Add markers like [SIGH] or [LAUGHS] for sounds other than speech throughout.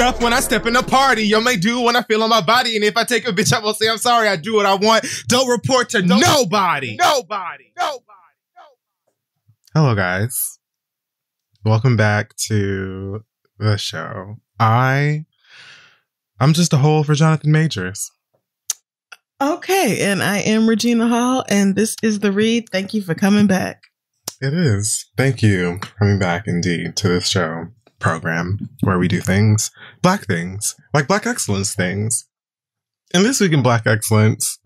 up when I step in a party. Yo, may do when I feel on my body. And if I take a bitch, I will say I'm sorry. I do what I want. Don't report to Don't- nobody. Nobody. Nobody. Hello, guys. Welcome back to the show. I, I'm just a hole for Jonathan Majors. Okay, and I am Regina Hall, and this is the read. Thank you for coming back. It is. Thank you for coming back indeed to this show program where we do things, black things, like black excellence things. And this week in Black Excellence,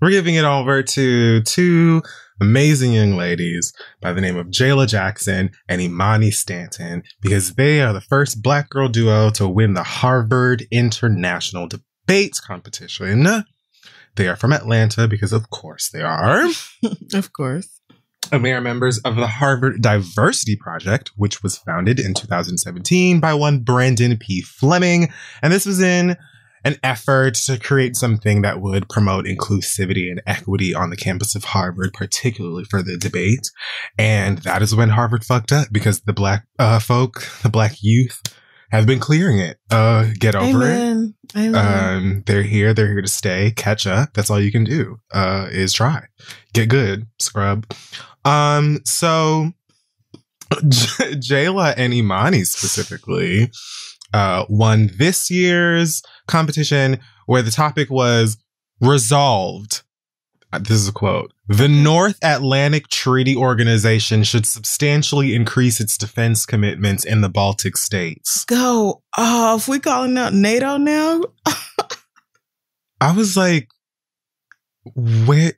we're giving it over to two amazing young ladies by the name of Jayla Jackson and Imani Stanton because they are the first black girl duo to win the Harvard International Debates Competition. They are from Atlanta because, of course, they are. [LAUGHS] Of course. And they are members of the Harvard Diversity Project, which was founded in 2017 by one Brandon P. Fleming. And this was in an effort to create something that would promote inclusivity and equity on the campus of Harvard, particularly for the debate. And that is when Harvard fucked up because the black uh, folk, the black youth, have been clearing it. Uh, get over it. Amen. Amen. Um, they're here. They're here to stay. Catch up. That's all you can do. Uh, is try, get good, scrub. Um, so [LAUGHS] J- Jayla and Imani specifically, uh, won this year's competition where the topic was resolved. Uh, This is a quote. The North Atlantic Treaty Organization should substantially increase its defense commitments in the Baltic states. Go oh, off. We calling out NATO now? I was like, where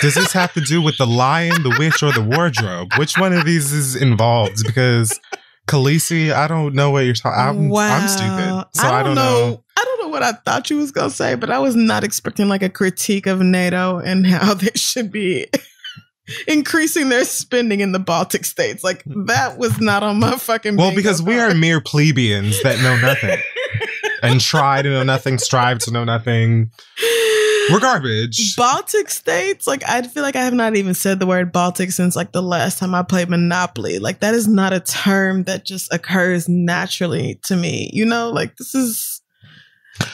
does this have to do with the lion, the witch, or the wardrobe? Which one of these is involved? Because Khaleesi, I don't know what you're talking. I'm, I'm stupid, so I don't. I don't know what I thought you was gonna say, but I was not expecting like a critique of NATO and how they should be [LAUGHS] increasing their spending in the Baltic states. Like that was not on my fucking. Well, because we are mere plebeians that know nothing [LAUGHS] and try to know nothing, strive to know nothing. We're garbage. Baltic states, like I feel like I have not even said the word Baltic since like the last time I played Monopoly. Like that is not a term that just occurs naturally to me. You know, like this is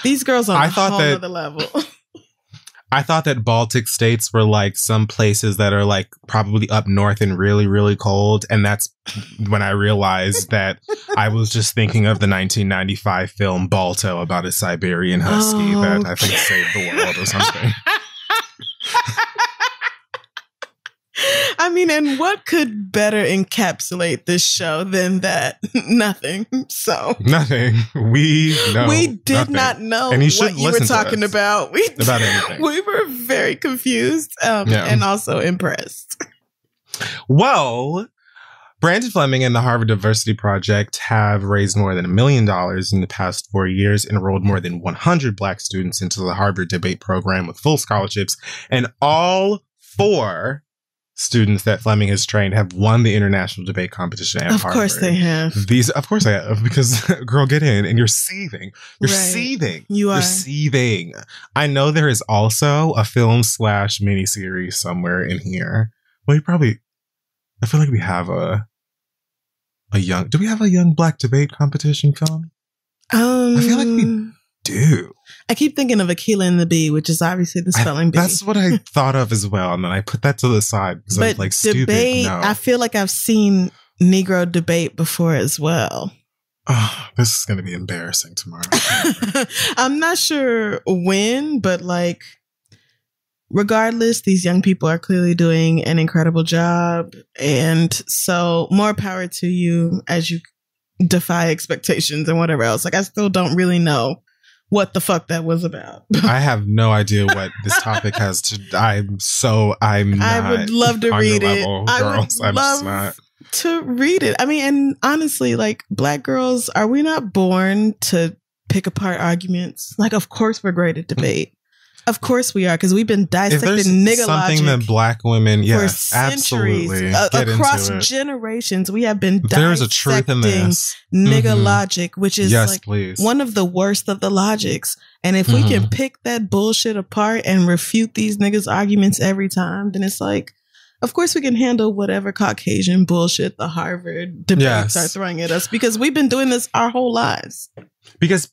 these girls on I a thought whole that- other level. [LAUGHS] I thought that Baltic states were like some places that are like probably up north and really, really cold. And that's when I realized that I was just thinking of the 1995 film Balto about a Siberian husky that I think Okay. saved the world or something. [LAUGHS] [LAUGHS] I mean, and what could better encapsulate this show than that? [LAUGHS] Nothing. So nothing. We know. we did nothing not know And you what you were talking about. We about anything. [LAUGHS] we were very confused um, Yeah. and also impressed. Well, Brandon Fleming and the Harvard Diversity Project have raised more than a million dollars in the past four years, enrolled more than 100 Black students into the Harvard debate program with full scholarships, and all four students that Fleming has trained have won the international debate competition at of Harvard. course they have. These, of course, I have [LAUGHS] because girl, get in, and you're seething. You're Right. seething. You are. You're seething. I know there is also a film slash miniseries somewhere in here. Well, you probably. I feel like we have a a young. Do we have a young black debate competition film? Um, I feel like we- Do I keep thinking of Akeelah and the Bee, which is obviously the I- spelling bee. that's what I [LAUGHS] thought of as well, and then I put that to the side because I was like, stupid. debate, no, I feel like I've seen Negro debate before as well. oh, this is going to be embarrassing tomorrow. [LAUGHS] I'm not sure when, but like, regardless, these young people are clearly doing an incredible job. And so, more power to you as you defy expectations and whatever else. Like, I still don't really know what the fuck that was about. [LAUGHS] I have no idea what this topic has to. I'm so I'm. Not I would love to read it. level, I would. I'm love not. to read it. I mean, and honestly, like black girls, are we not born to pick apart arguments? Like, of course we're great at [LAUGHS] debate. Of course we are, because we've been dissecting nigga something logic that black women, for yeah, centuries absolutely, Uh, across generations. We have been There's a truth in dissecting this. nigga Mhm. logic, which is yes, like please. one of the worst of the logics. And if we Mhm. can pick that bullshit apart and refute these niggas' arguments every time, then it's like, of course we can handle whatever Caucasian bullshit the Harvard debates Yes. are throwing at us because we've been doing this our whole lives. Because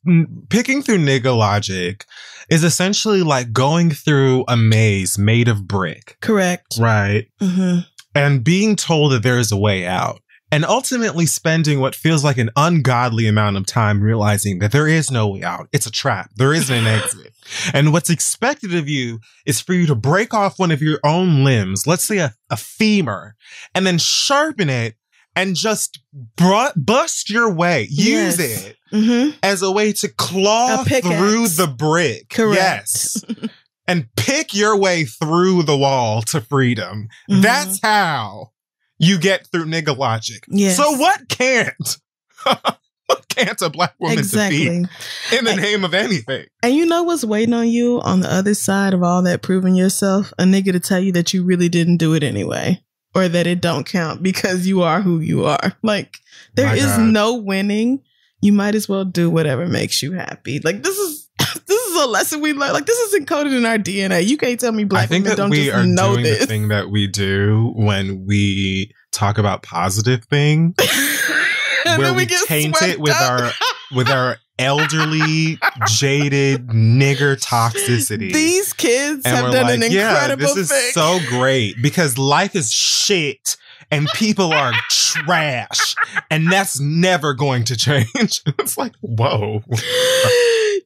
picking through nigga logic is essentially like going through a maze made of brick, Correct. right? hmm And being told that there is a way out. And ultimately spending what feels like an ungodly amount of time realizing that there is no way out. It's a trap. There isn't an [LAUGHS] exit. And what's expected of you is for you to break off one of your own limbs, let's say a, a femur, and then sharpen it and just bru- bust your way. Use Yes. it hmm as a way to claw through the brick. Correct. Yes. [LAUGHS] and pick your way through the wall to freedom. Mhm. That's how you get through nigga logic. Yes. So what can't? [LAUGHS] what can't a black woman exactly. defeat in the name of anything? And you know what's waiting on you on the other side of all that proving yourself? A nigga to tell you that you really didn't do it anyway. Or that it don't count because you are who you are. Like there My is God. no winning. You might as well do whatever makes you happy. Like this is [LAUGHS] this is a lesson we learn. Like this is encoded in our DNA. You can't tell me black I think women that don't we just are know doing the this. thing that we do when we talk about positive things, [LAUGHS] where we, we taint it with up. our with our [LAUGHS] elderly, jaded nigger toxicity. These kids and have done like, an yeah, incredible this is thing. so great because life is shit and people are trash, and that's never going to change. [LAUGHS] it's like, whoa.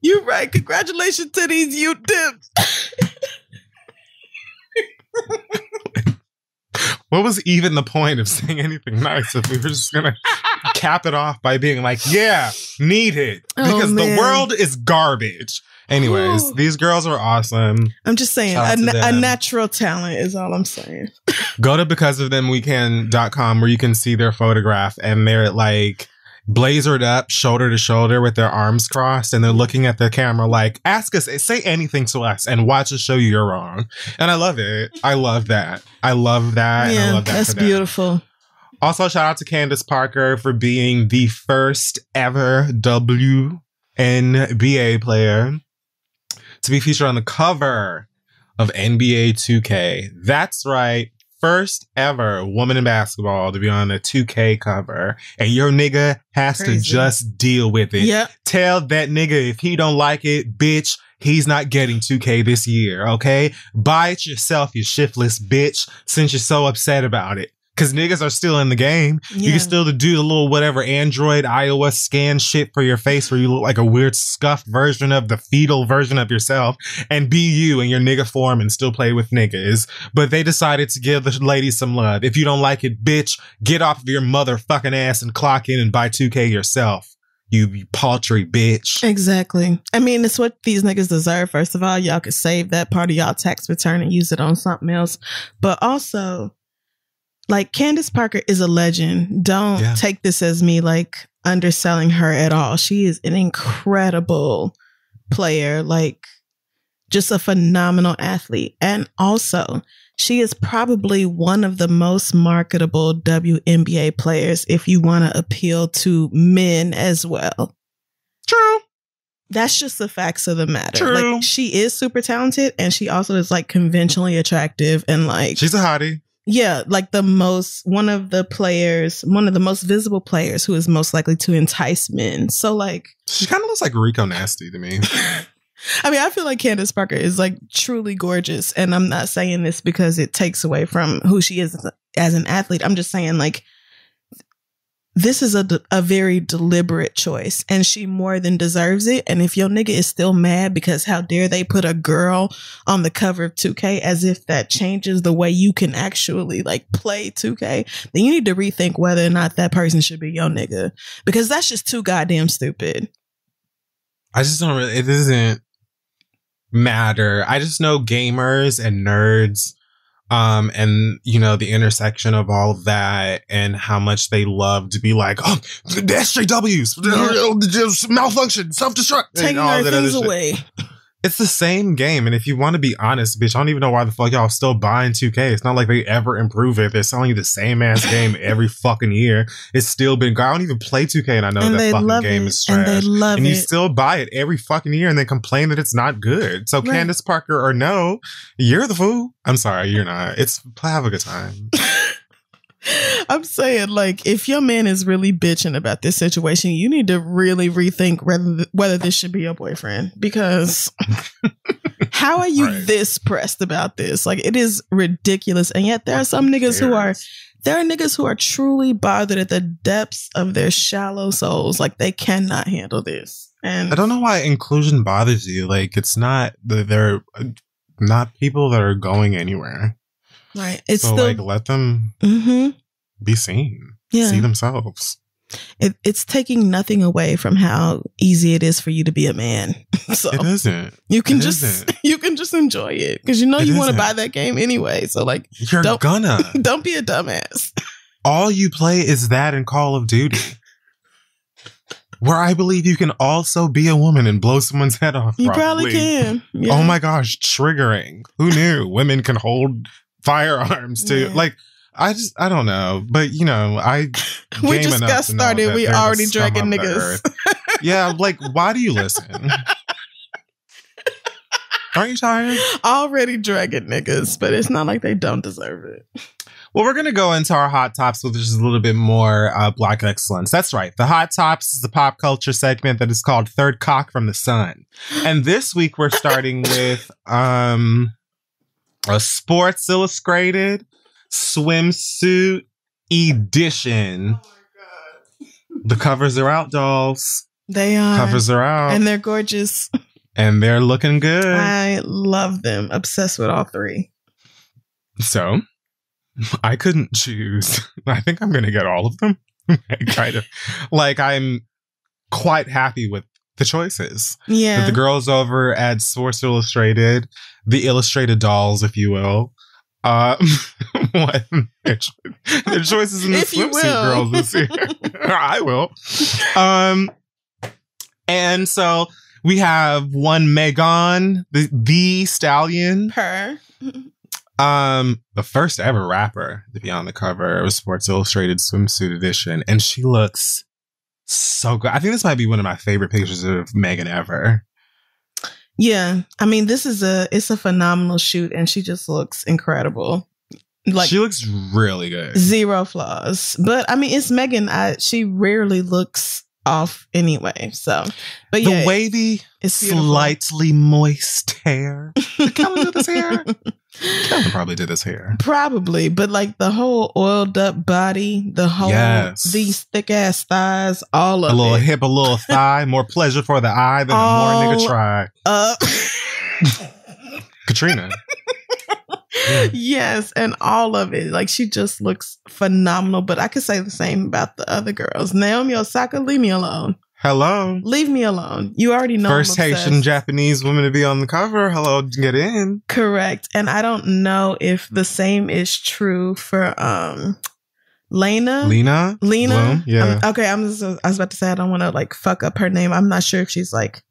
You're right. Congratulations to these you tips. What was even the point of saying anything nice if we were just gonna cap it off by being like, yeah, need it Oh, because man. the world is garbage. Anyways, Whew. these girls are awesome. I'm just saying, a, a natural talent is all I'm saying. [LAUGHS] Go to because of them weekend.com where you can see their photograph and they're like blazered up shoulder to shoulder with their arms crossed and they're looking at the camera like ask us say anything to us and watch us show you you're wrong and i love it i love that i love that yeah, love that that's beautiful. also shout out to candace parker for being the first ever WNBA player to be featured on the cover of NBA 2K. That's right. First ever woman in basketball to be on a 2K cover. And your nigga has Crazy. to just deal with it. Yep. Tell that nigga if he don't like it, bitch, he's not getting 2K this year, okay? Buy it yourself, you shiftless bitch, since you're so upset about it. Cause niggas are still in the game. You can still do the little whatever Android, iOS scan shit for your face where you look like a weird scuffed version of the fetal version of yourself and be you in your nigga form and still play with niggas. But they decided to give the ladies some love. If you don't like it, bitch, get off of your motherfucking ass and clock in and buy 2K yourself. You, you paltry bitch. Exactly. I mean, it's what these niggas deserve. First of all, y'all could save that part of y'all tax return and use it on something else. But also, like Candace Parker is a legend. Don't Yeah. take this as me like underselling her at all. She is an incredible player, like just a phenomenal athlete. And also, she is probably one of the most marketable WNBA players if you want to appeal to men as well. True. That's just the facts of the matter. True. Like she is super talented and she also is like conventionally attractive and like She's a hottie. Yeah, like the most one of the players, one of the most visible players who is most likely to entice men. So like She kind of looks like Rico Nasty to me. [LAUGHS] I mean, I feel like Candace Parker is like truly gorgeous and I'm not saying this because it takes away from who she is as, as an athlete. I'm just saying like this is a, a very deliberate choice and she more than deserves it. And if your nigga is still mad because how dare they put a girl on the cover of 2K as if that changes the way you can actually like play 2K, then you need to rethink whether or not that person should be your nigga because that's just too goddamn stupid. I just don't really, it doesn't matter. I just know gamers and nerds, um, and you know, the intersection of all of that and how much they love to be like, oh, the SJWs, just [LAUGHS] malfunction, self destruct, Taking our things away. It's the same game. And if you want to be honest, bitch, I don't even know why the fuck y'all still buying 2K. It's not like they ever improve it. They're selling you the same ass game [LAUGHS] every fucking year. It's still been, I don't even play 2K and I know and that fucking love game it. is trash. And they love and it. And you still buy it every fucking year and then complain that it's not good. So Right. Candace Parker or no, you're the fool. I'm sorry, you're not. It's have a good time. [LAUGHS] [LAUGHS] I'm saying, like, if your man is really bitching about this situation, you need to really rethink whether whether this should be your boyfriend. Because [LAUGHS] how are you Right. this pressed about this? Like, it is ridiculous. And yet, there are some niggas who are there are niggas who are truly bothered at the depths of their shallow souls. Like, they cannot handle this. And I don't know why inclusion bothers you. Like it's not they're uh, not people that are going anywhere. Right. It's so still like let them hmm be seen. yeah. See themselves. It, it's taking nothing away from how easy it is for you to be a man. [LAUGHS] so It isn't. you can it just isn't. [LAUGHS] you can just enjoy it because you know It you want to buy that game anyway. So like, You're Don't- gonna. [LAUGHS] don't be a dumbass. All you play is that in Call of Duty. Where I believe you can also be a woman and blow someone's head off. You probably, can. Yeah. Oh my gosh, triggering. Who knew women can hold firearms too. Yeah. like I just I don't know. But you know, I [LAUGHS] we just got started. We already dragging niggas. Yeah, like why do you listen? [LAUGHS] Aren't you tired? already dragging niggas, but it's not like they don't deserve it. Well, we're going to go into our hot tops with just a little bit more uh, black excellence. That's right. The hot tops is the pop culture segment that is called Third Cock from the Sun. And this week we're starting [LAUGHS] with um, a Sports Illustrated swimsuit edition. Oh the covers are out, dolls. They are, Covers are out. and they're gorgeous. And they're looking good. I love them. Obsessed with all three. So I couldn't choose. [LAUGHS] I think I'm going to get all of them. [LAUGHS] I kind of like I'm quite happy with the choices. Yeah, That the girls over at Sports Illustrated, the illustrated dolls, if you will, [LAUGHS] uh, what their, their choices in the If swimsuit girls this year. [LAUGHS] I will. Um, and so we have one Megan, the the stallion, her. um, the first ever rapper to be on the cover of Sports Illustrated swimsuit edition, and she looks so good. I think this might be one of my favorite pictures of Megan ever. Yeah, I mean, this is a it's a phenomenal shoot, and she just looks incredible. Like she looks really good. zero flaws. But I mean, it's Megan. I she rarely looks off anyway. So, but yeah, the wavy, it's beautiful. slightly moist hair. Did Kellen do this hair? [LAUGHS] Kellen probably did this hair. Probably, but like the whole oiled up body, the whole Yes. these thick ass thighs, all of it. A little it. hip, a little [LAUGHS] thigh, more pleasure for the eye than a more nigga try. up. [LAUGHS] Katrina. Yeah. [LAUGHS] yes, and all of it. Like she just looks phenomenal. But I could say the same about the other girls. Naomi Osaka, leave me alone. Hello. Leave me alone. You already know. I'm First Haitian. Japanese woman to be on the cover. Hello, get in. Correct. And I don't know if the same is true for um Leyna. Leyna. Leyna. Bloom? Yeah. Um, okay, I'm just, I was about to say I don't want to like fuck up her name. I'm not sure if she's like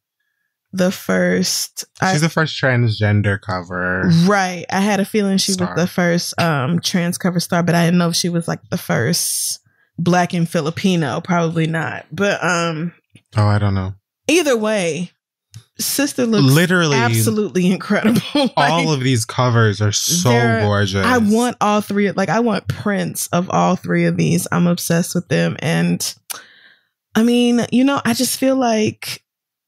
the first. I, She's the first transgender cover. right. I had a feeling she Star. was the first um trans cover star, but I didn't know if she was like the first black and Filipino. Probably not. But um, Oh, I don't know. either way, sister looks Literally, absolutely incredible. [LAUGHS] all of these covers are so gorgeous. I want all three. Like I want prints of all three of these. I'm obsessed with them, and I mean, you know, I just feel like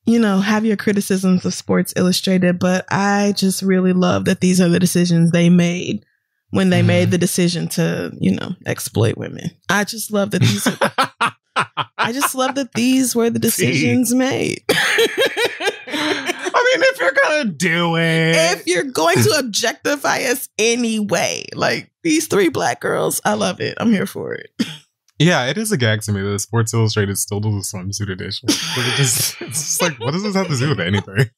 you know have your criticisms of Sports Illustrated, but I just really love that these are the decisions they made when they Mhm. made the decision to you know exploit women. I just love that these. [LAUGHS] I just love that these were the decisions made. [LAUGHS] I mean, if you're gonna do it, if you're going to objectify us anyway, like these three black girls, I love it. I'm here for it. [LAUGHS] yeah, it is a gag to me that Sports Illustrated still does a swimsuit edition. It just, it's just like, what does this have to do with anything?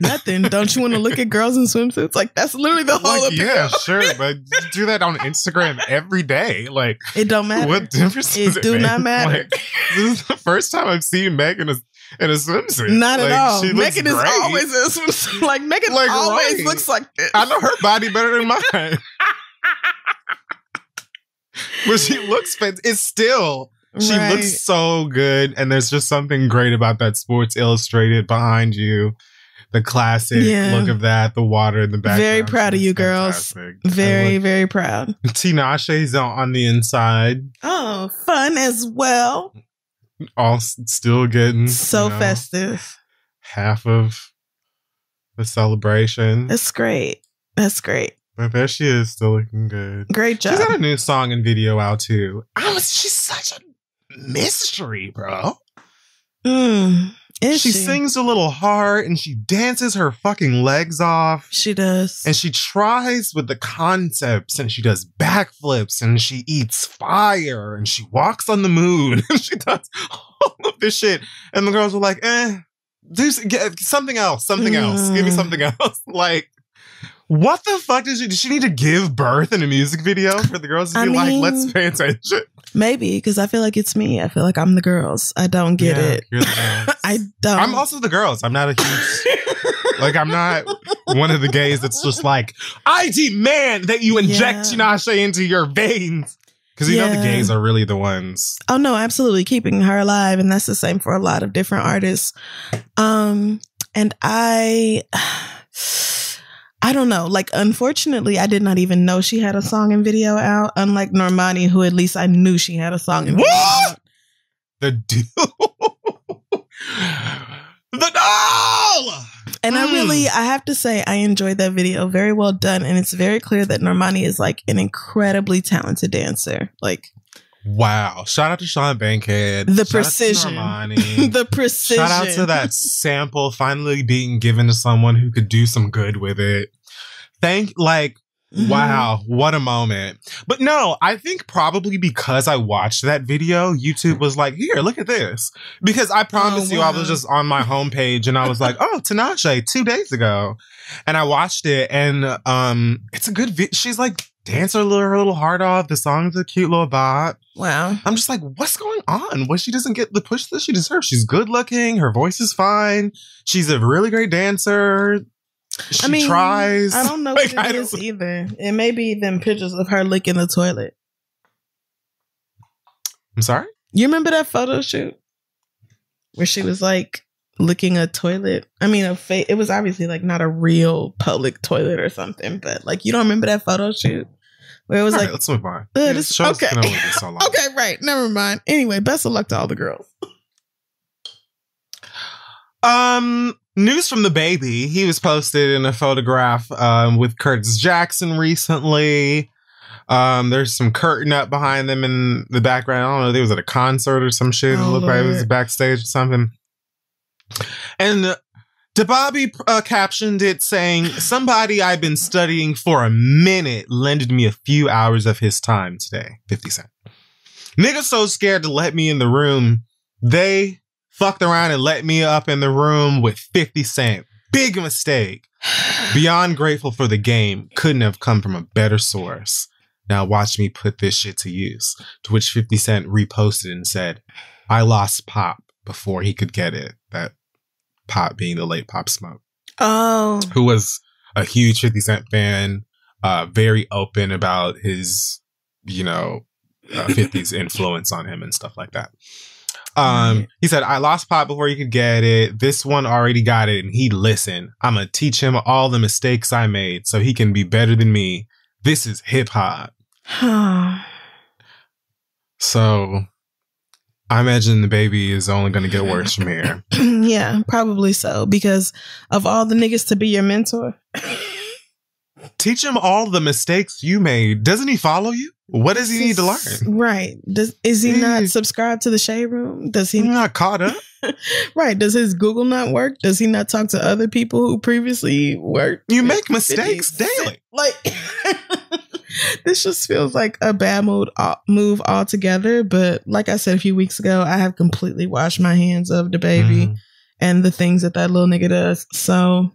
Nothing. Don't you want to look at girls in swimsuits? Like that's literally the whole Like, yeah, sure, [LAUGHS] but do that on Instagram every day. Like, It don't matter. what difference It does it do make? not matter. Like, [LAUGHS] this is the first time I've seen Megan as in a swimsuit. Not at all. Megan is always in a swimsuit. Like Megan Like, always right. looks like this. I know her body better than mine. [LAUGHS] but she looks fit. It's still she Right. looks so good, and there's just something great about that Sports Illustrated behind you. The classic Yeah. look of that, the water in the background. Very proud of She's you, girls. very, very proud. Tinashe's on, on the inside, Oh, fun as well. all still getting So you know, festive. half of the celebration. That's great. That's great. But there she is, still looking good. Great She's job. got a new song and video out too. I was, she's such a mystery, bro. Mm, is she, she, sings a little hard and she dances her fucking legs off. She does. And she tries with the concepts and she does backflips and she eats fire and she walks on the moon and [LAUGHS] she does all of this shit. And the girls were like, eh, do something else, something else. Give me Mm. something else. [LAUGHS] Like, what the fuck does she, does she need to give birth in a music video for the girls to I be like, let's pay attention? Maybe because I feel like it's me. I feel like I'm the girls. I don't get Yeah, it. you're the [LAUGHS] girls. I don't. I'm also the girls. I'm not a huge Like I'm not one of the gays that's just like, I demand that you inject Yeah. Tinashe into your veins. Because you know the gays are really the ones. Oh no, absolutely keeping her alive and that's the same for a lot of different artists. Um and I [SIGHS] I don't know. Like unfortunately, I did not even know she had a song and video out unlike Normani who at least I knew she had a song and video What? out. The dude. [LAUGHS] the doll. And I Mm. really I have to say I enjoyed that video. Very well done and it's very clear that Normani is like an incredibly talented dancer. Like Wow. Shout out to Sean Bankhead. The Shout precision. [LAUGHS] The precision. Shout out to that sample finally being given to someone who could do some good with it. Thank like Mhm. Wow, what a moment. But no, I think probably because I watched that video, YouTube was like, here, look at this. Because I promise you, I was just on my homepage and I was like, oh, Tinashe, two days ago. And I watched it and um it's a good video. She's like dance her little, her little heart off. The song's a cute little bop. Wow. I'm just like, what's going on? What she doesn't get the push that she deserves. She's good looking, her voice is fine. She's a really great dancer. She I mean, tries. I don't know [LAUGHS] Like, what it don't- either. It may be them pictures of her licking the toilet. I'm sorry? You remember that photo shoot where she was like licking a toilet? I mean, a fa- it was obviously like not a real public toilet or something, but like you don't remember that photo shoot where it was All like, right, let's move on. uh, this- shows okay. can only be so [LAUGHS] okay, right, never mind. Anyway, best of luck to all the girls. Um, news from DaBaby. He was posted in a photograph um, with Curtis Jackson recently. Um, there's some curtain up behind them in the background. I don't know. They was at a concert or some shit. it Oh, looked like it was backstage or something. And uh, DaBaby uh, captioned it saying, "Somebody I've been studying for a minute lended me a few hours of his time today. Fifty Cent. Niggas so scared to let me in the room, they fucked around and let me up in the room with 50 Cent. Big mistake. [SIGHS] Beyond grateful for the game. Couldn't have come from a better source. Now watch me put this shit to use. To which 50 Cent reposted and said, I lost Pop before he could get it. That Pop being the late Pop Smoke, Oh, who was a huge 50 Cent fan, uh, very open about his, you know, uh, 50's [LAUGHS] influence on him and stuff like that. Um, Right. he said, I lost Pop before you could get it. This one already got it and he'd listen. I'm gonna teach him all the mistakes I made so he can be better than me. This is hip hop. [SIGHS] So I imagine DaBaby is only gonna get worse from here. [CLEARS THROAT] yeah, probably so because of all the niggas to be your mentor. Teach him all the mistakes you made. Doesn't he follow you? What does he need to learn? Right. Does is he not Mm. subscribed to the shade room? Does he not caught up. [LAUGHS] right? Does his Google not work? Does he not talk to other people who previously worked? You make mistakes daily. Like [LAUGHS] this just feels like a bad mood uh, move altogether. But like I said a few weeks ago, I have completely washed my hands of DaBaby Mhm. and the things that that little nigga does. So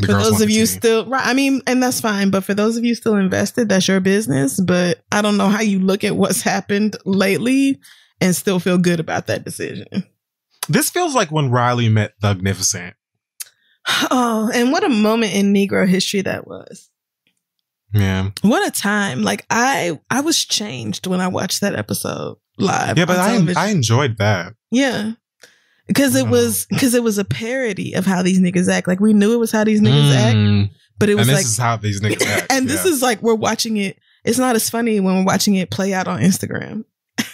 The for those of you still right i mean and that's fine but for those of you still invested that's your business but i don't know how you look at what's happened lately and still feel good about that decision This feels like when Riley met Thugnificent. [SIGHS] Oh, and what a moment in Negro history that was. Yeah. What a time. Like I I was changed when I watched that episode live. Yeah, but I television. I enjoyed that. Yeah. Cause it Oh. was because it was a parody of how these niggas act. Like we knew it was how these niggas act, Mm. but it And was this like is how these niggas [LAUGHS] act. and this is like we're watching it. It's not as funny when we're watching it play out on Instagram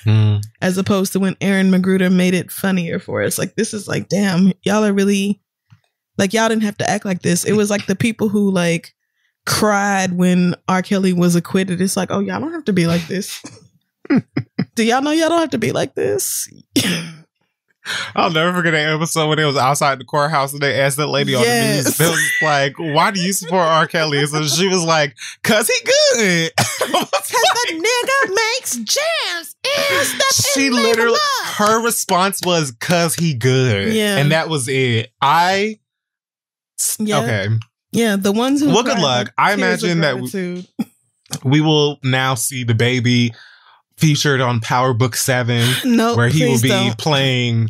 Mm. [LAUGHS] as opposed to when Aaron McGruder made it funnier for us. Like this is like, damn, y'all are really like y'all didn't have to act like this. It was like the people who like cried when R. Kelly was acquitted. It's like, oh, y'all don't have to be like this. [LAUGHS] Do y'all know y'all don't have to be like this? I'll never forget that episode when it was outside the courthouse and they asked that lady on the news. It was like, why do you support R. Kelly? And so she was like, cause he good. [LAUGHS] Cause like- nigga makes jams and she literally her response was cause he good. Yeah. And that was it. I Yeah. okay. Yeah, the ones who Well, good luck. I imagine that we- We will now see DaBaby featured on Power Book Seven. [LAUGHS] no, where he will be don't. playing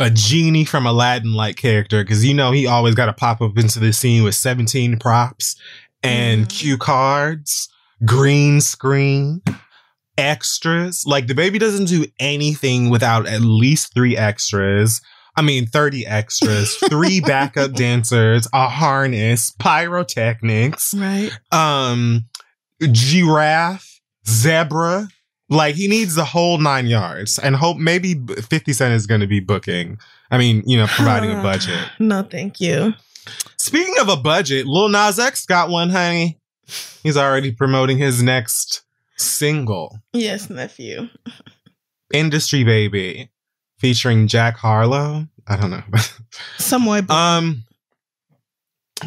a [SIGHS] genie from Aladdin like character because you know he always got to pop up into the scene with 17 props and Yeah. cue cards, green screen, extras. Like DaBaby doesn't do anything without at least three extras. I mean, 30 extras, [LAUGHS] three backup dancers, a harness, pyrotechnics, right. um, giraffe, zebra. Like he needs the whole nine yards, and hope maybe Fifty Cent is going to be booking. I mean, you know, providing a [SIGHS] budget. No, thank you. Speaking of a budget, Lil Nas X got one, honey. He's already promoting his next single, Yes, nephew. [LAUGHS] "Industry Baby," featuring Jack Harlow. I don't know. [LAUGHS] Some way, but Um,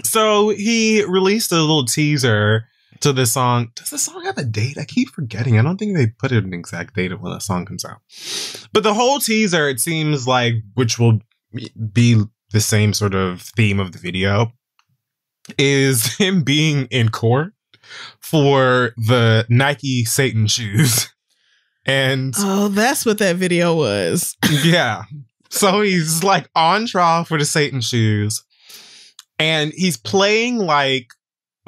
so he released a little teaser to the song. Does the song have a date? I keep forgetting. I don't think they put an exact date of when the song comes out. But the whole teaser, it seems like, which will be the same sort of theme of the video, is [LAUGHS] him being in court for the Nike Satan shoes. [LAUGHS] And oh, that's what that video was. [LAUGHS] yeah. So he's like on trial for the Satan shoes. And he's playing like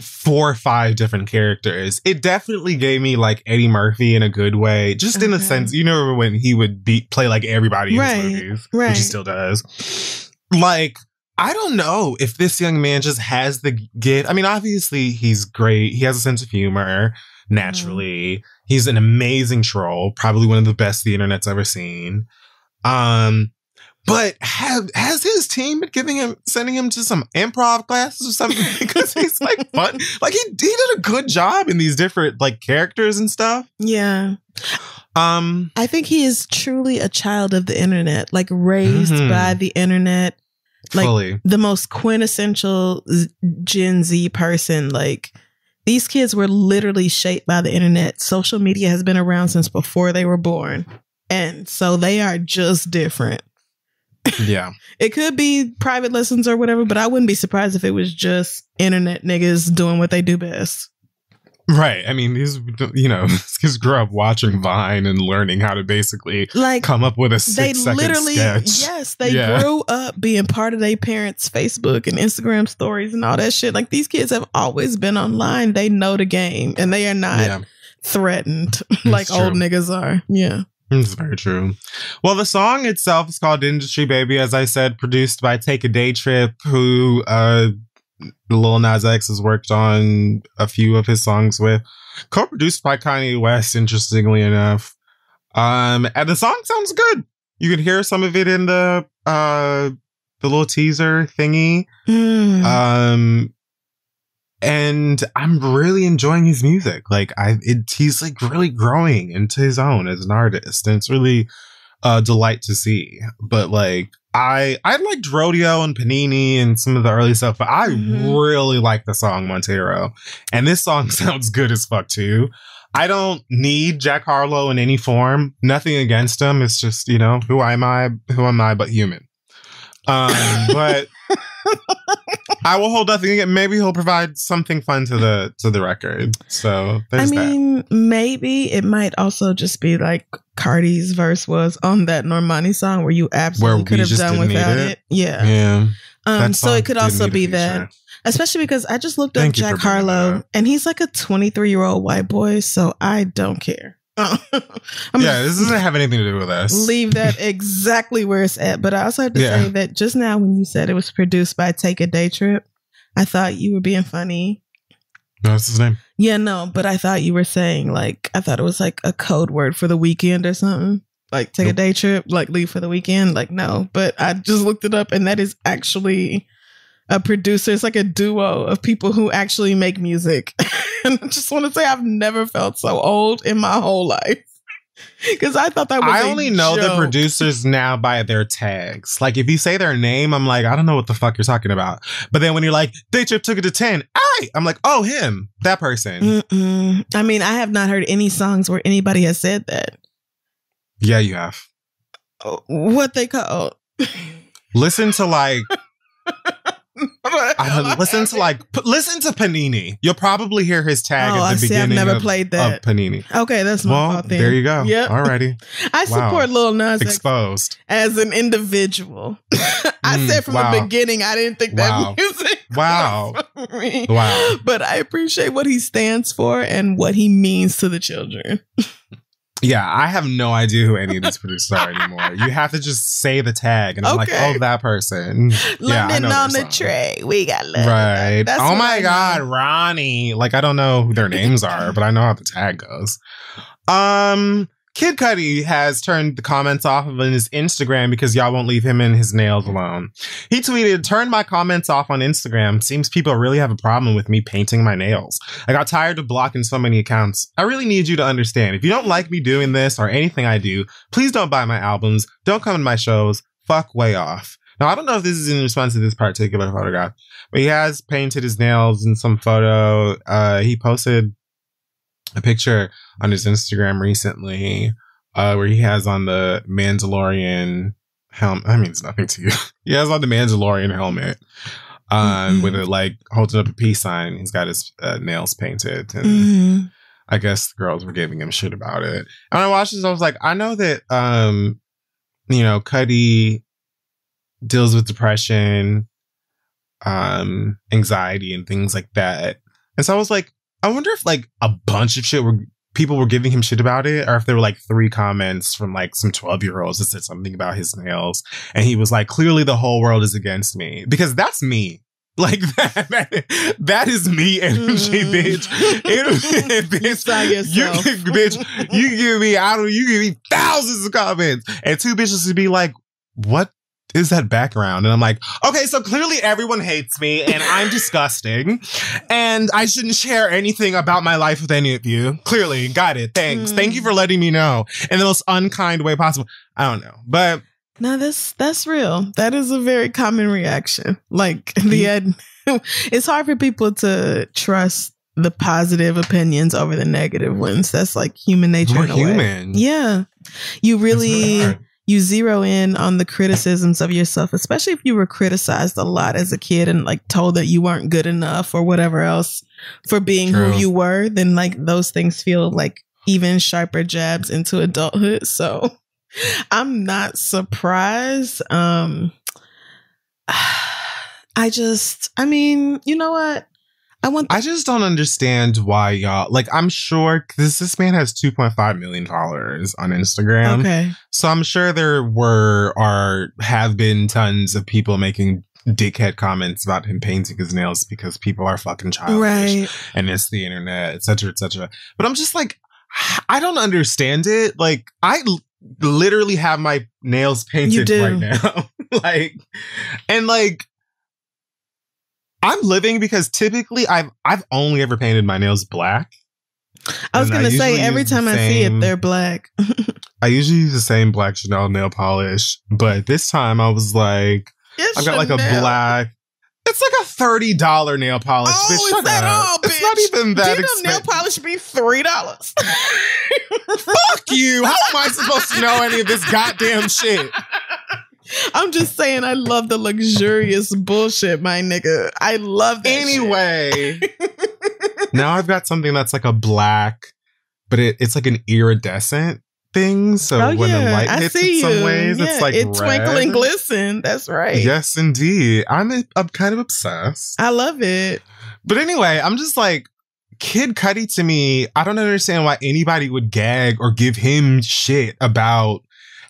four or five different characters. It definitely gave me like Eddie Murphy in a good way. Just in the Okay. sense, you know, when he would be play like everybody in Right, his movies, right. which he still does. Like, I don't know if this young man just has the gift. I mean, obviously he's great. He has a sense of humor naturally. He's an amazing troll, probably one of the best the internet's ever seen. Um, but have has his team been giving him sending him to some improv classes or something [LAUGHS] because he's like [LAUGHS] fun like he, he did a good job in these different like characters and stuff Yeah. um I think he is truly a child of the internet, like raised Mhm. by the internet, Like- fully the most quintessential Z- Gen Z person. Like these kids were literally shaped by the internet. Social media has been around since before they were born. And so they are just different. Yeah. [LAUGHS] It could be private lessons or whatever, but I wouldn't be surprised if it was just internet niggas doing what they do best. right. I mean these you know [LAUGHS] kids grew up watching vine and learning how to basically Like come up with a they six second literally sketch. yes they Yeah. grew up being part of their parents facebook and instagram stories and all that shit. Like these kids have always been online. They know the game and they are not yeah. threatened [LAUGHS] like old niggas are. Yeah It's very true. Well, the song itself is called Industry Baby, as I said, produced by Take a Day Trip, who uh Lil Nas X has worked on a few of his songs with. Co-produced by Kanye West, interestingly enough. Um, and the song sounds good. You can hear some of it in the uh the little teaser thingy. Mm. Um and I'm really enjoying his music. Like I it he's like really growing into his own as an artist. And it's really a delight to see. But like I I liked Rodeo and Panini and some of the early stuff, but I Mhm. really like the song Montero. And this song [LAUGHS] sounds good as fuck too. I don't need Jack Harlow in any form. Nothing against him. It's just, you know, who am I? Who am I but human? Um, but [LAUGHS] I will hold nothing again. Maybe he'll provide something fun to the to the record. So I there's that. mean, maybe it might also just be like Cardi's verse was on that Normani song where you absolutely could have done without it? it. Yeah. Yeah. Um, so it could also be that. Especially because I just looked up Jack for bringing that Harlow and he's like a 23 year old white boy, so I don't care. [LAUGHS] Yeah, this doesn't have anything to do with us. leave that exactly where it's at. But I also have to Yeah. say that just now when you said it was produced by Take a Day Trip, I thought you were being funny. That's his name? Yeah, no, but I thought you were saying like I thought it was like a code word for the weekend or something. Like take a day trip, like leave for the weekend. Like no, but I just looked it up and that is actually a producer. It's like a duo of people who actually make music. [LAUGHS] and I just want to say I've never felt so old in my whole life. [LAUGHS] Because I thought that was I only know the producers now by their tags. Like if you say their name, I'm like, I don't know what the fuck you're talking about. But then when you're like, Day Trip took it to 10, I I'm like, oh him, that person. Mm-mm. I mean, I have not heard any songs where anybody has said that. Yeah, you have. Oh, What they call Listen to like [LAUGHS] [LAUGHS] I listen to like listen to Panini. You'll probably hear his tag Oh, at the I see. I've beginning never of, played of that. Panini. Okay, that's my Well, fault then. there you go. Yep. Alrighty. [LAUGHS] I Wow. support Lil Nas Exposed. as an individual. [LAUGHS] I Mm, said from wow. the beginning I didn't think Wow. that music Wow. for me. Wow. But I appreciate what he stands for and what he means to the children. Yeah, I have no idea who any of these producers are anymore. [LAUGHS] You have to just say the tag, and I'm like, oh, that person. Yeah, London know on the song. tray. We got love. Right. That's oh my I God, know. Ronnie. Like, I don't know who their names are, but I know how the tag goes. Um, Kid Cudi has turned the comments off of his Instagram because y'all won't leave him and his nails alone. He tweeted, Turn my comments off on Instagram. Seems people really have a problem with me painting my nails. I got tired of blocking so many accounts. I really need you to understand. If you don't like me doing this or anything I do, please don't buy my albums. Don't come to my shows. Fuck way off. Now, I don't know if this is in response to this particular photograph, but he has painted his nails in some photo. Uh, he posted a picture on his Instagram recently uh, where he has on the Mandalorian helmet. That means nothing to you. [LAUGHS] he has on the Mandalorian helmet um, Mhm. with it like holding up a peace sign. He's got his uh, nails painted. And Mhm. I guess the girls were giving him shit about it. And I watched this, I was like, I know that um, you know, Cudi deals with depression, um, anxiety and things like that. And so I was like, I wonder if like a bunch of shit were people were giving him shit about it, or if there were like three comments from like some 12 year olds that said something about his nails. And he was like, clearly the whole world is against me. Because that's me. [LAUGHS] Like that, that, that is me [LAUGHS] energy, Mm. bitch. It, [LAUGHS] bitch, yourself. You, bitch, you give me, I don't, you give me thousands of comments, and two bitches would be like, "What is that background?" And I'm like, "Okay, so clearly everyone hates me, and I'm disgusting, and I shouldn't share anything about my life with any of you. Clearly, got it. Thanks. Mm. Thank you for letting me know in the most unkind way possible. I don't know, but No, that's that's real. That is a very common reaction. Like the ed- [LAUGHS] it's hard for people to trust the positive opinions over the negative ones. That's like human nature. we're a way. human. Yeah. You really. You zero in on the criticisms of yourself, especially if you were criticized a lot as a kid and like told that you weren't good enough or whatever else for being True. who you were, then like those things feel like even sharper jabs into adulthood. So [LAUGHS] I'm not surprised. Um [SIGHS] I just I mean, you know what? I want I just don't understand why y'all like. I'm sure this this man has 2.5 million followers on Instagram, Okay. so I'm sure there were or have been tons of people making dickhead comments about him painting his nails because people are fucking childish Right. and it's the internet, etc., etc. But I'm just like, I don't understand it. Like, I l- literally have my nails painted right now, [LAUGHS] like, and like. I'm living because typically I've I've only ever painted my nails black. I was gonna say every time I see it, they're black. [LAUGHS] I usually use the same black Chanel nail polish, but this time I was like, It's I've got like a black. It's like a thirty dollar nail polish. Oh, bitch, shut that up. all, It's not bitch? even that Didn't a nail polish be three dollars? Fuck you! How am I supposed to know any of this goddamn shit? [LAUGHS] I'm just saying, I love the luxurious bullshit, my nigga. I love that. Anyway, [LAUGHS] now I've got something that's like a black, but it, it's like an iridescent thing. So Oh, when the yeah, light I hits see in some you. ways, it's Yeah, like it red. twinkle and glisten. That's right. Yes, indeed. I'm I'm kind of obsessed. I love it. But anyway, I'm just like Kid Cudi to me. I don't understand why anybody would gag or give him shit about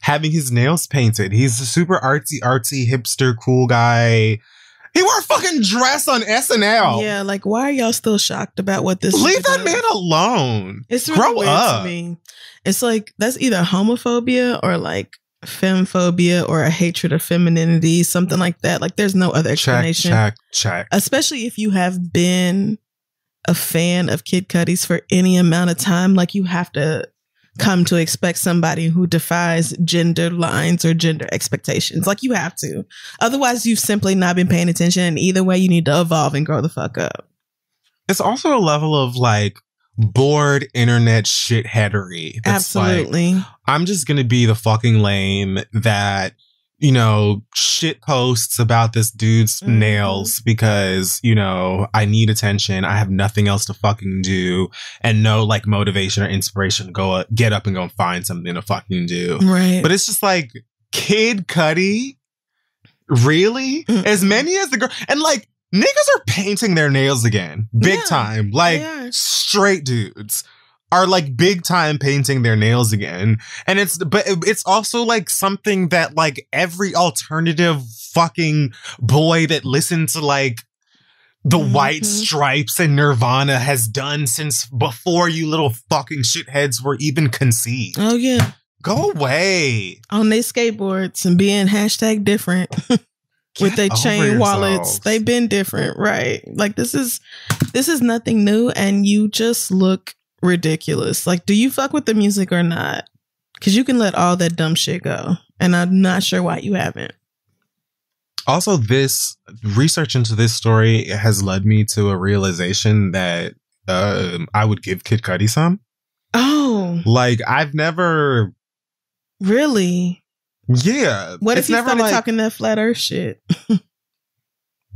having his nails painted. He's a super artsy, artsy, hipster, cool guy. He wore a fucking dress on SNL. Yeah, like why are y'all still shocked about what this? Is? Leave that man alone. It's really Grow up. to me. It's like that's either homophobia or like femphobia or a hatred of femininity, something like that. Like there's no other Check, explanation. check, check. Especially if you have been a fan of Kid Cudi's for any amount of time, like you have to come to expect somebody who defies gender lines or gender expectations. Like you have to. Otherwise, you've simply not been paying attention. And either way, you need to evolve and grow the fuck up. It's also a level of like bored internet shitheadery. That's like, Absolutely. I'm just gonna be the fucking lame that, you know, shit posts about this dude's Mhm. nails because, you know, I need attention. I have nothing else to fucking do and no like motivation or inspiration to go up, get up and go and find something to fucking do. right. But it's just like Kid Cudi, really? Mm. As many as the girl, and like niggas are painting their nails again, big Yeah, time. Like straight dudes are like big time painting their nails again, and it's but it's also like something that like every alternative fucking boy that listened to like. The White Mhm. Stripes and Nirvana has done since before you little fucking shitheads were even conceived. oh yeah. Go away. On their skateboards and being hashtag different [LAUGHS] with their chain wallets. They've been different, right? Like this is this is nothing new and you just look ridiculous. Like, do you fuck with the music or not? Cause you can let all that dumb shit go. And I'm not sure why you haven't. also this research into this story has led me to a realization that um, I would give Kid Cudi some. Oh, Like I've never, really? yeah. What it's if you never started like, talking that flat earth shit? [LAUGHS]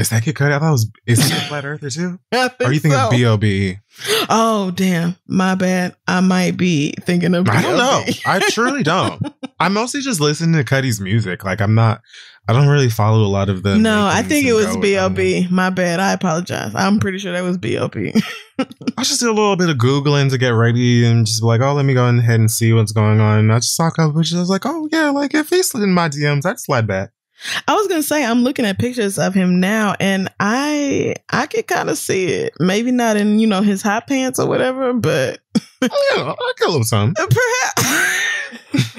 Is that Kid Cudi? I thought it was. Is he a flat earther too? [LAUGHS] Or are you thinking so. of B.O.B.? Oh damn, my bad. I might be thinking of. I don't know. I truly don't. [LAUGHS] I mostly just listen to Cudi's music. Like I'm not. I don't really follow a lot of the. no, I think it was B.O.B. My bad. I apologize. I'm pretty sure that was B.O.B. [LAUGHS] I just did a little bit of googling to get ready and just be like, oh, let me go ahead and see what's going on. And I just saw a couple pictures. I was like, oh yeah, like if he slid in my DMs, I'd slide back. I was gonna say I'm looking at pictures of him now, and I I could kind of see it. Maybe not in you know his hot pants or whatever, but oh, yeah, I got a little something. [LAUGHS] perhaps.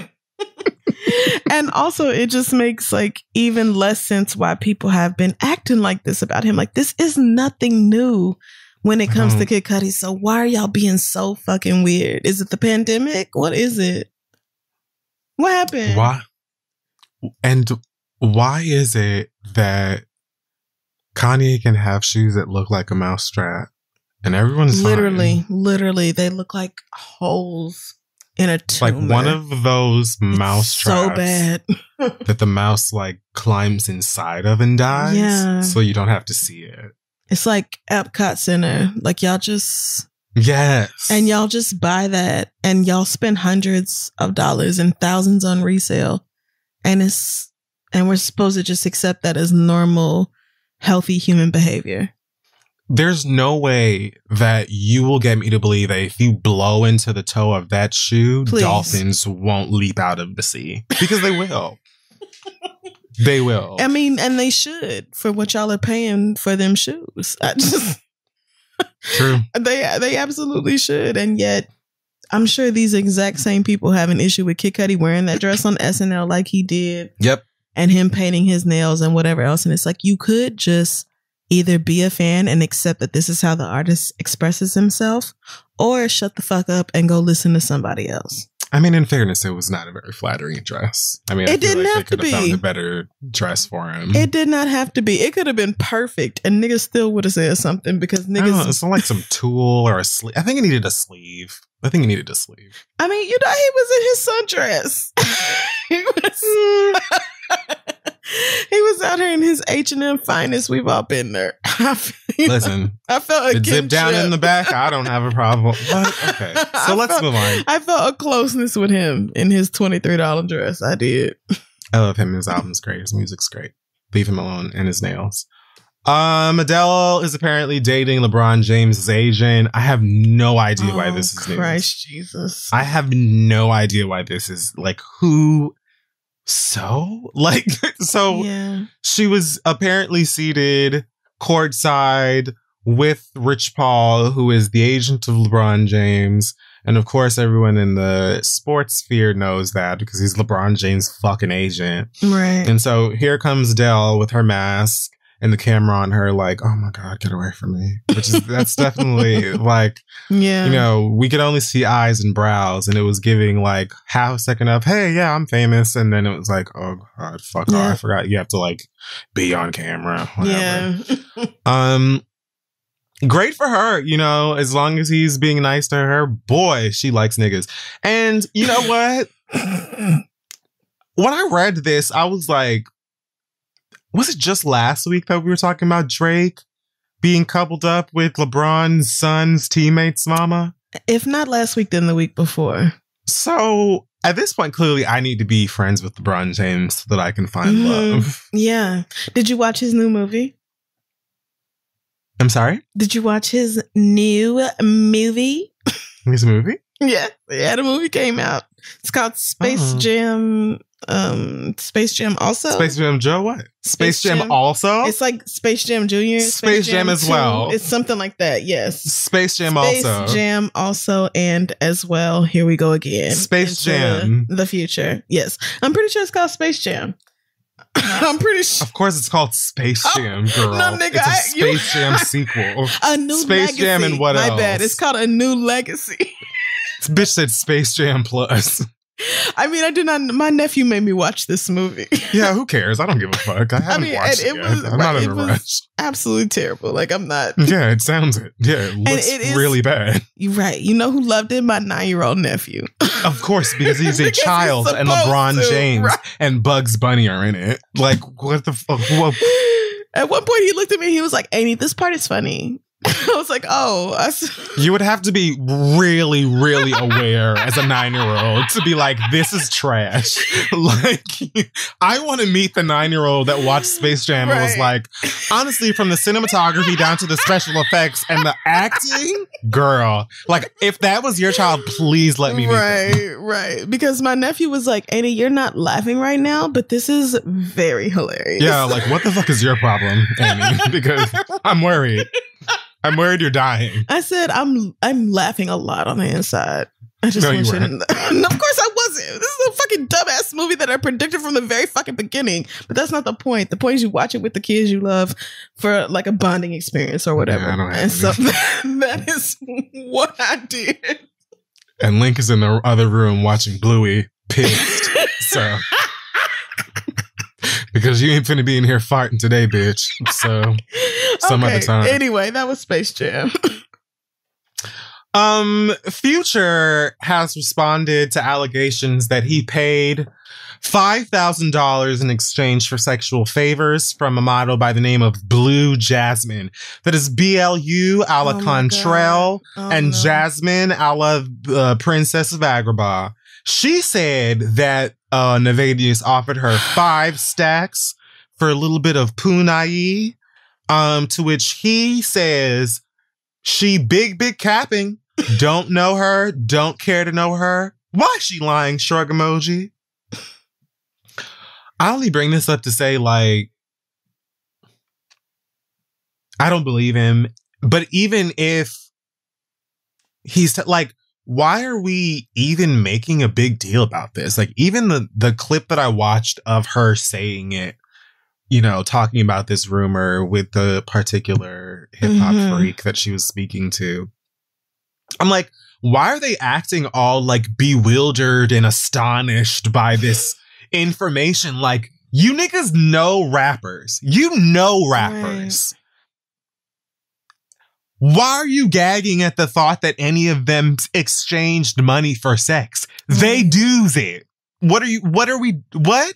and also, it just makes like even less sense why people have been acting like this about him. Like this is nothing new when it comes to Kid Cudi. So why are y'all being so fucking weird? Is it the pandemic? What is it? What happened? Why? And why is it that Kanye can have shoes that look like a mouse strap, and everyone's fine? literally, literally, they look like holes in a like one of those It's mouse so bad. [LAUGHS] that the mouse like climbs inside of and dies. Yeah. So you don't have to see it. It's like Epcot Center. Like y'all just Yes. and y'all just buy that and y'all spend hundreds of dollars and thousands on resale. And it's and we're supposed to just accept that as normal, healthy human behavior. There's no way that you will get me to believe that if you blow into the toe of that shoe, Please. dolphins won't leap out of the sea because they will. [LAUGHS] they will. I mean, and they should for what y'all are paying for them shoes. I just [LAUGHS] True. They they absolutely should, and yet I'm sure these exact same people have an issue with Kid Cudi wearing that dress on SNL like he did, Yep. And him painting his nails and whatever else. And it's like you could just either be a fan and accept that this is how the artist expresses himself, or shut the fuck up and go listen to somebody else. I mean, in fairness, it was not a very flattering dress. I mean, I It feel didn't like have they to could have found a better dress for him. It did not have to be. It could have been perfect, and niggas still would have said something because I don't know, niggas. it's not like some tool or a sleeve. I think it needed a sleeve. I think it needed a sleeve. I mean, you know, he was in his sundress. [LAUGHS] he was. Mm. [LAUGHS] he was out here in his H and M finest. We've all been there. [LAUGHS] Listen, I felt a zipped down in the back. I don't have a problem. But okay, [LAUGHS] so I let's felt- move on. I felt a closeness with him in his twenty three dollar dress. I did. I love him. His album's great. His music's great. Leave him alone and his nails. Um, Adele is apparently dating LeBron James' agent. I have no idea why Oh, this is news. Christ Jesus. I have no idea why this is like who. So like [LAUGHS] so yeah. she was apparently seated courtside with Rich Paul, who is the agent of LeBron James. And of course, everyone in the sports sphere knows that because he's LeBron James' fucking agent. Right. And so here comes Dell with her mask and the camera on her, like, oh my God, get away from me. Which is, that's definitely [LAUGHS] like, yeah. you know, we could only see eyes and brows. And it was giving like half a second of, hey, yeah, I'm famous. And then it was like, oh God, fuck off. Yeah. I forgot you have to like be on camera. Whatever. yeah. [LAUGHS] Um, great for her, you know, as long as he's being nice to her. Boy, she likes niggas. And you know what? [LAUGHS] when I read this, I was like, was it just last week that we were talking about Drake being coupled up with LeBron's son's teammate's mama? if not last week, then the week before. So at this point, clearly, I need to be friends with LeBron James so that I can find Mhm. love. Yeah. Did you watch his new movie? I'm sorry? Did you watch his new movie? His movie? [LAUGHS] Yeah. Yeah, the movie came out. It's called Space Oh. Jam. Um, Space Jam also. Space Jam Joe, what? Space, Space Jam, Jam. also? It's like Space Jam Junior. Space Jam as 2. well. It's something like that. Yes. Space Jam Space also. Jam also and as well. Here we go again. Space Jam. The future. Yes. I'm pretty sure it's called Space Jam. [LAUGHS] I'm pretty sure. Of course, it's called Space Oh, Jam, girl. no, nigga, it's a I- Space Jam [LAUGHS] sequel. A new Space legacy. Jam and what My else? bad. It's called a new legacy. This bitch said Space Jam Plus. I mean, I did not. My nephew made me watch this movie. [LAUGHS] yeah, who cares? I don't give a fuck. I haven't mean, watched it, it was- I'm not in a rush. Absolutely terrible. Like I'm not. [LAUGHS] Yeah, it sounds it. Yeah, it looks it is- really bad. [LAUGHS] You're right. You know who loved it? My nine year old nephew. Of course, because he's a Because he's child and LeBron to, James right. and Bugs Bunny are in it. Like, what the fuck? What? At one point, he looked at me. He was like, "Amy, this part is funny." [LAUGHS] I was like, "Oh." I s- You would have to be really, really aware as a nine year old to be like, this is trash. [LAUGHS] like, I want to meet the nine year old that watched Space Jam and was like, honestly, from the cinematography down to the special effects and the acting, girl, like, if that was your child, please let me right, right. Because my nephew was like, "Annie, you're not laughing right now, but this is very hilarious." Yeah, like, what the fuck is your problem, Amy? [LAUGHS] because I'm worried. I'm worried you're dying. I said, "I'm I'm laughing a lot on the inside." I just No, want you you to know. [LAUGHS] No, of course I wasn't. This is a fucking dumbass movie that I predicted from the very fucking beginning. But that's not the point. The point is you watch it with the kids you love for like a bonding experience or whatever. Don't and so [LAUGHS] that is what I did. And Link is in the other room watching Bluey, pissed. [LAUGHS] So, because you ain't finna be in here farting today, bitch. So, [LAUGHS] Some other time. Anyway, that was Space Jam. [LAUGHS] um, Future has responded to allegations that he paid $5,000 in exchange for sexual favors from a model by the name of Blue Jasmine. That is B L U a la Oh Contrail Oh, and no. Jasmine a la uh, Princess of Agrabah. She said that uh, Nayvadius offered her five stacks for a little bit of punai, um, to which he says she big, big capping. don't know her, don't care to know her. Why she lying? Shrug emoji. I only bring this up to say, like, I don't believe him. But even if he's t- like, why are we even making a big deal about this? Like, even the the clip that I watched of her saying it, you know, talking about this rumor with the particular hip hop Mhm. freak that she was speaking to. I'm like, why are they acting all like bewildered and astonished by this information? Like, you niggas know rappers. You know rappers. Why are you gagging at the thought that any of them exchanged money for sex? They do it. What are you, what are we, what?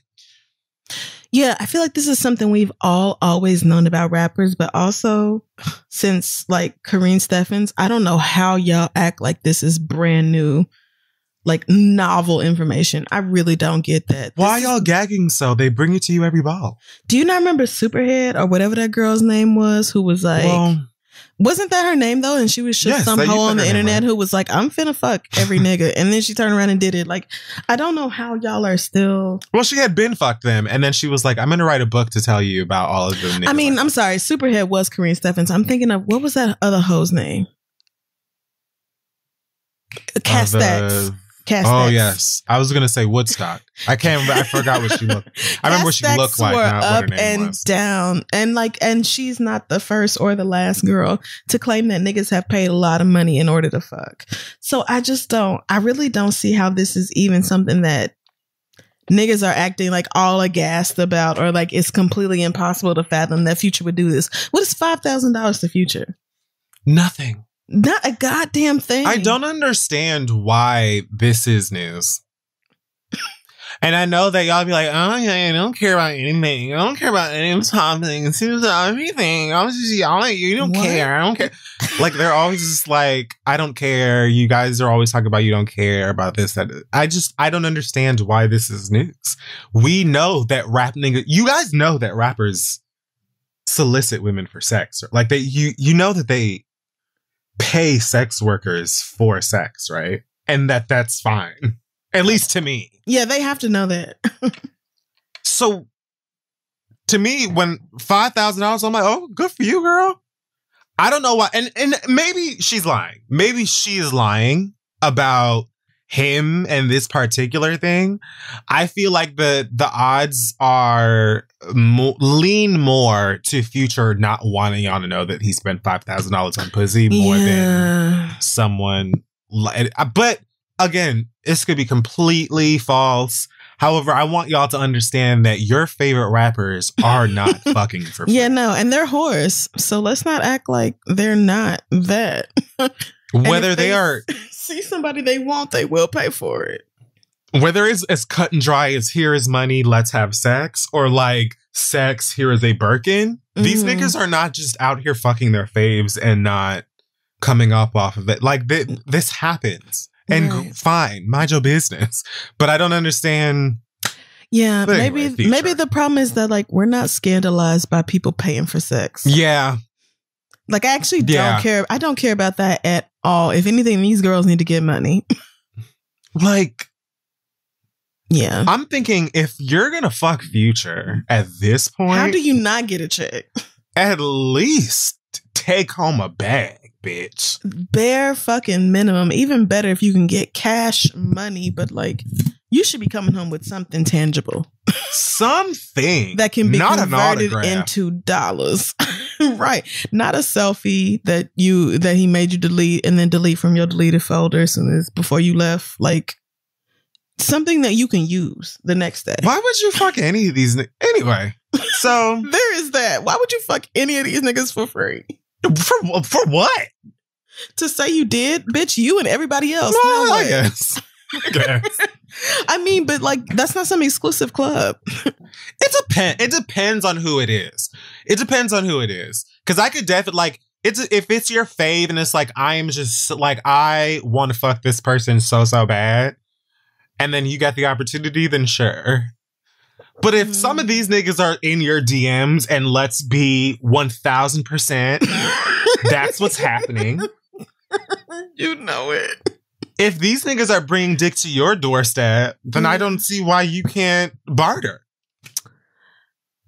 Yeah, I feel like this is something we've all always known about rappers, but also since like Karrine Steffans, I don't know how y'all act like this is brand new, like novel information. I really don't get that. Why y'all gagging so? They bring it to you every ball. Do you not remember Superhead or whatever that girl's name was who was like well, wasn't that her name though? And she was just Yes, some hoe on the internet right? who was like, I'm finna fuck every [LAUGHS] nigga. And then she turned around and did it. Like, I don't know how y'all are still well, she had been fucked them, and then she was like, "I'm gonna write a book to tell you about all of them." I mean, like I'm sorry, Superhead was Karrine Steffans. I'm thinking of what was that other hoe's name? Kat Stacks. Uh, the-. Oh yes, I was gonna say Woodstock. I can't. remember. I forgot what she looked. I [LAUGHS] remember what she looked like, not what her up name and was. down, and like, and she's not the first or the last girl to claim that niggas have paid a lot of money in order to fuck. So I just don't. I really don't see how this is even something that niggas are acting like all aghast about, or like it's completely impossible to fathom that Future would do this. What is five thousand dollars to Future? Nothing. Not a goddamn thing. I don't understand why this is news. [LAUGHS] And I know that y'all be like, oh, yeah, I don't care about anything. I don't care about any topic. It seems everything. I'm just, y'all, you don't What? care. I don't care. like, they're always just like, I don't care. You guys are always talking about you don't care about this. That I just, I don't understand why this is news. We know that rap niggas, you guys know that rappers solicit women for sex. Like, they, you, you know that they, pay sex workers for sex, right? And that that's fine. At least to me. Yeah, they have to know that. [LAUGHS] So to me, when five thousand dollars, I'm like, oh, good for you, girl. I don't know why, and and maybe she's lying. Maybe she is lying about him and this particular thing. I feel like the the odds are mo- lean more to future not wanting y'all to know that he spent five thousand dollars on pussy more than someone li- uh, but again this could be completely false however i want y'all to understand that your favorite rappers are [LAUGHS] not fucking for free. Yeah, no, and they're whores. So let's not act like they're not that. [LAUGHS] Whether if they are [LAUGHS] see somebody they want, they will pay for it. whether it's as cut and dry as here is money let's have sex or like sex here is a birkin these Mhm. niggas are not just out here fucking their faves and not coming up off of it like th- this happens and g- Right. fine mind your business [LAUGHS] but i don't understand Yeah, anyway, maybe future. maybe the problem is that like we're not scandalized by people paying for sex. yeah Like I actually Yeah. don't care. I don't care about that at all. If anything, these girls need to get money. [LAUGHS] like Yeah. I'm thinking if you're gonna fuck Future at this point, How do you not get a check? at least take home a bag, bitch. Bare fucking minimum. Even better if you can get cash money, but like you should be coming home with something tangible Something that can be not converted into dollars. [LAUGHS] right. Not a selfie that you that he made you delete and then delete from your deleted folder as soon as before you left. Like something that you can use the next day. Why would you fuck any of these? ni- Anyway, [LAUGHS] so There is that. Why would you fuck any of these niggas for free? for for what? To say you did, bitch, you and everybody else. Well, Now I guess. [LAUGHS] I mean, but like that's not some exclusive club. [LAUGHS] It depends. It depends on who it is. It depends on who it is. Because I could definitely like it's if it's your fave and it's like I am just like I want to fuck this person so so bad, and then you get the opportunity, then sure. But if some of Mhm. these niggas are in your DMs and let's be one thousand percent, [LAUGHS] that's what's happening. you know it. If these niggas are bringing dick to your doorstep, then I Mhm. don't see why you can't barter.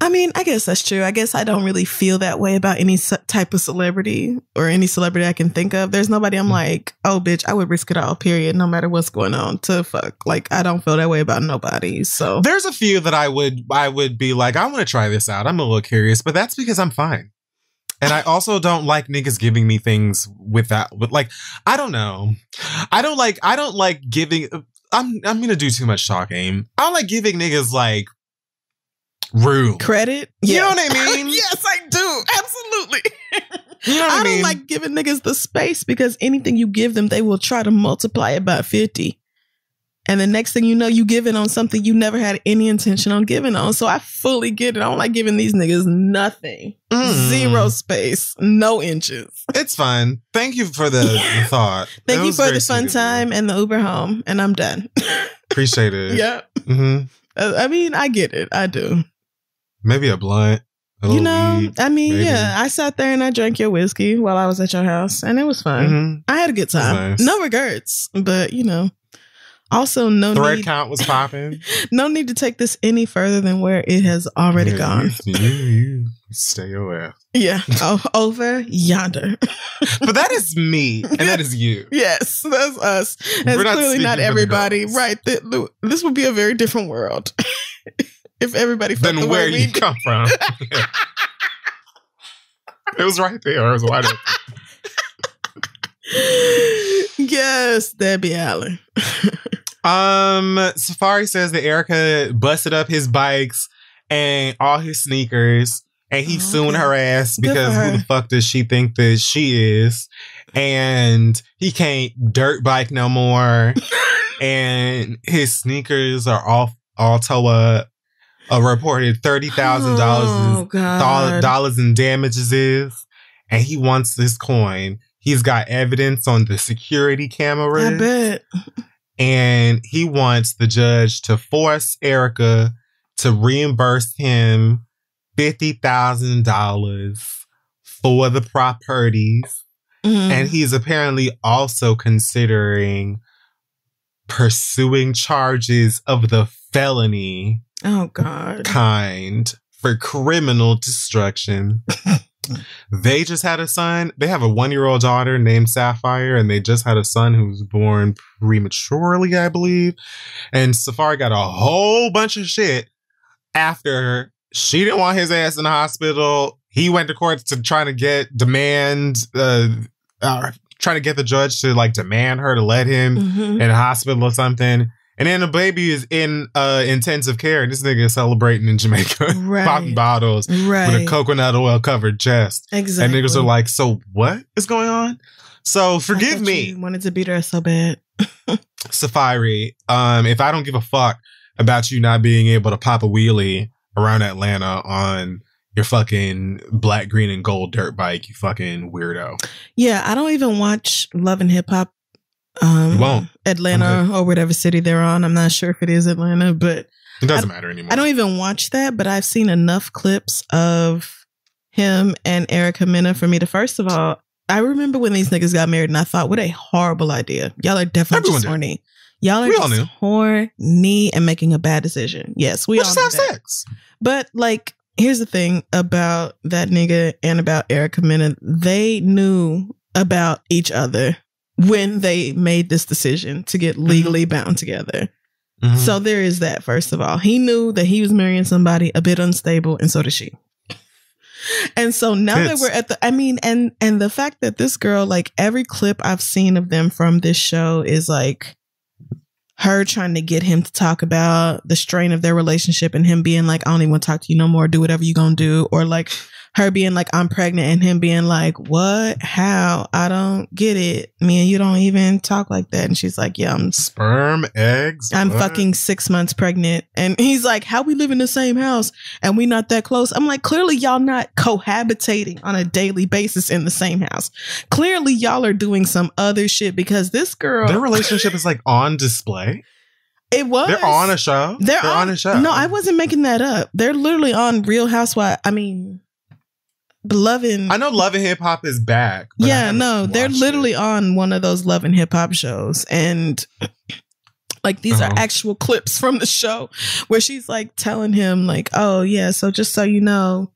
I mean, I guess that's true. I guess I don't really feel that way about any type of celebrity or any celebrity I can think of. There's nobody I'm Mm. like, oh, bitch, I would risk it all, period, no matter what's going on to fuck. Like, I don't feel that way about nobody. So, There's a few that I would I would be like, I want to try this out. I'm a little curious, but that's because I'm fine. And I also don't like niggas giving me things without with like I don't know. I don't like I don't like giving uh, I'm I'm gonna do too much talking. I don't like giving niggas like room. credit. You know what I [LAUGHS] mean? yes, I do. Absolutely. [LAUGHS] You know what I, I don't like giving niggas the space because anything you give them, they will try to multiply it by 50. And the next thing you know, you giving on something you never had any intention on giving on. So I fully get it. I don't like giving these niggas nothing. Mm. Zero space, no inches. It's fine. Thank you for the, the [LAUGHS] thought. Thank That you for the fun time and the Uber home. And I'm done. Appreciate it. [LAUGHS] yeah. hmm Uh, I mean, I get it. I do. Maybe a blunt. A You know, weed. I mean, maybe. yeah, I sat there and I drank your whiskey while I was at your house, and it was fun. Mhm. I had a good time. nice. No regrets, but you know, also no Thread need, count was popping. [LAUGHS] no need to take this any further than where it has already Yeah, gone. You, you, stay ass. Yeah, oh, over yonder. [LAUGHS] But that is me, and that is you. yes, that's us. That's We're not clearly not everybody. Right? Th- th- This would be a very different world [LAUGHS] if everybody felt Then the where you come from? it was right there. It was wide open. [LAUGHS] yes, Debbie Allen. [LAUGHS] Um, Safaree says that Erica busted up his bikes and all his sneakers, and he's Oh, suing okay. her ass because who the fuck does she think that she is? And he can't dirt bike no more, [LAUGHS] and his sneakers are all all toe up. A reported thirty thousand oh, dollars dollars in damages is, and he wants this coin. He's got evidence on the security cameras I bet. and he wants the judge to force Erica to reimburse him fifty thousand dollars for the properties, Mhm. and he's apparently also considering pursuing charges of the felony oh God. kind for criminal destruction. [LAUGHS] [LAUGHS] they just had a son. They have a one year old daughter named Sapphire, and they just had a son who was born prematurely, I believe. And Safaree got a whole bunch of shit after she didn't want his ass in the hospital. He went to court to try to get demand, uh, uh, trying to get the judge to like demand her to let him Mhm. in a hospital or something. And then the baby is in uh, intensive care. and This nigga is celebrating in Jamaica, [LAUGHS] Right. popping bottles Right. with a coconut oil covered chest. exactly. And niggas are like, "So what is going on?" So forgive me, wanted to beat her so bad. [LAUGHS] Safaree. Um, if I don't give a fuck about you not being able to pop a wheelie around Atlanta on your fucking black, green, and gold dirt bike, you fucking weirdo. Yeah, I don't even watch Love and Hip Hop. Um. Atlanta or whatever city they're on. I'm not sure if it is Atlanta, but It doesn't matter anymore. I don't even watch that. But I've seen enough clips of him and Erica Mena for me to first of all. I remember when these niggas got married, and I thought, what a horrible idea. Y'all are definitely Everyone just did. horny. Y'all are We just horny and making a bad decision. Yes, we We'll all just have that. sex. But like, here's the thing about that nigga and about Erica Mena. They knew about each other when they made this decision to get legally bound together. Mhm. So there is that, first of all. He knew that he was marrying somebody a bit unstable, and so did she. And so now that we're at the I mean, and and the fact that this girl, like every clip I've seen of them from this show is like her trying to get him to talk about the strain of their relationship and him being like, I don't even want to talk to you no more, do whatever you gonna do. Or like her being like, I'm pregnant and him being like, What? How? I don't get it. Me and you don't even talk like that. And she's like, Yeah, I'm sperm, eggs. I'm what? fucking six months pregnant. And he's like, How we live in the same house and we not that close? I'm like, clearly y'all not cohabitating on a daily basis in the same house. Clearly y'all are doing some other shit because this girl Their relationship is like on display. it was They're on a show. they're, on, a show. No, I wasn't making that up. They're literally on Real Housewives. I mean Beloved. I know Love and Hip Hop is back. but yeah, no, they're literally it. on one of those love and hip hop shows. And like these Uh-huh. are actual clips from the show where she's like telling him, like, oh yeah, so just so you know,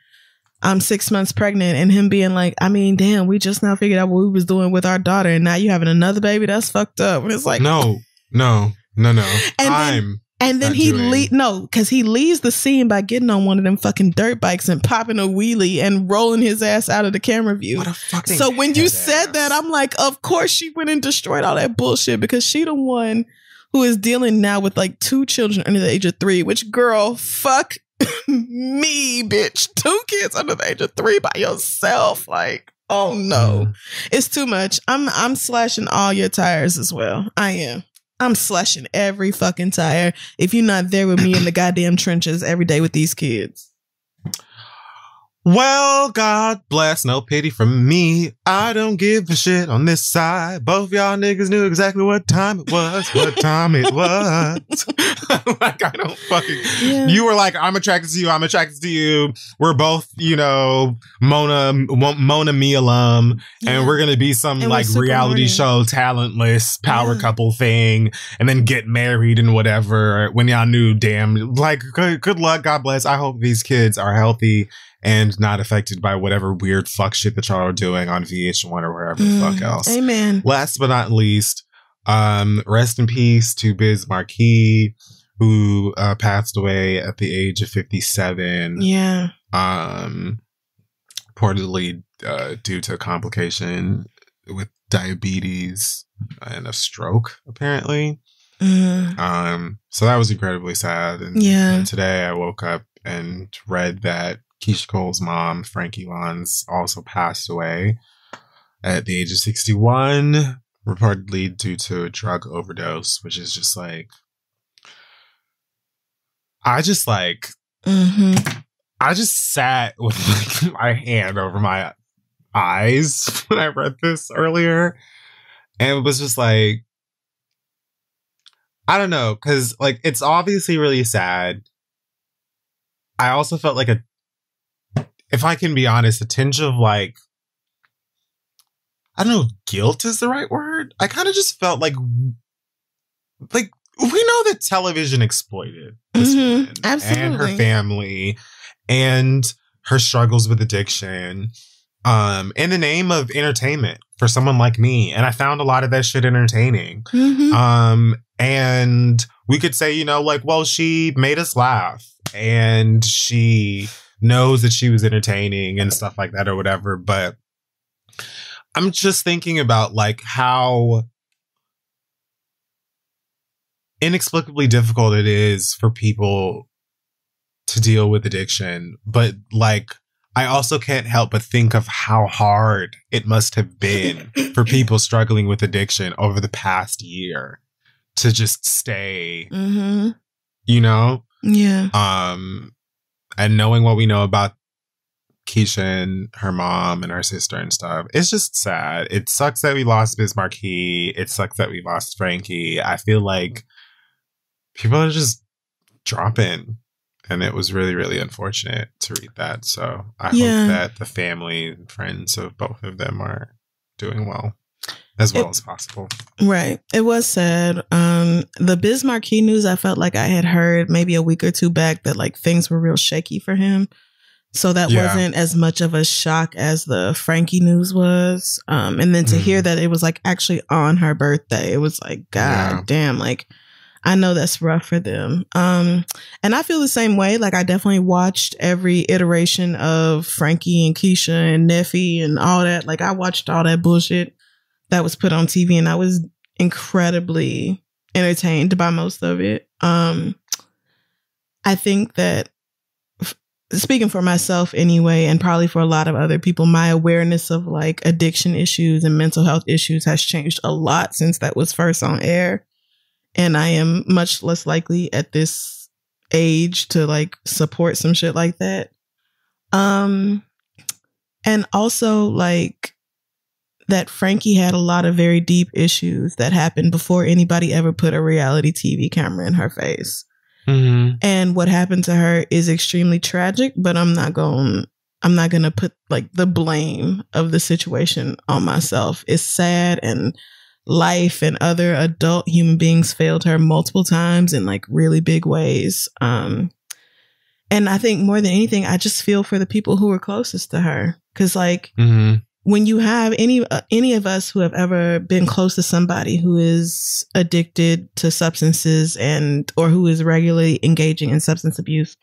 I'm six months pregnant, and him being like, I mean, damn, we just now figured out what we was doing with our daughter, and now you having another baby. That's fucked up. And it's like no, no, no, no. And I'm And then Not he le- no, because he leaves the scene by getting on one of them fucking dirt bikes and popping a wheelie and rolling his ass out of the camera view. what a fucking. So when you said ass. that, I'm like, of course she went and destroyed all that bullshit because she the one who is dealing now with like two children under the age of three. Which girl, fuck [LAUGHS] me, bitch, two kids under the age of three by yourself. Like, oh no, Mm. it's too much. I'm I'm slashing all your tires as well. I am. I'm slashing every fucking tire if you're not there with me in the goddamn trenches every day with these kids. Well, God bless, no pity from me. I don't give a shit on this side. Both y'all niggas knew exactly what time it was, what [LAUGHS] time it was. [LAUGHS] like, I don't fucking. Yeah. You were like, I'm attracted to you, I'm attracted to you. We're both, you know, Mona, Mona Me alum, Yeah. and we're gonna be some And like reality horny. show, talentless power Yeah. couple thing, and then get married and whatever when y'all knew, damn, like, good, good luck, God bless. I hope these kids are healthy and not affected by whatever weird fuck shit that y'all are doing on VH1 or wherever the fuck Mm, else. Amen. Last but not least, um, rest in peace to Biz Markie, who uh, passed away at the age of 57, Yeah. um, reportedly uh, due to a complication with diabetes and a stroke, apparently. Mm. Um, so that was incredibly sad. And, Yeah. and today I woke up and read that Keyshia Cole's mom, Frankie Lons, also passed away at the age of 61, reportedly due to a drug overdose, which is just like, I just like, hmm I just sat with like, [LAUGHS] my hand over my eyes [LAUGHS] when I read this earlier. And it was just like, I don't know, because like it's obviously really sad. I also felt like a, if I can be honest, a tinge of like, I don't know, if guilt is the right word. I kind of just felt like, like we know that television exploited this Mhm, woman and her family and her struggles with addiction um in the name of entertainment for someone like me and i found a lot of that shit entertaining. Hmm um and we could say you know like well she made us laugh and she knows that she was entertaining and stuff like that or whatever but i'm just thinking about like how inexplicably difficult it is for people to deal with addiction but like i also can't help but think of how hard it must have been for people struggling with addiction over the past year to just stay, hmm you know? Yeah. Um and knowing what we know about Keyshia and her mom and her sister and stuff, it's just sad. It sucks that we lost Biz Markie. It sucks that we lost Frankie. I feel like people are just dropping. And it was really, really unfortunate to read that. So I Yeah. hope that the family and friends of both of them are doing well as well It- as possible. Right. It was sad. Um, the Biz Markie news, I felt like I had heard maybe a week or two back that like things were real shaky for him. So that Yeah. wasn't as much of a shock as the Frankie news was. Um, and then to Mhm. hear that it was like actually on her birthday, it was like, God Yeah. damn, like I know that's rough for them. Um, and I feel the same way. Like I definitely watched every iteration of Frankie and Keyshia and Neffe and all that. Like I watched all that bullshit that was put on TV and I was incredibly entertained by most of it. Um, I think that speaking for myself anyway, and probably for a lot of other people, my awareness of like addiction issues and mental health issues has changed a lot since that was first on air. And I am much less likely at this age to like support some shit like that. Um, and also like that Frankie had a lot of very deep issues that happened before anybody ever put a reality TV camera in her face. Mm-hmm. And what happened to her is extremely tragic, but I'm not going I'm not going to put like the blame of the situation on myself. It's sad and life and other adult human beings failed her multiple times in like really big ways. Um and I think more than anything I just feel for the people who were closest to her cuz like Mm-hmm. When you have any uh, any of us who have ever been close to somebody who is addicted to substances and or who is regularly engaging in substance abuse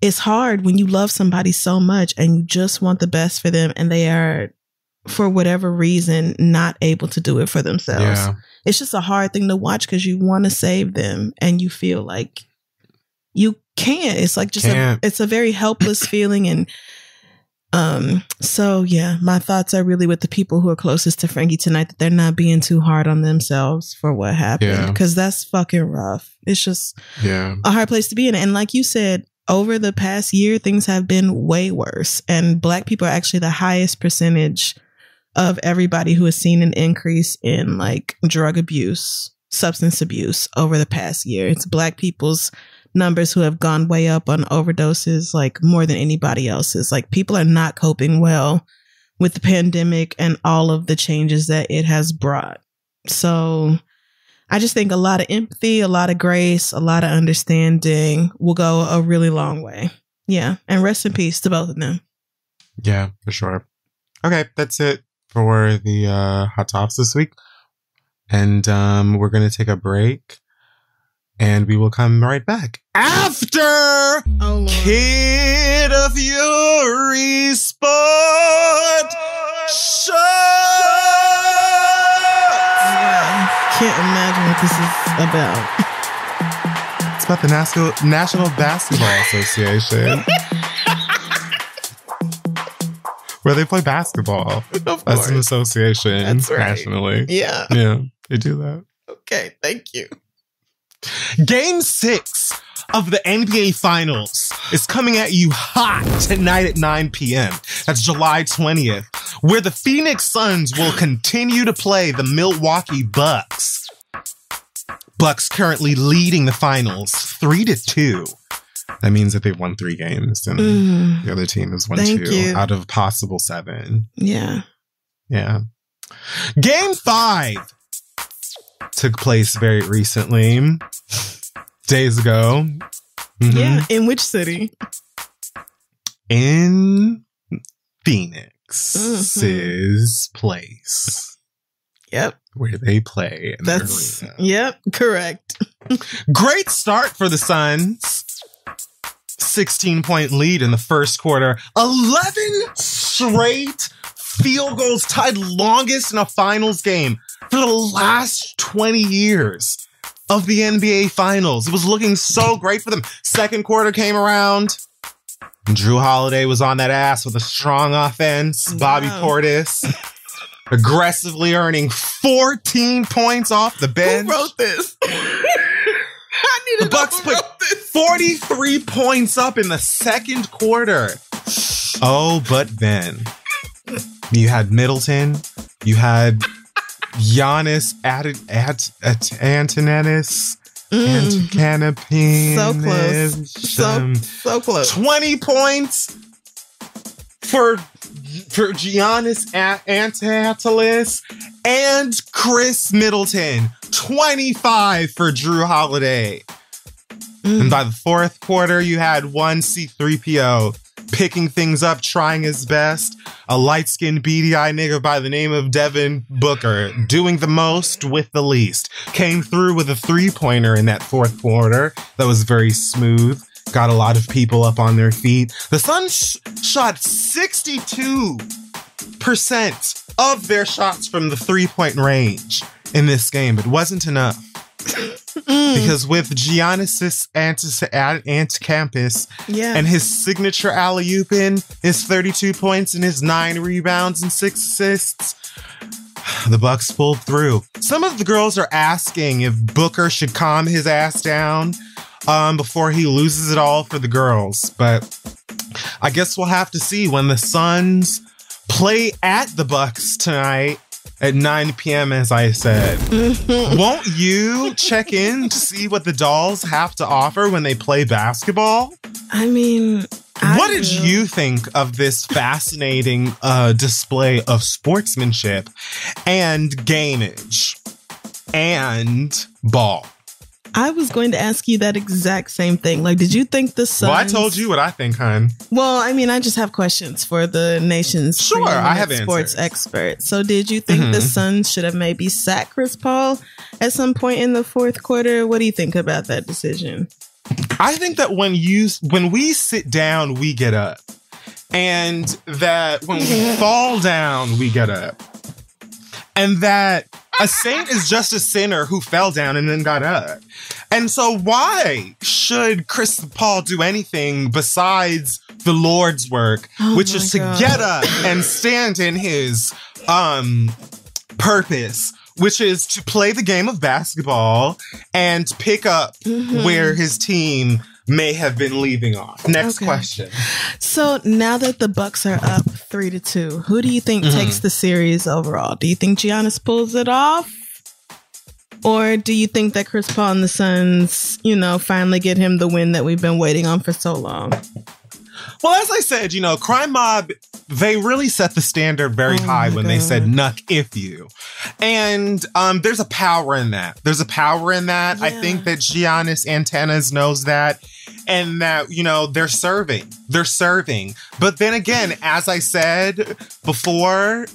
it's hard when you love somebody so much and you just want the best for them and they are for whatever reason not able to do it for themselves. Yeah. it's just a hard thing to watch because you want to save them and you feel like you can't. It's like just a, it's a very helpless feeling and Um, so yeah, my thoughts are really with the people who are closest to Frankie tonight that they're not being too hard on themselves for what happened. Yeah. Cause that's fucking rough. It's just Yeah. a hard place to be in. And like you said, over the past year, things have been way worse. And black people are actually the highest percentage of everybody who has seen an increase in like drug abuse, substance abuse over the past year. It's black people's numbers who have gone way up on overdoses, like more than anybody else's. Like people are not coping well with the pandemic and all of the changes that it has brought. So I just think a lot of empathy, a lot of grace, a lot of understanding will go a really long way. Yeah. And rest in peace to both of them. Yeah, for sure. Okay, that's it for the uh, hot tops this week. And um, we're going to take a break and we will come right back after Oh. Kid of Fury Sport Show. Can't imagine what this is about. [LAUGHS] It's about the National National Basketball Association. [LAUGHS] Where they play basketball Of as an association That's right. nationally. Yeah. Yeah, they do that. Okay. Thank you. Game six of the NBA Finals is coming at you hot tonight at 9 p.m. That's July 20th, where the Phoenix Suns will continue to play the Milwaukee Bucks. Bucks currently leading the finals three to two. That means that they've won three games and Mm, the other team has won two you. out of possible seven. yeah. Yeah. Game five took place very recently, days ago. Mhm. Yeah. In which city? In Phoenix's Mhm. place Yep. where they play That's, yep. Correct. Great start for the Suns. 16 point lead in the first quarter. 11 straight field goals tied longest in a finals game for the last 20 years of the NBA finals. It was looking so great for them. Second quarter came around. Jrue Holiday was on that ass with a strong offense. Bobby Portis aggressively earning 14 points off the bench. Who wrote this? [LAUGHS] I need to The Bucks put wrote this. 43 points up in the second quarter. Oh, but then you had Middleton, you had Giannis added at, at Antoninus and Mm, Canopy. So close. so so close. 20 points for for Giannis A- Antetokounmpo and Khris Middleton. 25 for Jrue Holiday. Mm. And by the fourth quarter, you had one C3PO picking things up, trying his best. A light skinned beady eye nigga by the name of Devin Booker, doing the most with the least. Came through with a three pointer in that fourth quarter that was very smooth. Got a lot of people up on their feet. The Suns sh- shot 62% of their shots from the three point range in this game. It wasn't enough Mm, because with Giannis Ant Campus yeah. and his signature alley oop in his 32 points and his nine rebounds and six assists, [SIGHS] the Bucks pulled through. Some of the girls are asking if Booker should calm his ass down um, before he loses it all for the girls, but I guess we'll have to see when the Suns play at the Bucks tonight at 9 p.m. As I said. [LAUGHS] Won't you check in to see what the dolls have to offer when they play basketball? I mean, I what did will. you think of this fascinating uh, display of sportsmanship and gameage and ball? I was going to ask you that exact same thing. Like, did you think the sun? Well, I told you what I think, hon. Well, I mean, I just have questions for the nation's Sure, I have sports answers. expert. So, did you think the Mhm. Suns should have maybe sacked Chris Paul at some point in the fourth quarter? What do you think about that decision? I think that when you when we sit down, we get up, and that when we [LAUGHS] fall down, we get up, and that a saint is just a sinner who fell down and then got up. And so, why should Chris Paul do anything besides the Lord's work, Oh which is to God. get up and stand in his um purpose, which is to play the game of basketball and pick up Mhm. where his team may have been leaving off. Next Okay. question. So now that the Bucks are up three to two, who do you think Mhm. takes the series overall? Do you think Giannis pulls it off? Or do you think that Chris Paul and the Suns, you know, finally get him the win that we've been waiting on for so long? Well, as I said, you know, Crime Mob, they really set the standard very Oh high when they said God. "nuck if you," and um, there's a power in that. There's a power in that. I think that Giannis Antennas knows that, and that you know they're serving. They're serving. But then again, as I said before,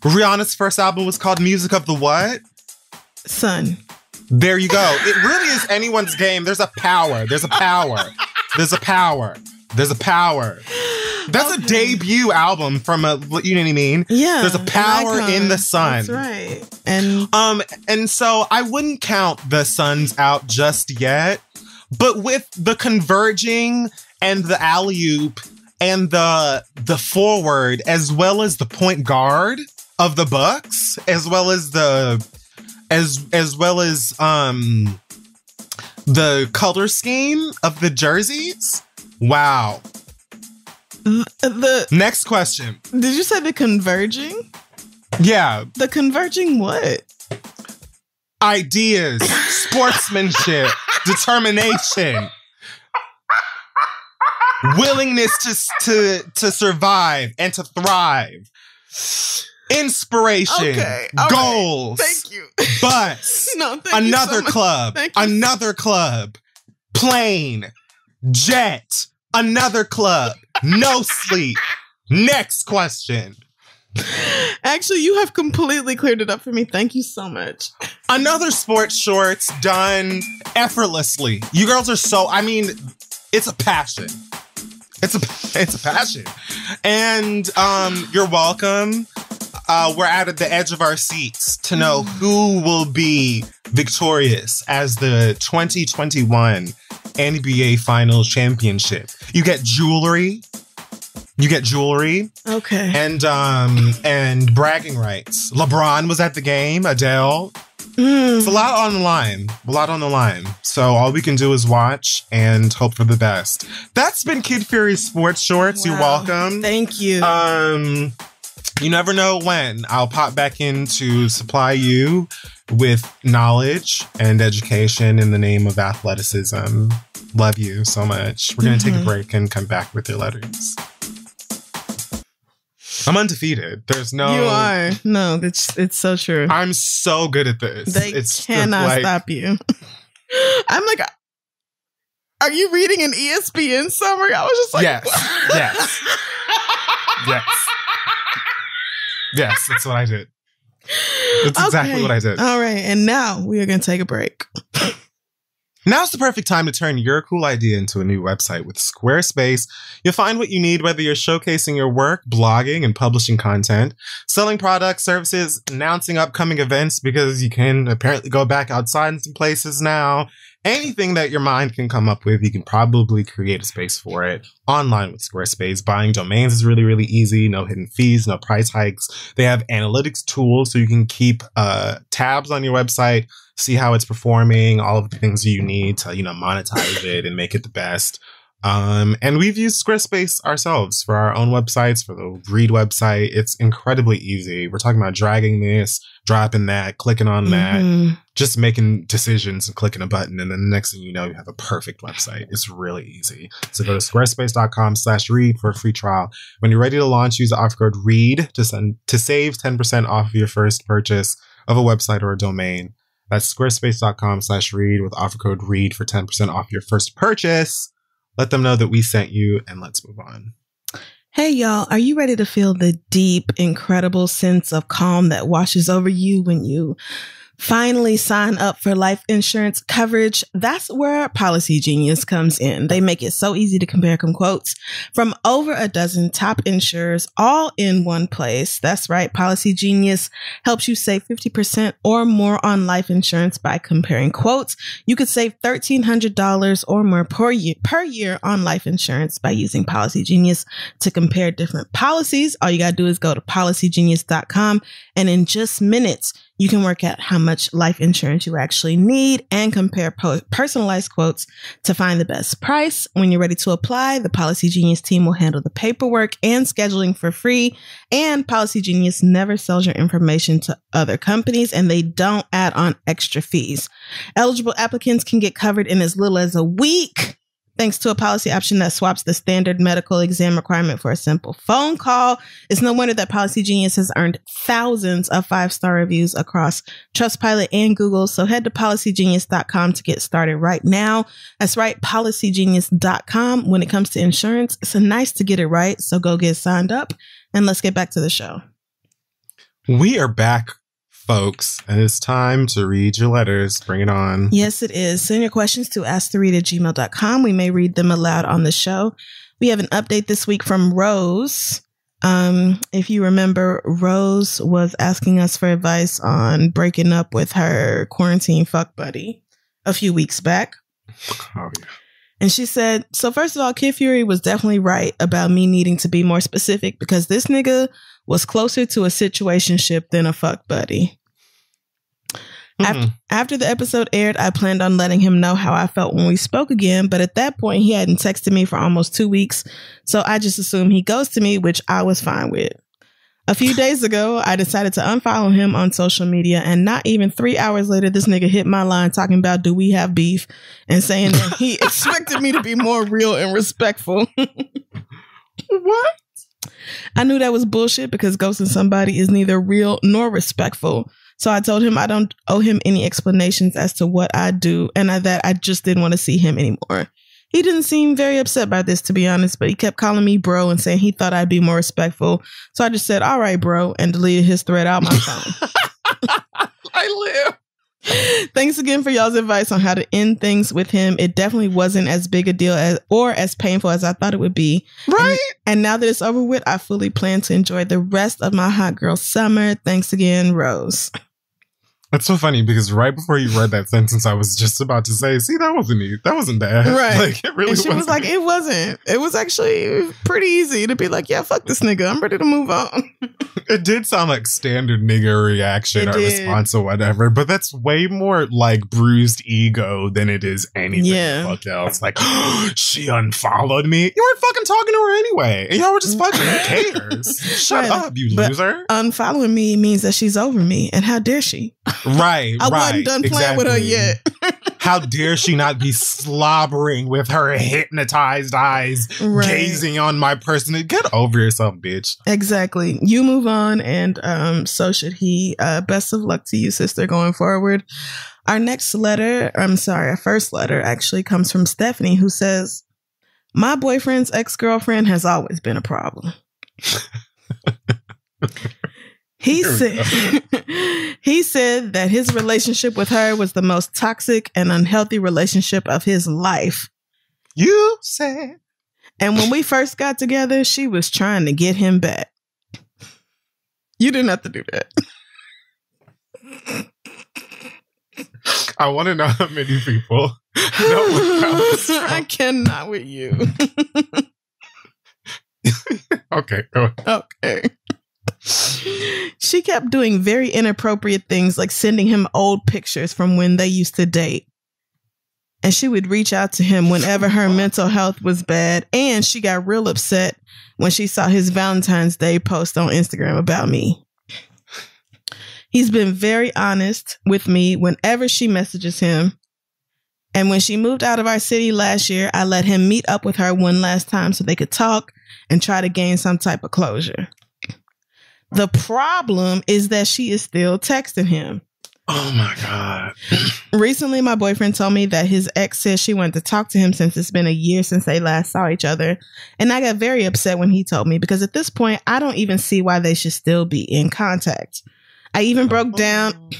Rihanna's first album was called "Music of the What." Son. There you go. It really is anyone's game. There's a power. There's a power. There's a power. There's a power. That's a debut album from a you know what I mean? Yeah. There's a power in the sun. That's right. And Um and so I wouldn't count the Suns out just yet, but with the converging and the alley oop and the the forward as well as the point guard of the Bucks as well as the as as well as um the color scheme of the jerseys. Wow. th- the Next question. did you say the converging? Yeah, The converging what? Ideas, sportsmanship, determination, willingness to to to survive and to thrive, inspiration, Okay, all right. goals, Thank you. bus, [LAUGHS] no, thank you another so club, another club, plane, jet, another club, no sleep. Next question. Actually, you have completely cleared it up for me. Thank you so much. another sports shorts done effortlessly. You girls are so I mean, it's a passion. It's a [LAUGHS] it's a passion. And um you're welcome. Uh we're out at the edge of our seats to know who will be victorious as the 2021 NBA Finals Championship. You get jewelry. You get jewelry Okay. and um and bragging rights. LeBron was at the game, Adele, Mm. it's a lot on the line. A lot on the line. So all we can do is watch and hope for the best. That's been Kid Fury Sports Shorts. You're welcome. Thank you. Um you never know when I'll pop back in to supply you with knowledge and education in the name of athleticism. Love you so much. We're gonna take a Mhm. break and come back with your letters. I'm undefeated. There's no you are. No, it's it's so true. I'm so good at this. They it's cannot like- stop you. [LAUGHS] I'm like, are you reading an ESPN summary? I was just like, Yes, yes. [LAUGHS] Yes. Yes, that's what I did. That's exactly what I did. All right, and now we are going to take a break. [LAUGHS] Now's the perfect time to turn your cool idea into a new website with Squarespace. You'll find what you need whether you're showcasing your work, blogging, and publishing content, selling products, services, announcing upcoming events because you can apparently go back outside in some places now. Anything that your mind can come up with, you can probably create a space for it online with Squarespace. Buying domains is really, really easy. No hidden fees, no price hikes. They have analytics tools so you can keep uh, tabs on your website see how it's performing, all of the things you need to, you know, monetize it and make it the best. Um, and we've used Squarespace ourselves for our own websites, for the Read website. It's incredibly easy. We're talking about dragging this, dropping that, clicking on that, Mhm. just making decisions and clicking a button. And then the next thing you know, you have a perfect website. It's really easy. So go to squarespace.com slash read for a free trial. When you're ready to launch, use the offer code READ to send to save 10% off of your first purchase of a website or a domain. That's squarespace.com slash read with offer code read for 10% off your first purchase. Let them know that we sent you and let's move on. Hey, y'all, are you ready to feel the deep, incredible sense of calm that washes over you when you finally sign up for life insurance coverage, that's where Policy Genius comes in. They make it so easy to compare quotes from over a dozen top insurers all in one place. That's right. Policy Genius helps you save 50% or more on life insurance by comparing quotes. You could save $1,300 or more per year, per year on life insurance by using Policy Genius to compare different policies. All you got to do is go to policygenius.com and in just minutes, you can work out how much life insurance you actually need and compare po- personalized quotes to find the best price. When you're ready to apply, the Policy Genius team will handle the paperwork and scheduling for free. And Policy Genius never sells your information to other companies and they don't add on extra fees. Eligible applicants can get covered in as little as a week thanks to a policy option that swaps the standard medical exam requirement for a simple phone call. It's no wonder that Policy Genius has earned thousands of five star reviews across Trustpilot and Google. So head to policygenius.com to get started right now. That's right, policygenius.com. When it comes to insurance, it's nice to get it right. So go get signed up and let's get back to the show. We are back folks, and it's time to read your letters. Bring it on. Yes, it is. Send your questions to ask3read at gmail.com. We may read them aloud on the show. We have an update this week from Rose. Um, if you remember, Rose was asking us for advice on breaking up with her quarantine fuck buddy a few weeks back. Oh, yeah. And she said, So, first of all, Kid Fury was definitely right about me needing to be more specific because this nigga was closer to a situationship than a fuck buddy. Mm-hmm. After, after, the episode aired, I planned on letting him know how I felt when we spoke again, but at that point, he hadn't texted me for almost two weeks, so I just assumed he ghosted me, which I was fine with. A few [LAUGHS] days ago, I decided to unfollow him on social media, and not even three hours later, this nigga hit my line talking about do we have beef and saying that he [LAUGHS] expected me to be more real and respectful. [LAUGHS] what? I knew that was bullshit because ghosting somebody is neither real nor respectful. So I told him I don't owe him any explanations as to what I do and that I just didn't want to see him anymore. He didn't seem very upset by this, to be honest, but he kept calling me bro and saying he thought I'd be more respectful. So I just said, all right, bro, and deleted his thread out my phone. [LAUGHS] I live. Thanks again for y'all's advice on how to end things with him. It definitely wasn't as big a deal as or as painful as I thought it would be. Right. And, and now that it's over with, I fully plan to enjoy the rest of my hot girl summer. Thanks again, Rose. That's so funny because right before you read that sentence, I was just about to say, "See, that wasn't me. That wasn't bad." [LAUGHS] Right? Like it really. And she wasn't. was like, "It wasn't. It was actually pretty easy to be like, yeah, fuck this nigga. I'm ready to move on." [LAUGHS] it did sound like standard nigga reaction it or did. response or whatever, but that's way more like bruised ego than it is anything yeah. fuck else. Like, [GASPS] she unfollowed me. You weren't fucking talking to her anyway, and y'all were just fucking. Who [LAUGHS] cares? Shut right. up, you but loser. Unfollowing me means that she's over me, and how dare she? Right. I right, wasn't done playing exactly. with her yet. [LAUGHS] How dare she not be slobbering with her hypnotized eyes, right. gazing on my person? Get over yourself, bitch. Exactly. You move on, and um, so should he. Uh, best of luck to you, sister, going forward. Our next letter, I'm sorry, our first letter actually comes from Stephanie, who says, My boyfriend's ex girlfriend has always been a problem. [LAUGHS] He said [LAUGHS] he said that his relationship with her was the most toxic and unhealthy relationship of his life. You said. And when we first got together, she was trying to get him back. You didn't have to do that. I want to know how many people [LAUGHS] [LAUGHS] I cannot with you. okay. Okay she kept doing very inappropriate things like sending him old pictures from when they used to date. And she would reach out to him whenever her [LAUGHS] mental health was bad. And she got real upset when she saw his Valentine's Day post on Instagram about me. He's been very honest with me whenever she messages him. And when she moved out of our city last year, I let him meet up with her one last time so they could talk and try to gain some type of closure. The problem is that she is still texting him. Oh my God. Recently, my boyfriend told me that his ex said she wanted to talk to him since it's been a year since they last saw each other. And I got very upset when he told me because at this point, I don't even see why they should still be in contact. I even broke oh. down.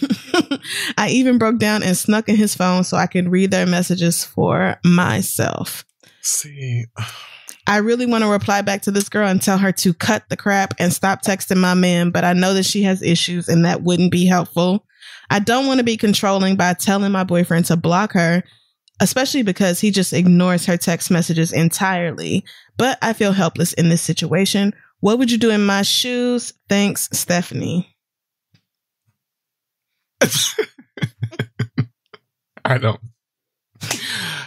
[LAUGHS] I even broke down and snuck in his phone so I could read their messages for myself. See, I really want to reply back to this girl and tell her to cut the crap and stop texting my man, but I know that she has issues and that wouldn't be helpful. I don't want to be controlling by telling my boyfriend to block her, especially because he just ignores her text messages entirely. But I feel helpless in this situation. What would you do in my shoes? Thanks, Stephanie. [LAUGHS] I don't.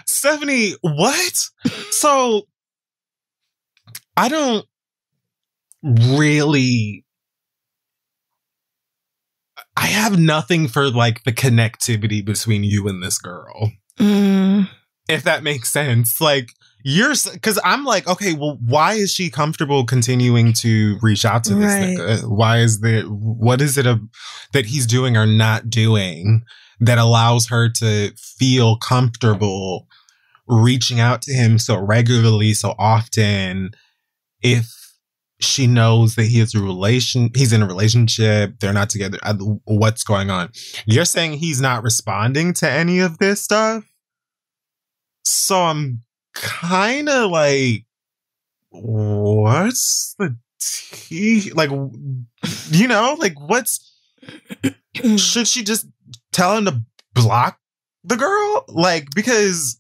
Stephanie, what? So I don't really I have nothing for like the connectivity between you and this girl. Mm, If that makes sense. Like you're cuz I'm like, okay, well why is she comfortable continuing to reach out to this Right. nigga? Why is the what is it a, that he's doing or not doing that allows her to feel comfortable reaching out to him so regularly, so often, if she knows that he is a relation, he's in a relationship, they're not together. What's going on? You're saying he's not responding to any of this stuff, so I'm kind of like, what's the tea? Like, you know, like what's [CLEARS THROAT] should she just tell him to block the girl? Like, because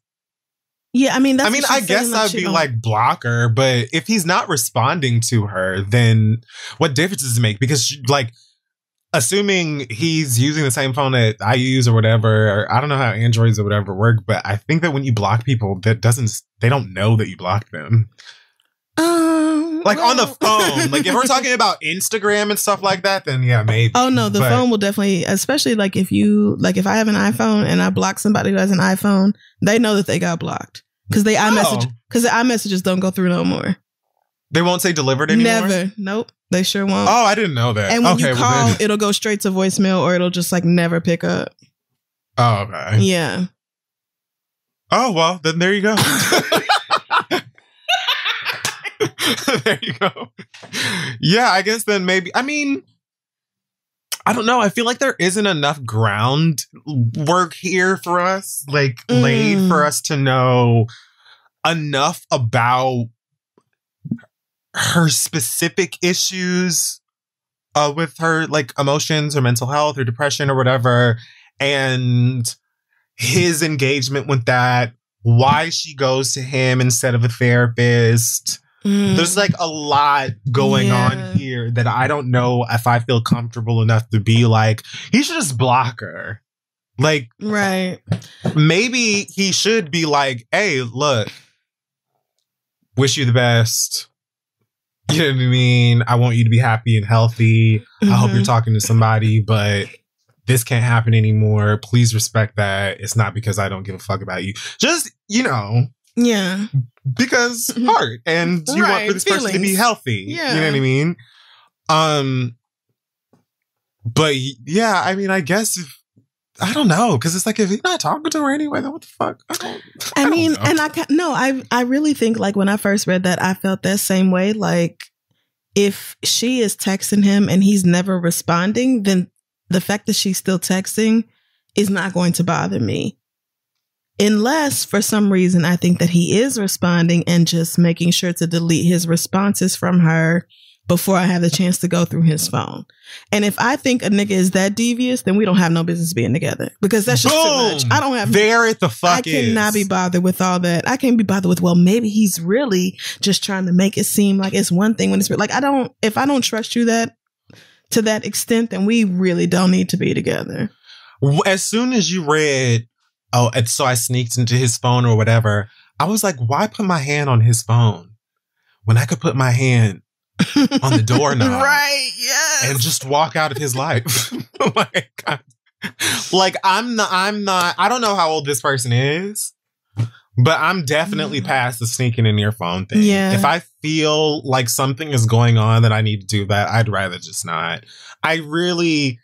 yeah, I mean, that's I mean, I guess I'd be don't- like blocker, but if he's not responding to her, then what difference does it make? Because she, like, assuming he's using the same phone that I use or whatever, or I don't know how Androids or whatever work, but I think that when you block people, that doesn't they don't know that you blocked them. um, Like on the phone. like if we're [LAUGHS] talking about Instagram and stuff like that, then yeah, maybe. Oh no, the But- phone will definitely, especially like if you like if I have an iPhone and I block somebody who has an iPhone, they know that they got blocked because they iMessage Oh. because the iMessages don't go through no more. They won't say delivered anymore. Never, nope, they sure won't. Oh, I didn't know that. and when okay, you well call, then- it'll go straight to voicemail or it'll just like never pick up. oh, okay. Yeah, Oh well, then there you go. [LAUGHS] [LAUGHS] there you go. Yeah, I guess then maybe. I mean, I don't know. I feel like there isn't enough ground work here for us, like laid Mm. for us to know enough about her specific issues uh, with her like emotions or mental health or depression or whatever, and his engagement with that, why she goes to him instead of a therapist. Mm. There's like a lot going Yeah. on here that I don't know if I feel comfortable enough to be like, he should just block her. Like, right. maybe he should be like, hey, look, wish you the best. You know what I mean? I want you to be happy and healthy. I hope you're Mhm. talking to somebody, but this can't happen anymore. Please respect that. It's not because I don't give a fuck about you. Just, you know, Yeah, because heart and you want for this person to be healthy. Yeah. You know what I mean? Um but yeah, I mean, I guess if I don't know, because it's like if he's not talking to her anyway, then what the fuck? I, don't, I don't mean, know. and I no, I I really think like when I first read that, I felt that same way. Like if she is texting him and he's never responding, then the fact that she's still texting is not going to bother me. Unless for some reason I think that he is responding and just making sure to delete his responses from her before I have the chance to go through his phone. And if I think a nigga is that devious, then we don't have no business being together because that's just too much. I don't have there it the fuck. I cannot is. be bothered with all that. I can't be bothered with, well, maybe he's really just trying to make it seem like it's one thing when it's like I don't if I don't trust you that to that extent, then we really don't need to be together. As soon as you read, oh, and so I sneaked into his phone or whatever, I was like, why put my hand on his phone when I could put my hand on the [LAUGHS] doorknob right, yes. and just walk out of his life? [LAUGHS] like, I- like I'm not, I'm not, I don't know how old this person is, but I'm definitely Mhm. past the sneaking in your phone thing. Yeah. If I feel like something is going on that I need to do that, I'd rather just not. I really,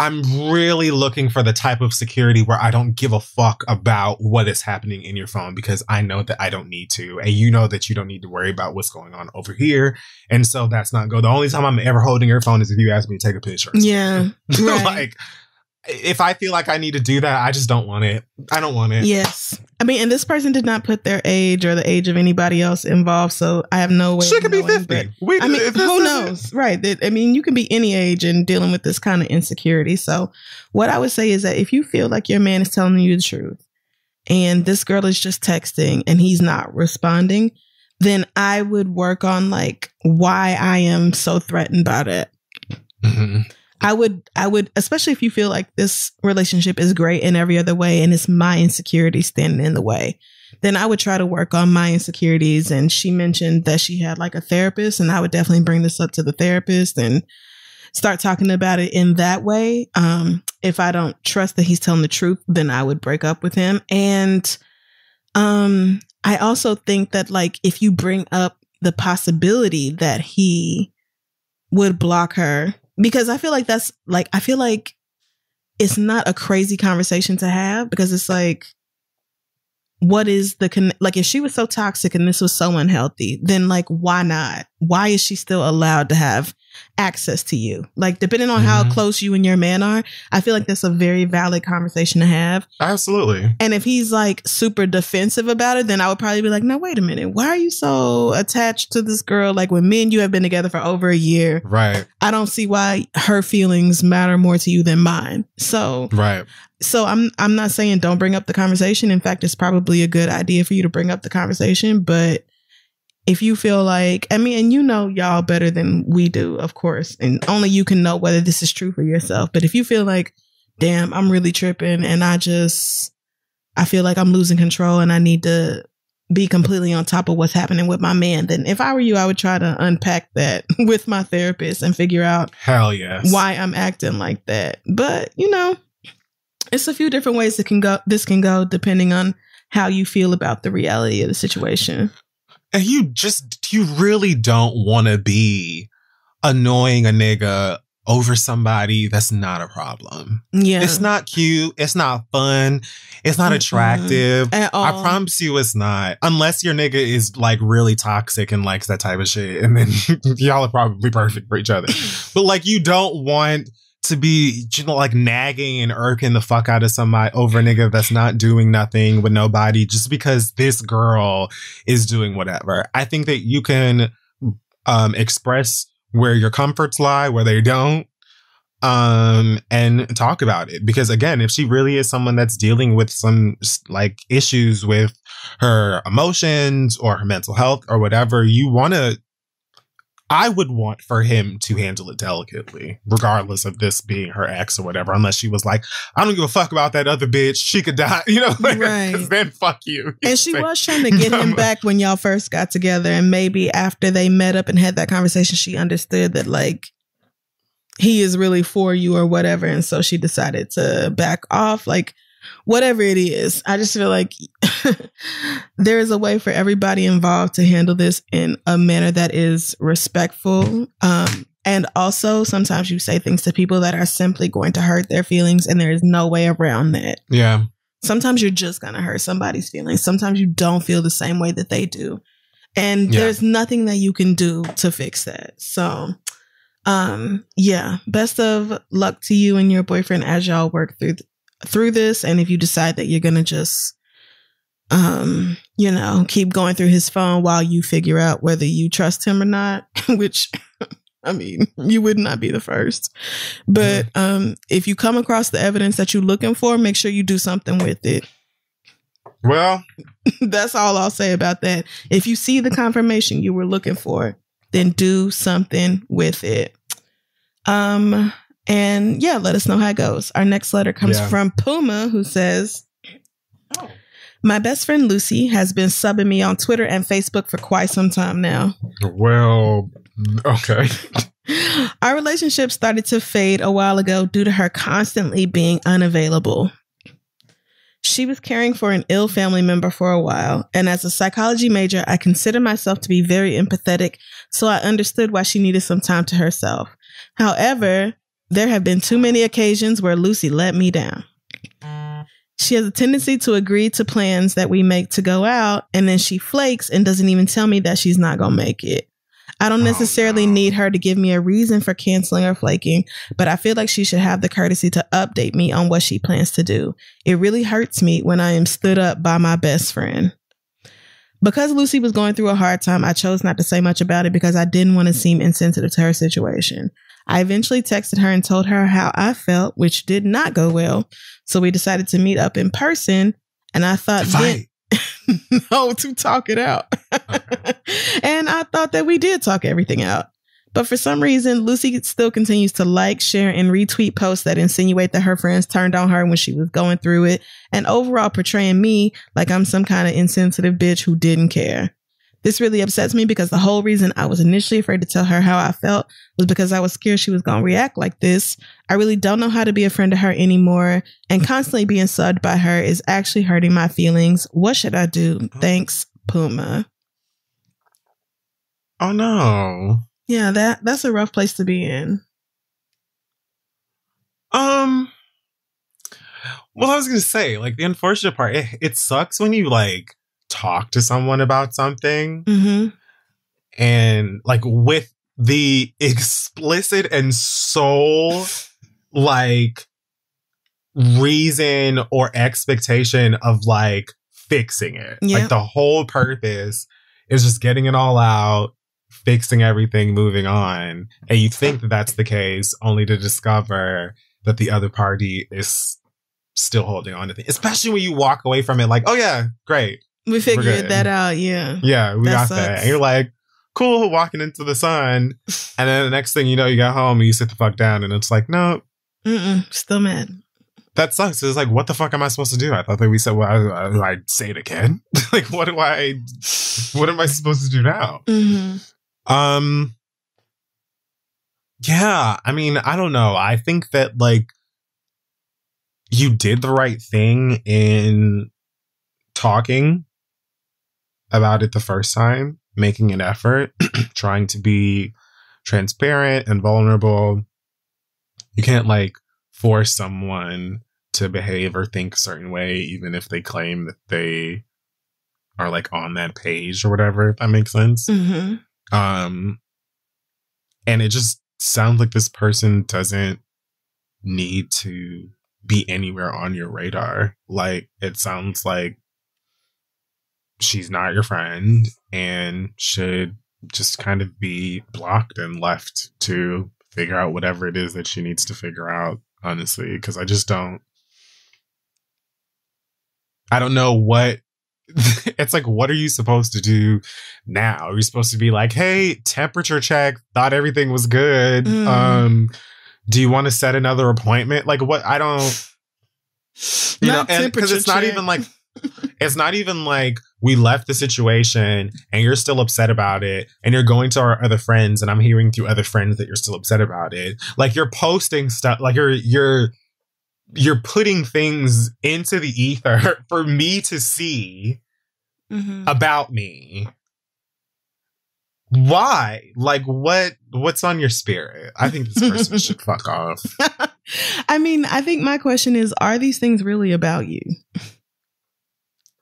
I'm really looking for the type of security where I don't give a fuck about what is happening in your phone because I know that I don't need to. And you know that you don't need to worry about what's going on over here. And so that's not good. The only time I'm ever holding your phone is if you ask me to take a picture. yeah. [LAUGHS] Right. like, if I feel like I need to do that, I just don't want it. I don't want it. Yes. I mean, and this person did not put their age or the age of anybody else involved, so I have no way. She could be 50. but- We, I mean, who this who isn't- knows? Right. That- I mean, you can be any age and dealing with this kind of insecurity. So, what I would say is that if you feel like your man is telling you the truth and this girl is just texting and he's not responding, then I would work on like why I am so threatened by that. Mhm. I would, I would, especially if you feel like this relationship is great in every other way and it's my insecurity standing in the way, then I would try to work on my insecurities. And she mentioned that she had like a therapist, and I would definitely bring this up to the therapist and start talking about it in that way. Um, if I don't trust that he's telling the truth, then I would break up with him. And um, I also think that like if you bring up the possibility that he would block her because I feel like that's like I feel like it's not a crazy conversation to have because it's like what is the con- like if she was so toxic and this was so unhealthy then like why not? Why is she still allowed to have access to you like depending on how Mhm. close you and your man are i feel like that's a very valid conversation to have Absolutely. and if he's like super defensive about it, then I would probably be like, no, wait a minute. Why are you so attached to this girl? Like when me and you have been together for over a year, Right. I don't see why her feelings matter more to you than mine. So, Right. so I'm I'm not saying don't bring up the conversation. In fact, it's probably a good idea for you to bring up the conversation, but if you feel like I mean, and you know y'all better than we do, of course, and only you can know whether this is true for yourself. But if you feel like, damn, I'm really tripping and I just I feel like I'm losing control and I need to be completely on top of what's happening with my man, then if I were you, I would try to unpack that [LAUGHS] with my therapist and figure out Hell yes. why I'm acting like that. But you know, it's a few different ways that can go. This can go depending on how you feel about the reality of the situation. And you just, you really don't want to be annoying a nigga over somebody that's not a problem. Yeah, It's not cute. It's not fun. It's not Mm-mm. attractive. at all. I promise you it's not. Unless your nigga is like really toxic and likes that type of shit. And then [LAUGHS] y'all are probably perfect for each other. [CLEARS THROAT] But like you don't want to be you know, like nagging and irking the fuck out of somebody over a nigga that's not doing nothing with nobody just because this girl is doing whatever. I think that you can um express where your comforts lie, where they don't. Um, and talk about it because again, if she really is someone that's dealing with some like issues with her emotions or her mental health or whatever, you want to I would want for him to handle it delicately, regardless of this being her ex or whatever, unless she was like, I don't give a fuck about that other bitch. She could die, [LAUGHS] you know? Like, Right. Then fuck you. [LAUGHS] and she was trying to [LAUGHS] get him back when y'all first got together, and maybe after they met up and had that conversation, she understood that like he is really for you or whatever, and so she decided to back off. Like whatever it is, I just feel like [LAUGHS] there is a way for everybody involved to handle this in a manner that is respectful. Um, and also, sometimes you say things to people that are simply going to hurt their feelings, and there is no way around that Yeah. sometimes you're just going to hurt somebody's feelings. Sometimes you don't feel the same way that they do. And Yeah. there's nothing that you can do to fix that. So, um, yeah, best of luck to you and your boyfriend as y'all work through through this and if you decide that you're going to just um, you know, keep going through his phone while you figure out whether you trust him or not, [LAUGHS] which [LAUGHS] I mean, you would not be the first. But um, if you come across the evidence that you're looking for, make sure you do something with it. Well, [LAUGHS] That's all I'll say about that. If you see the confirmation you were looking for, then do something with it. Um, and yeah, let us know how it goes. Our next letter comes Yeah. from Puma, who says, My best friend Lucy has been subbing me on Twitter and Facebook for quite some time now. well, okay. [LAUGHS] Our relationship started to fade a while ago due to her constantly being unavailable. She was caring for an ill family member for a while, and as a psychology major, I consider myself to be very empathetic, so I understood why she needed some time to herself. However, there have been too many occasions where Lucy let me down. She has a tendency to agree to plans that we make to go out, and then she flakes and doesn't even tell me that she's not going to make it. I don't Oh, necessarily need her to give me a reason for canceling or flaking, but I feel like she should have the courtesy to update me on what she plans to do. It really hurts me when I am stood up by my best friend. Because Lucy was going through a hard time, I chose not to say much about it because I didn't want to seem insensitive to her situation. I eventually texted her and told her how I felt, which did not go well. So we decided to meet up in person, and I thought then- [LAUGHS] no, to talk it out. [LAUGHS] and I thought that we did talk everything out. But for some reason, Lucy still continues to like, share, and retweet posts that insinuate that her friends turned on her when she was going through it, and overall portraying me like I'm some kind of insensitive bitch who didn't care. This really upsets me because the whole reason I was initially afraid to tell her how I felt was because I was scared she was going to react like this. I really don't know how to be a friend to her anymore, and constantly being subbed by her is actually hurting my feelings. What should I do? Thanks, Puma. Oh no. Yeah, that that's a rough place to be in. Um. Well, I was gonna say, like, the unfortunate part, it, it sucks when you like talk to someone about something Mm-hmm. and like with the explicit and sole like reason or expectation of like fixing it. Like the whole purpose is just getting it all out, fixing everything, moving on. And you think that that's the case only to discover that the other party is still holding on to things, especially when you walk away from it like, oh yeah, great. We figured that out. Yeah. Yeah, we That got sucks. that. And you're like, cool, walking into the sun. [LAUGHS] And then the next thing you know, you got home and you sit the fuck down and it's like, no, Mm-mm. Still mad. that sucks. It's like, what the fuck am I supposed to do? I thought that we said, well, I, I, I'd say it again. [LAUGHS] like, what do I, what am I supposed to do now? Mm-hmm. Um, yeah, I mean, I don't know. I think that like you did the right thing in talking about it the first time, making an effort, [CLEARS THROAT] trying to be transparent and vulnerable. You can't like force someone to behave or think a certain way, even if they claim that they are like on that page or whatever, if that makes sense. Mm-hmm. Um, and it just sounds like this person doesn't need to be anywhere on your radar. Like, it sounds like she's not your friend and should just kind of be blocked and left to figure out whatever it is that she needs to figure out, honestly, because I just don't. I don't know what [LAUGHS] it's like what are you supposed to do now are you supposed to be like hey temperature check thought everything was good Mm. um do you want to set another appointment like what i don't [SIGHS] you Not know because it's not even like it's not even like we left the situation and you're still upset about it and you're going to our other friends and i'm hearing through other friends that you're still upset about it. Like you're posting stuff like you're you're you're putting things into the ether [LAUGHS] for me to see Mm-hmm. about me. Why? Like what what's on your spirit? I think this person should [LAUGHS] fuck off. I mean, I think my question is are these things really about you?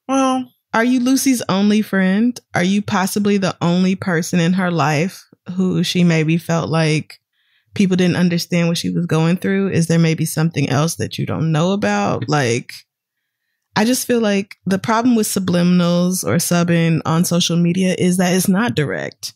Well Are you Lucy's only friend? Are you possibly the only person in her life who she maybe felt like people didn't understand what she was going through? Is there maybe something else that you don't know about? Like, I just feel like the problem with subliminals or subbing on social media is that it's not direct.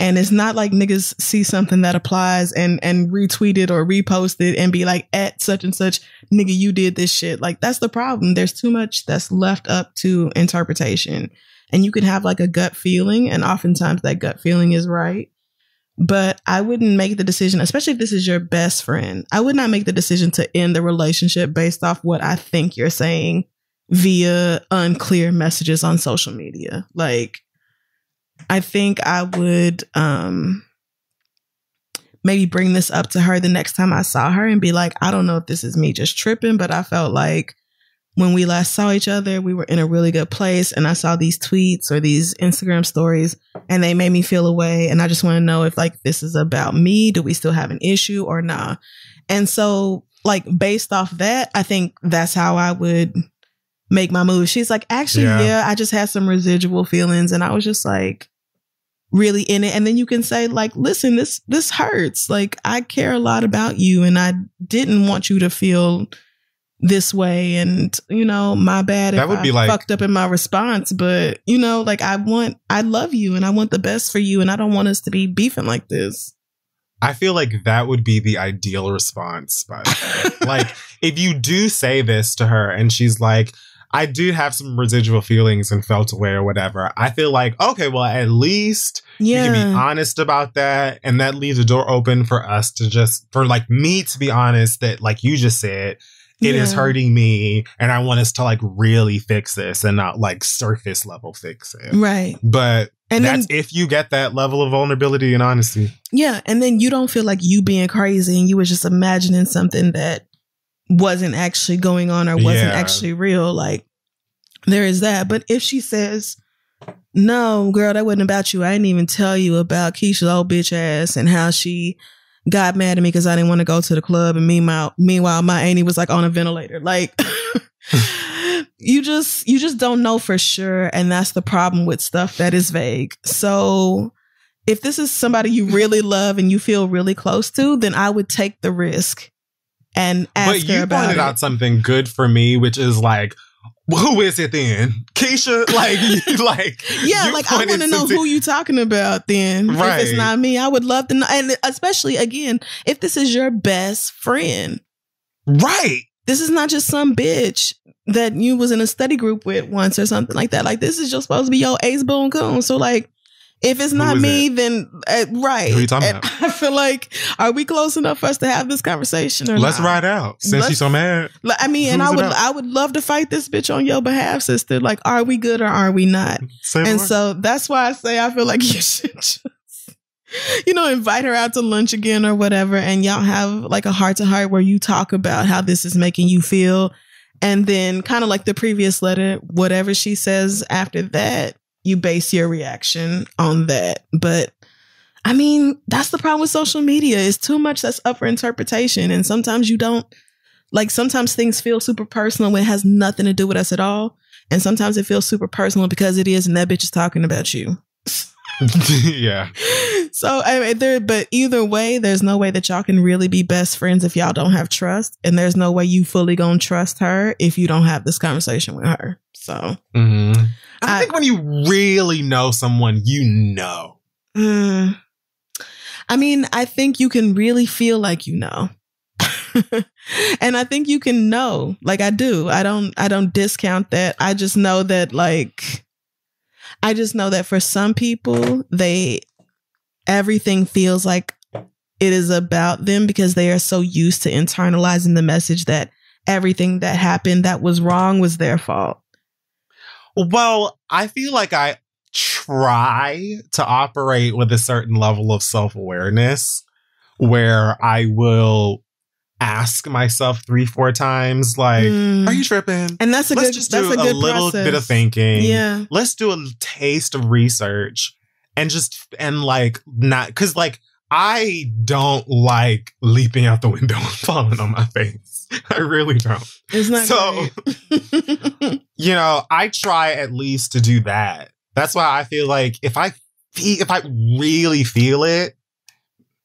And it's not like niggas see something that applies and and retweet it or repost it and be like at such and such nigga you did this shit. Like that's the problem. There's too much that's left up to interpretation. And you can have like a gut feeling and oftentimes that gut feeling is right. But I wouldn't make the decision, especially if this is your best friend. I would not make the decision to end the relationship based off what I think you're saying via unclear messages on social media. Like I think I would um maybe bring this up to her the next time I saw her and be like, I don't know if this is me just tripping, but I felt like when we last saw each other, we were in a really good place and I saw these tweets or these Instagram stories and they made me feel away and I just want to know if like this is about me, do we still have an issue or nah? And so like based off that, I think that's how I would make my move. She's like, actually, Yeah. yeah, I just had some residual feelings. And I was just like, really in it. And then you can say like listen this this hurts. Like i care a lot about you and i didn't want you to feel this way. And you know my bad That would I be like- fucked up in my response but you know like i want i love you and i want the best for you and i don't want us to be beefing like this. I feel like that would be the ideal response. but [LAUGHS] like, if you do say this to her and she's like, I do have some residual feelings and felt away or whatever, I feel like, okay, well, at least yeah you can be honest about that. And that leaves a door open for us to just, for like me to be honest, that like you just said, it is Yeah. hurting me and I want us to like really fix this and not like surface level fix it. right But and then that's if you get that level of vulnerability and honesty. Yeah, and then you don't feel like you being crazy and you was just imagining something that wasn't actually going on or wasn't Yeah. actually real. Like there is that. But if she says, "No, girl, that wasn't about you. I didn't even tell you about Keisha's old bitch ass and how she got mad at me because I didn't want to go to the club." And meanwhile, meanwhile, my auntie was like on a ventilator. Like [LAUGHS] you just you just don't know for sure, and that's the problem with stuff that is vague. So if this is somebody you really love and you feel really close to, then I would take the risk and ask but you pointed it. out something good for me, which is like, who is it then? Keisha? [LAUGHS] Like, you, [LAUGHS] like, yeah, like I want to know who you talking about. Then, Right. if it's not me, I would love to know. And especially again, if this is your best friend, Right. this is not just some bitch that you was in a study group with once or something like that. Like this is just supposed to be your ace boon coon. So like. If it's Who not me, then uh, right. Who you talking And about? [LAUGHS] I feel like, are we close enough for us to have this conversation? Or Let's not? ride out. Since she's so mad. I mean, and I would? I would love to fight this bitch on your behalf, sister. Like, are we good or are we not? Say And word. so that's why I say I feel like [LAUGHS] you should just, you know, invite her out to lunch again or whatever, and y'all have like a heart to heart where you talk about how this is making you feel. And then kind of like the previous letter, whatever she says after that, you base your reaction on that. But I mean, that's the problem with social media. It's too much that's up for interpretation. And sometimes you don't like sometimes things feel super personal when it has nothing to do with us at all. And sometimes it feels super personal because it is, and that bitch is talking about you. [LAUGHS] yeah. So I mean, there, but either way, there's no way that y'all can really be best friends if y'all don't have trust, and there's no way you fully gonna trust her if you don't have this conversation with her. So, hmm I, I- think when you really know someone, you know. mm, I mean, I think you can really feel like you know. [LAUGHS] and I think you can know, like I do. I don't I don't discount that. I just know that like I just know that for some people, they everything feels like it is about them because they are so used to internalizing the message that everything that happened that was wrong was their fault. Well, I feel like I try to operate with a certain level of self awareness where I will ask myself three, four times, like, Mm. are you tripping? and that's a Let's good just do a a, little process. bit of thinking. Yeah. Let's do a taste of research and just, and like, not, cause like, I don't like leaping out the window [LAUGHS] and falling on my face. [LAUGHS] I really don't. It's not So- [LAUGHS] you know, I try at least to do that. That's why I feel like if I feel, if I really feel it,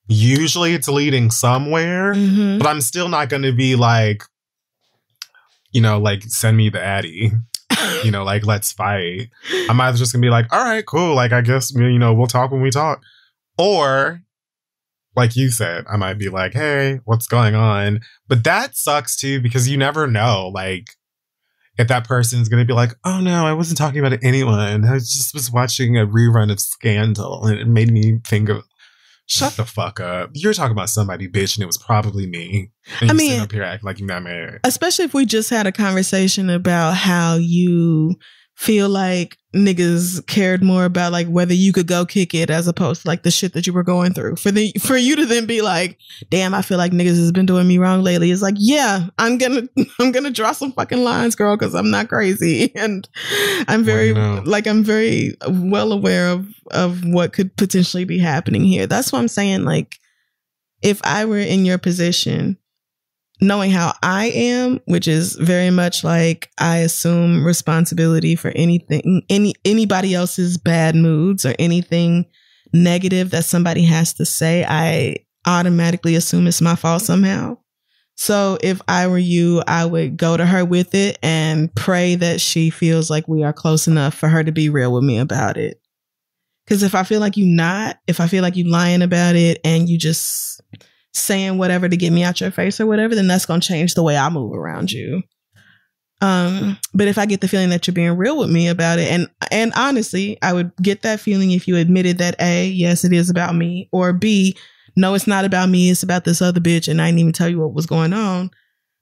usually it's leading somewhere, Mhm. but I'm still not going to be like, you know, like send me the Addy, you know, like let's fight. I'm either just gonna be like, all right, cool, like I guess you know we'll talk when we talk, or like you said, I might be like, hey, what's going on? But that sucks too because you never know, like if that person's gonna be like, oh no, I wasn't talking about anyone. I just was watching a rerun of Scandal, and it made me think of. Shut the fuck up! You're talking about somebody, bitch, and it was probably me. And I mean- up here acting like you're not married. especially if we just had a conversation about how you feel like niggas cared more about like whether you could go kick it as opposed to like the shit that you were going through. For the for you to then be like, damn, I feel like niggas has been doing me wrong lately. It's like, yeah, I'm gonna [LAUGHS] I'm gonna draw some fucking lines, girl, because I'm not crazy. [LAUGHS] And I'm very Well, like I'm very well aware of of what could potentially be happening here. That's what I'm saying. Like, if I were in your position, knowing how I am, which is very much like I assume responsibility for anything, any anybody else's bad moods or anything negative that somebody has to say, I automatically assume it's my fault somehow. So if I were you, I would go to her with it and pray that she feels like we are close enough for her to be real with me about it. Cause if I feel like you not, if I feel like you lying about it and you just saying whatever to get me out your face or whatever, then that's gonna change the way I move around you. Um, but if I get the feeling that you're being real with me about it, and and honestly, I would get that feeling if you admitted that A, yes, it is about me, or B, no, it's not about me, it's about this other bitch, and I didn't even tell you what was going on.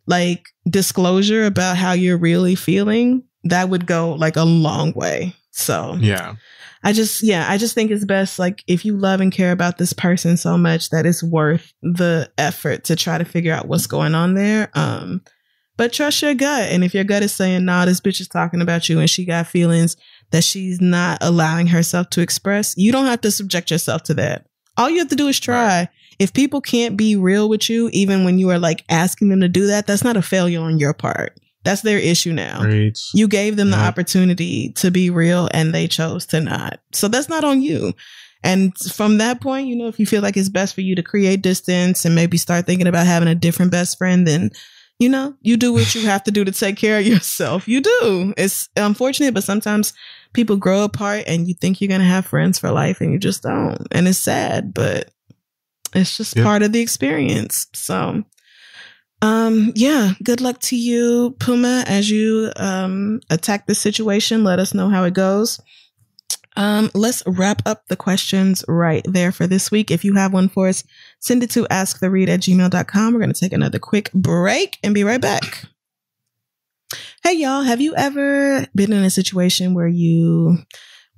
Like disclosure about how you're really feeling, that would go like a long way. So Yeah. I just, yeah, I just think it's best, like, if you love and care about this person so much that it's worth the effort to try to figure out what's going on there. Um, but trust your gut. And if your gut is saying, nah, this bitch is talking about you and she got feelings that she's not allowing herself to express, you don't have to subject yourself to that. All you have to do is try. If people can't be real with you, even when you are like asking them to do that, that's not a failure on your part. That's their issue now. You gave them the opportunity to be real and they chose to not. So that's not on you. And from that point, you know, if you feel like it's best for you to create distance and maybe start thinking about having a different best friend, then, you know, you do what you [SIGHS] have to do to take care of yourself. You do. It's unfortunate, but sometimes people grow apart and you think you're going to have friends for life and you just don't. And it's sad, but it's just Yeah. part of the experience. So, um, yeah, good luck to you, Puma, as you um attack the situation. Let us know how it goes. Um, let's wrap up the questions right there for this week. If you have one for us, send it to asktheread at gmail.com. We're going to take another quick break and be right back. Hey, y'all, have you ever been in a situation where you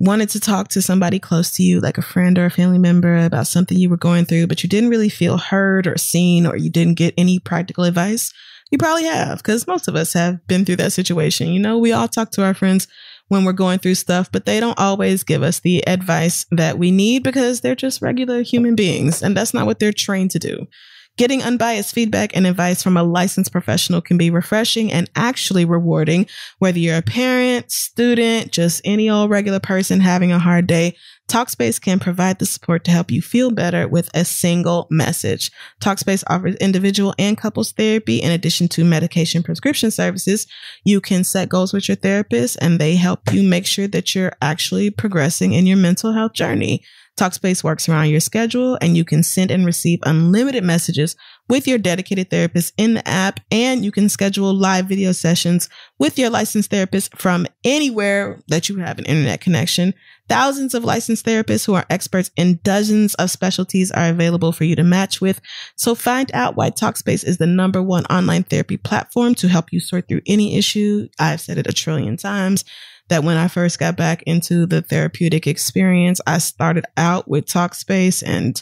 wanted to talk to somebody close to you, like a friend or a family member, about something you were going through, but you didn't really feel heard or seen, or you didn't get any practical advice? You probably have, because most of us have been through that situation. You know, we all talk to our friends when we're going through stuff, but they don't always give us the advice that we need because they're just regular human beings, and that's not what they're trained to do. Getting unbiased feedback and advice from a licensed professional can be refreshing and actually rewarding, whether you're a parent, student, just any old regular person having a hard day. Talkspace can provide the support to help you feel better with a single message. Talkspace offers individual and couples therapy in addition to medication prescription services. You can set goals with your therapist and they help you make sure that you're actually progressing in your mental health journey. Talkspace works around your schedule and you can send and receive unlimited messages with your dedicated therapist in the app and you can schedule live video sessions with your licensed therapist from anywhere that you have an internet connection. Thousands of licensed therapists who are experts in dozens of specialties are available for you to match with. So find out why Talkspace is the number one online therapy platform to help you sort through any issue. I've said it a trillion times that when I first got back into the therapeutic experience, I started out with Talkspace and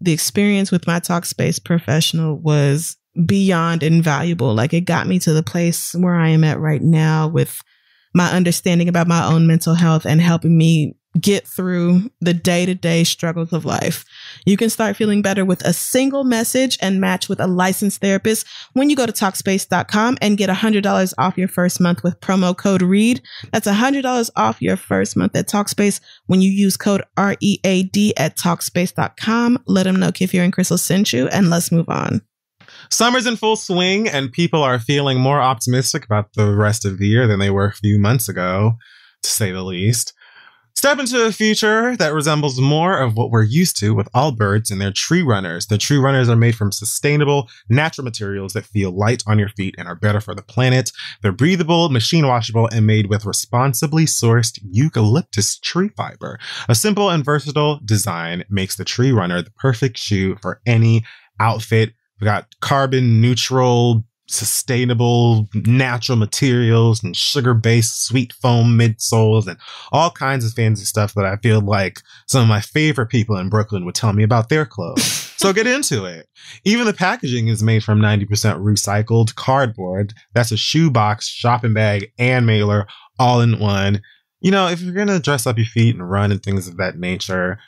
the experience with my Talkspace professional was beyond invaluable. Like it got me to the place where I am at right now with my understanding about my own mental health and helping me get through the day to day struggles of life. You can start feeling better with a single message and match with a licensed therapist when you go to Talkspace.com and get $100 off your first month with promo code READ. That's $100 off your first month at Talkspace when you use code READ at Talkspace.com. Let them know Kid Fury and Crissle sent you and let's move on. Summer's in full swing, and people are feeling more optimistic about the rest of the year than they were a few months ago, to say the least. Step into a future that resembles more of what we're used to with Allbirds and their tree runners. The tree runners are made from sustainable, natural materials that feel light on your feet and are better for the planet. They're breathable, machine washable, and made with responsibly sourced eucalyptus tree fiber. A simple and versatile design makes the tree runner the perfect shoe for any outfit. We got carbon neutral, sustainable, natural materials and sugar based SweetFoam midsoles and all kinds of fancy stuff that I feel like some of my favorite people in Brooklyn would tell me about their clothes. [LAUGHS] so get into it. Even the packaging is made from 90% recycled cardboard. That's a shoebox, shopping bag, and mailer all in one. You know, if you're going to dress up your feet and run and things of that nature,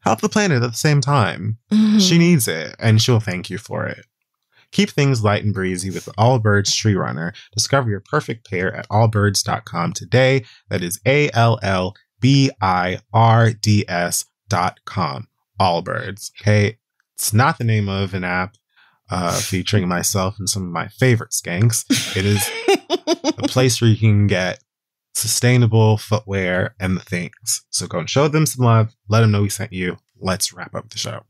help the planet at the same time. Mm-hmm. She needs it, and she'll thank you for it. Keep things light and breezy with Allbirds Tree Runner. Discover your perfect pair at allbirds.com today. That is A L L B I R D S allbirds.com. Allbirds. Okay. It's not the name of an app uh, featuring myself and some of my favorite skanks. It is a [LAUGHS] place where you can get sustainable footwear and the things. So go and show them some love. Let them know we sent you. Let's wrap up the show.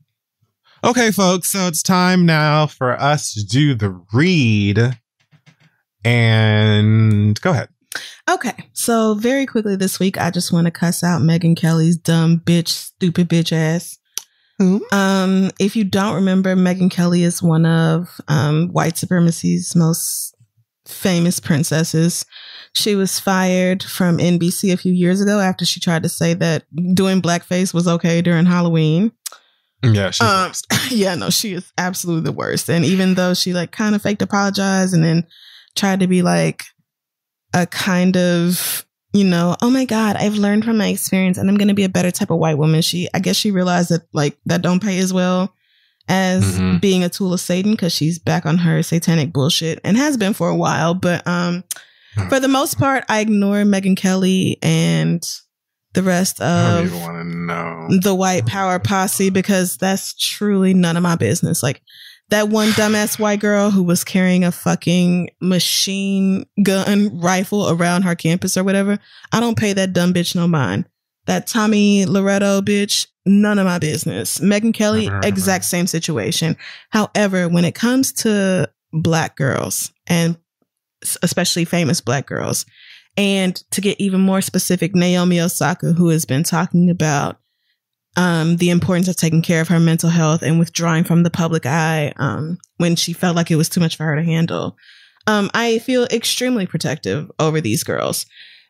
Okay, folks. So it's time now for us to do the read. And go ahead. Okay, so very quickly this week, I just want to cuss out Megyn Kelly's dumb bitch, stupid bitch ass. Who? Um, if you don't remember, Megyn Kelly is one of um, white supremacy's most famous princesses. She was fired from NBC a few years ago after she tried to say that doing blackface was okay during Halloween. Yeah, she's Um, [LAUGHS] yeah, no, she is absolutely the worst. And even though she like kind of faked apologize and then tried to be like a kind of, you know, oh my God, I've learned from my experience and I'm gonna be a better type of white woman. She I guess she realized that like that don't pay as well as Mhm. being a tool of Satan because she's back on her satanic bullshit and has been for a while. But um for the most part, I ignore Megyn Kelly and the rest of even want to know. the white power posse because that's truly none of my business. Like that one dumbass white girl who was carrying a fucking machine gun rifle around her campus or whatever. I don't pay that dumb bitch no mind. That Tommy Loretto bitch, none of my business. Megyn Kelly, Never heard of her. exact same situation. However, when it comes to black girls and especially famous black girls, and to get even more specific, Naomi Osaka, who has been talking about um, the importance of taking care of her mental health and withdrawing from the public eye um, when she felt like it was too much for her to handle. Um, I feel extremely protective over these girls.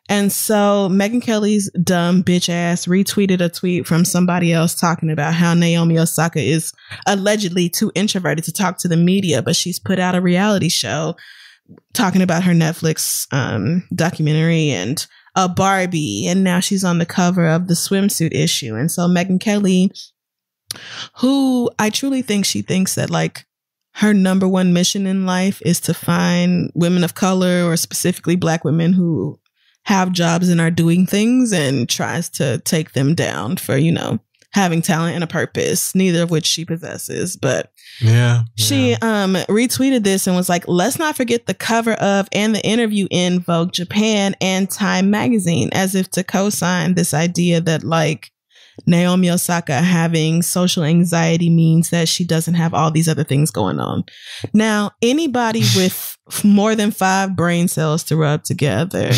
And so Megyn Kelly's dumb bitch ass retweeted a tweet from somebody else talking about how Naomi Osaka is allegedly too introverted to talk to the media, but she's put out a reality show talking about her Netflix um, documentary and a Barbie, and now she's on the cover of the swimsuit issue. And so Megyn Kelly, who I truly think she thinks that like her number one mission in life is to find women of color or specifically black women who have jobs and are doing things and tries to take them down for, you know, having talent and a purpose, neither of which she possesses. But Yeah. she yeah. um retweeted this and was like, "Let's not forget the cover of and the interview in Vogue Japan and Time magazine as if to co-sign this idea that like Naomi Osaka having social anxiety means that she doesn't have all these other things going on. Now, anybody [LAUGHS] with more than 5 brain cells to rub together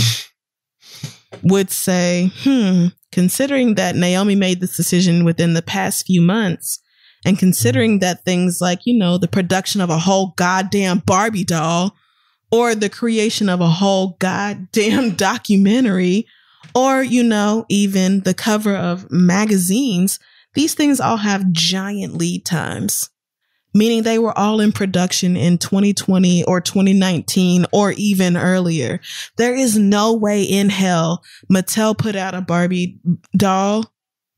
[LAUGHS] would say, hmm, considering that Naomi made this decision within the past few months, and considering that things like, you know, the production of a whole goddamn Barbie doll, or the creation of a whole goddamn [LAUGHS] documentary, or, you know, even the cover of magazines, these things all have giant lead times. Meaning they were all in production in 2020 or 2019 or even earlier. There is no way in hell Mattel put out a Barbie doll,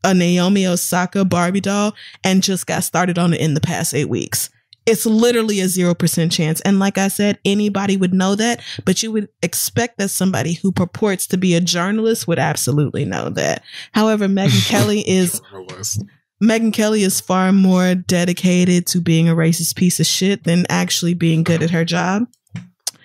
a Naomi Osaka Barbie doll, and just got started on it in the past eight weeks. It's literally a 0% chance. And like I said, anybody would know that, but you would expect that somebody who purports to be a journalist would absolutely know that. However, Megyn [LAUGHS] Kelly is. Megyn Kelly is far more dedicated to being a racist piece of shit than actually being good at her job.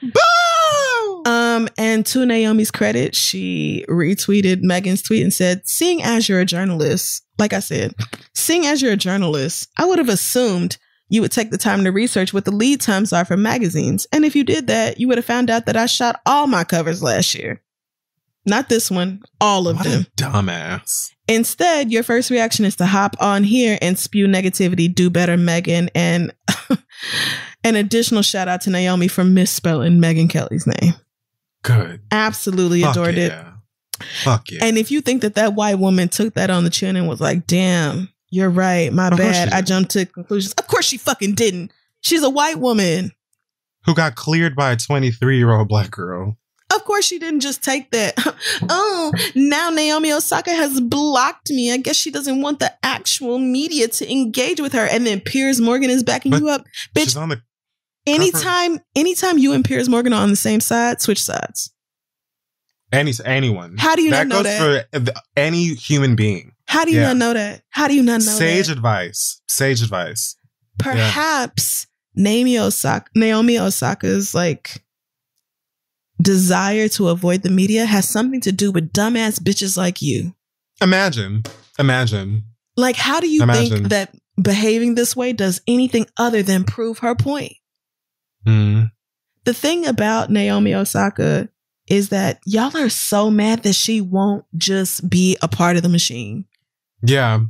Boo! Um, and to Naomi's credit, she retweeted Megyn's tweet and said, Seeing as you're a journalist, like I said, seeing as you're a journalist, I would have assumed you would take the time to research what the lead times are for magazines. And if you did that, you would have found out that I shot all my covers last year. Not this one, all of what them. dumbass. Instead, your first reaction is to hop on here and spew negativity. Do better, Megyn. And [LAUGHS] an additional shout out to Naomi for misspelling Megyn Kelly's name. Good. Absolutely Fuck adored it. Fuck yeah. And if you think that that white woman took that on the chin and was like, damn, you're right, my Of bad, I jumped to conclusions. Of course she fucking didn't. She's a white woman. Who got cleared by a 23 year old black girl? Of course she didn't just take that. [LAUGHS] oh, now Naomi Osaka has blocked me. I guess she doesn't want the actual media to engage with her. And then Piers Morgan is backing But you up. Bitch, She's on the. anytime, anytime you and Piers Morgan are on the same side, switch sides. Any anyone. How do you that not know that? that? Goes for any human being. How do you Yeah. not know that? How do you not know Sage that? advice. Sage advice. Perhaps Naomi Osaka, Naomi Osaka's like desire to avoid the media has something to do with dumbass bitches like you. Imagine. Imagine. Like, how do you Imagine. think that behaving this way does anything other than prove her point? Mm. The thing about Naomi Osaka is that y'all are so mad that she won't just be a part of the machine. Yeah,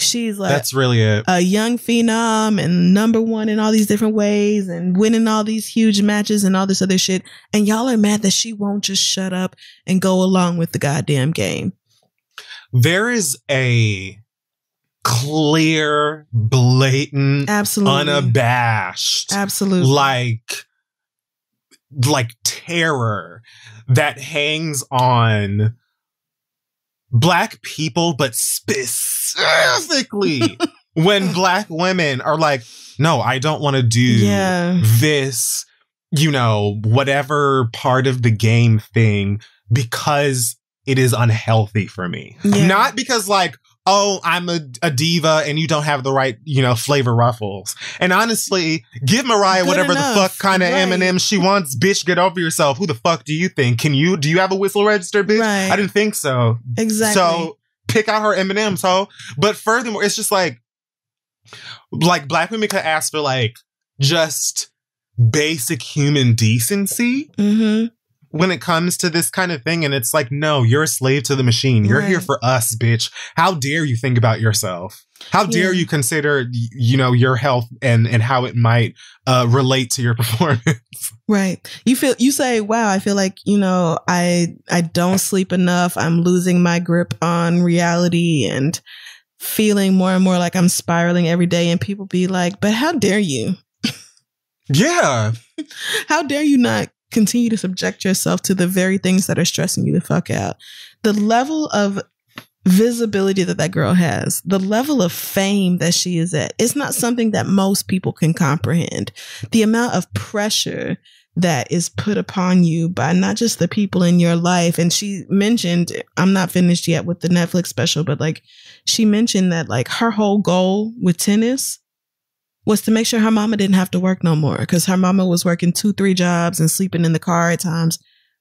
She's like that's really it. a young phenom and number one in all these different ways and winning all these huge matches and all this other shit. And y'all are mad that she won't just shut up and go along with the goddamn game. There is a clear, blatant, Absolutely. unabashed, Absolutely. like, like terror that hangs on black people, but specifically [LAUGHS] when black women are like, no, I don't want to do yeah. this, you know, whatever part of the game thing because it is unhealthy for me. Yeah. Not because like, oh, I'm a, a diva and you don't have the right, you know, flavor ruffles. And honestly, give Mariah Good whatever enough. the fuck kind of Right. M&M she wants. Bitch, get over yourself. Who the fuck do you think? Can you, do you have a whistle register, bitch? Right. I didn't think so. Exactly. So pick out her M&Ms, ho. But furthermore, it's just like, like black women could ask for like just basic human decency hmm when it comes to this kind of thing. And it's like, no, you're a slave to the machine. You're here for us, bitch. How dare you think about yourself? How dare Yeah. you consider, you know, your health and, and how it might uh, relate to your [LAUGHS] performance? Right. You feel you say, "Wow, I feel like, you know, I I don't sleep enough. I'm losing my grip on reality and feeling more and more like I'm spiraling every day." And people be like, "But how dare you? [LAUGHS] yeah. How dare you not continue to subject yourself to the very things that are stressing you the fuck out?" The level of visibility that that girl has, the level of fame that she is at, it's not something that most people can comprehend. The amount of pressure that is put upon you by not just the people in your life. And she mentioned, I'm not finished yet with the Netflix special, but like she mentioned that like her whole goal with tennis was to make sure her mama didn't have to work no more because her mama was working two, three jobs and sleeping in the car at times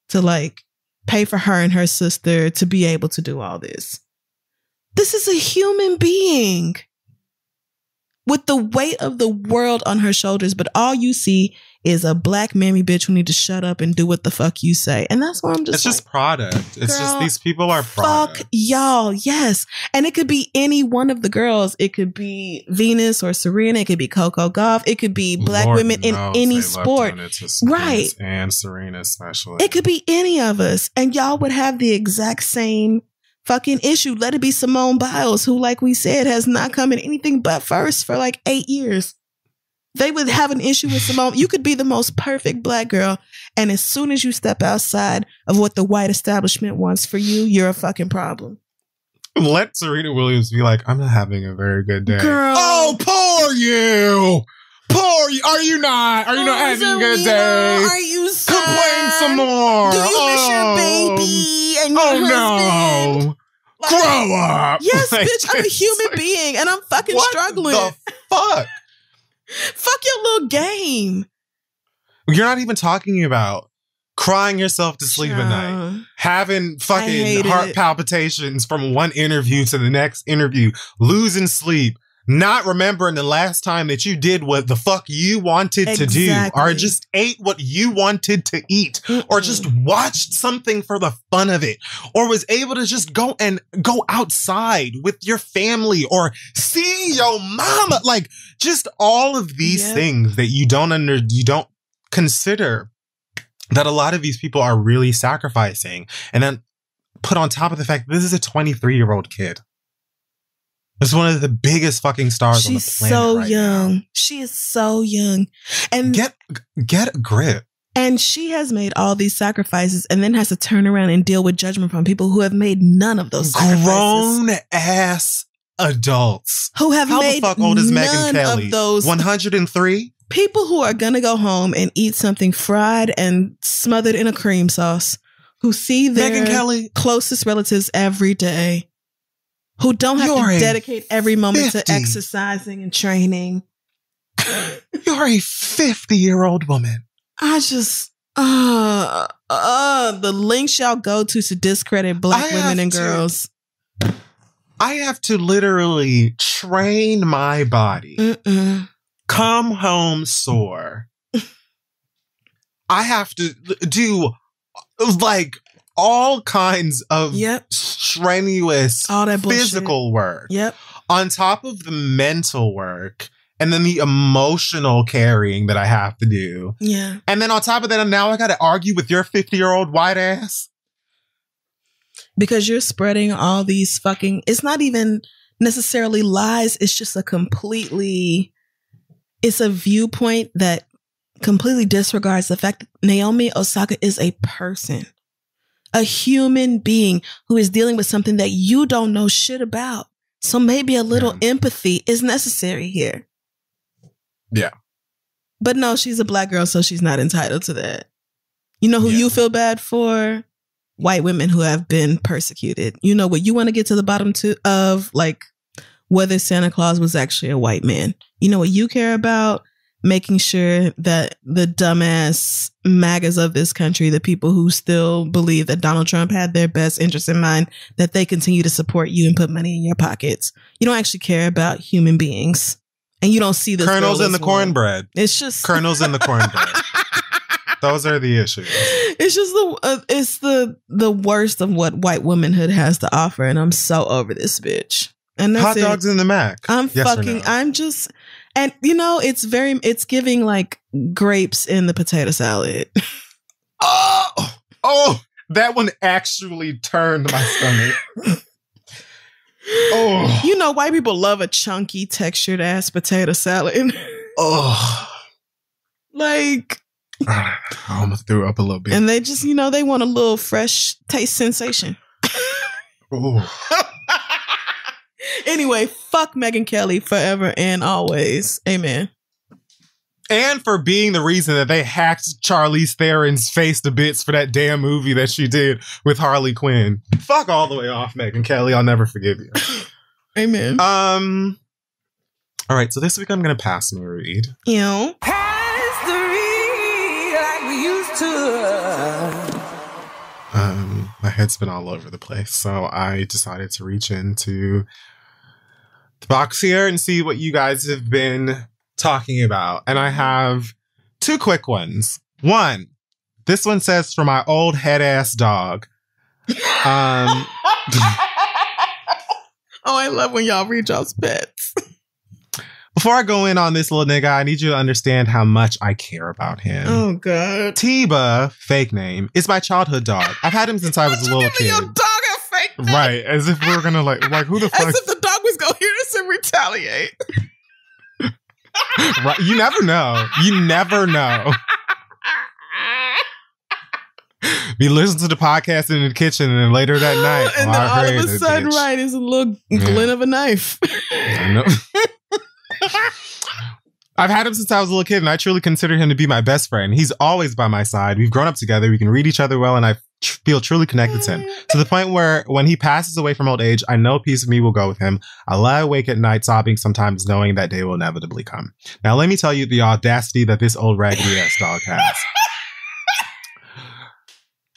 to like pay for her and her sister to be able to do all this. This is a human being with the weight of the world on her shoulders, but all you see is a black mammy bitch who need to shut up and do what the fuck you say. And that's why I'm just It's like, just product. It's just these people are product. Fuck y'all, yes. And it could be any one of the girls. It could be Venus or Serena. It could be Coco Gauff. It could be black Lord women in any sport. doing it to Venus Right. And Serena especially. It could be any of us. And y'all would have the exact same fucking issue. Let it be Simone Biles, who, like we said, has not come in anything but first for like eight years. They would have an issue with Simone. You could be the most perfect black girl. And as soon as you step outside of what the white establishment wants for you, you're a fucking problem. Let Serena Williams be like, I'm not having a very good day. Girl. Oh, poor you. Poor you. Are you not? Are you not Oh, having a good day? Are you sad? Complain some more. Do you miss your Oh. baby and your Oh husband? no. Like, Grow up. Yes, [LAUGHS] Like, bitch, I'm a human like, being and I'm fucking what struggling. The fuck? Fuck your little game. You're not even talking about crying yourself to sleep at night. Having fucking heart it. palpitations from one interview to the next interview, losing sleep, not remembering the last time that you did what the fuck you wanted to do, or just ate what you wanted to eat, or Mm-mm. just watched something for the fun of it, or was able to just go and go outside with your family or see your mama. Like just all of these Yep. things that you don't under, you don't consider that a lot of these people are really sacrificing. And then put on top of the fact that this is a 23 year old kid. Is one of the biggest fucking stars on the She's planet. so right young. now. She is so young. And Get get a grip. and she has made all these sacrifices and then has to turn around and deal with judgment from people who have made none of those sacrifices. Grown ass adults. who have How the made fuck old is Megyn Kelly? of those 103? people who are gonna go home and eat something fried and smothered in a cream sauce, who see their Megyn Kelly. closest relatives every day, who don't have You're to dedicate every moment 50. to exercising and training. [LAUGHS] You're a 50 year old woman. I just uh uh the links y'all go to to discredit black I women and to- girls. I have to literally train my body, Mm-mm. come home sore. [LAUGHS] I have to do like all kinds of Yep. strenuous All that bullshit. physical work Yep. on top of the mental work and then the emotional carrying that I have to do. Yeah. And then on top of that, now I got to argue with your 50 year old white ass. Because you're spreading all these fucking it's not even necessarily lies, it's just a completely it's a viewpoint that completely disregards the fact that Naomi Osaka is a person. A human being who is dealing with something that you don't know shit about. So maybe a little Yeah. empathy is necessary here. Yeah. But no, she's a black girl, so she's not entitled to that. You know who Yeah. you feel bad for? White women who have been persecuted. You know what you want to get to the bottom to of like whether Santa Claus was actually a white man. You know what you care about? Making sure that the dumbass MAGAs of this country, the people who still believe that Donald Trump had their best interest in mind, that they continue to support you and put money in your pockets. You don't actually care about human beings. And you don't see the Kernels in the one. cornbread. It's just Kernels in the cornbread. [LAUGHS] Those are the issues. it's just the uh, it's the the worst of what white womanhood has to offer, and I'm so over this bitch. And that's Hot it. dogs in the Mac. I'm Yes fucking. no? I'm just, and you know, it's very. It's giving like grapes in the potato salad. [LAUGHS] Oh, oh, that one actually turned my stomach. Oh, You know, white people love a chunky, textured ass potato salad. [LAUGHS] oh. like, [SIGHS] I almost threw up a little bit. and they just, you know, they want a little fresh taste sensation. [LAUGHS] oh. Anyway, fuck Megyn Kelly forever and always. Amen. And for being the reason that they hacked Charlize Theron's face to bits for that damn movie that she did with Harley Quinn. Fuck all the way off, Megyn Kelly. I'll never forgive you. [COUGHS] Amen. Um. All right, so this week I'm gonna pass me read. you know, Um, my head's been all over the place, so I decided to reach into the box here and see what you guys have been talking about. And I have two quick ones. One, this one says for my old head ass dog. Um, [LAUGHS] oh, I love when y'all read y'all's pets. before I go in on this little nigga, I need you to understand how much I care about him. Oh God. Tiba, fake name, is my childhood dog. I've had him since I was a little kid. Your dog a fake name? Right, as if we are gonna like, like who the As fuck? And retaliate. [LAUGHS] right, you never know. You never know. [LAUGHS] Be listening to the podcast in the kitchen, and then later that [GASPS] night, and oh, then all of a sudden, bitch. right, is a little Yeah. glint of a knife. [LAUGHS] I've had him since I was a little kid, and I truly consider him to be my best friend. He's always by my side. We've grown up together. We can read each other well, and I tr- feel truly connected to him. To the point where when he passes away from old age, I know a piece of me will go with him. I lie awake at night sobbing sometimes knowing that day will inevitably come. Now, let me tell you the audacity that this old raggedy ass dog has. [LAUGHS]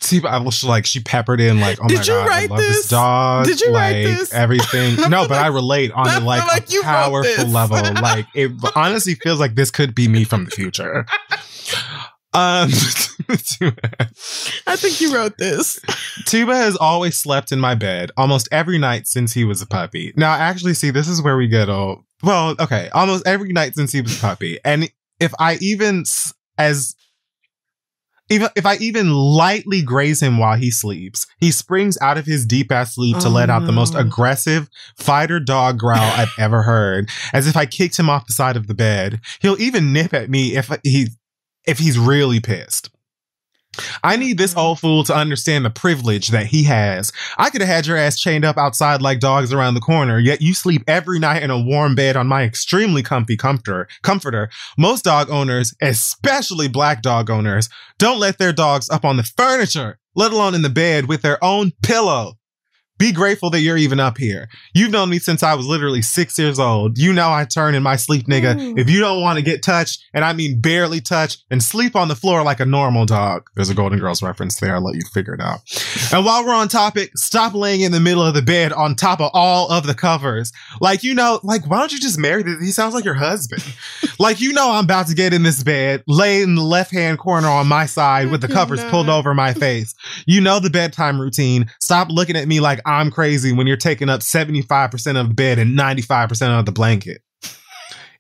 See, I was like, she peppered in like, oh Did my you god, write I love this, this? dog. Did you write this? [LAUGHS] Everything. No, but I relate on like, like a you powerful level. Like, it [LAUGHS] honestly feels like this could be me from the future. Um, [LAUGHS] I think you wrote this. Tuba has always slept in my bed almost every night since he was a puppy. Now, I actually, see, this is where we get all well, okay, almost every night since he was a puppy. And if I even as even if I even lightly graze him while he sleeps, he springs out of his deep ass sleep to Oh, let out the most aggressive fighter dog growl I've ever heard, as if I kicked him off the side of the bed. He'll even nip at me if he if he's really pissed. I need this mm. old fool to understand the privilege that he has. I could have had your ass chained up outside like dogs around the corner, yet you sleep every night in a warm bed on my extremely comfy comforter. Comforter. Most dog owners, especially black dog owners, don't let their dogs up on the furniture, let alone in the bed with their own pillow. Be grateful that you're even up here. You've known me since I was literally six years old. You know I turn in my sleep, nigga. Ooh. If you don't want to get touched, and I mean barely touched, and sleep on the floor like a normal dog. There's a Golden Girls reference there. I'll let you figure it out. And while we're on topic, stop laying in the middle of the bed on top of all of the covers. Like, you know, like, why don't you just marry this? He sounds like your husband. [LAUGHS] like, you know, I'm about to get in this bed, lay in the left hand corner on my side with the [LAUGHS] covers pulled over my face. You know the bedtime routine. Stop looking at me like I'm crazy when you're taking up 75% of the bed and 95% of the blanket.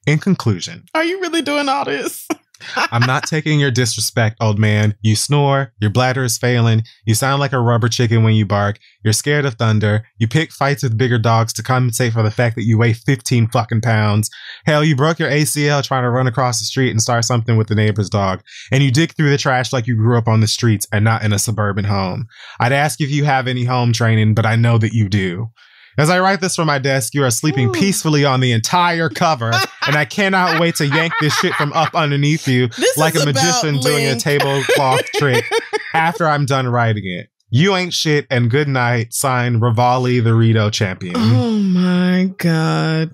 In conclusion, Are you really doing all this? [LAUGHS] I'm not taking your disrespect, old man. You snore, your bladder is failing, you sound like a rubber chicken when you bark, you're scared of thunder, you pick fights with bigger dogs to compensate for the fact that you weigh 15 fucking pounds. Hell, you broke your ACL trying to run across the street and start something with the neighbor's dog, and you dig through the trash like you grew up on the streets and not in a suburban home. I'd ask if you have any home training, but I know that you do. As I write this from my desk, you are sleeping Ooh. peacefully on the entire cover, and I cannot [LAUGHS] wait to yank this shit from up underneath you This like a magician doing a tablecloth trick after I'm done writing it. You ain't shit and good night. Signed Revali the Rito champion. Oh my god.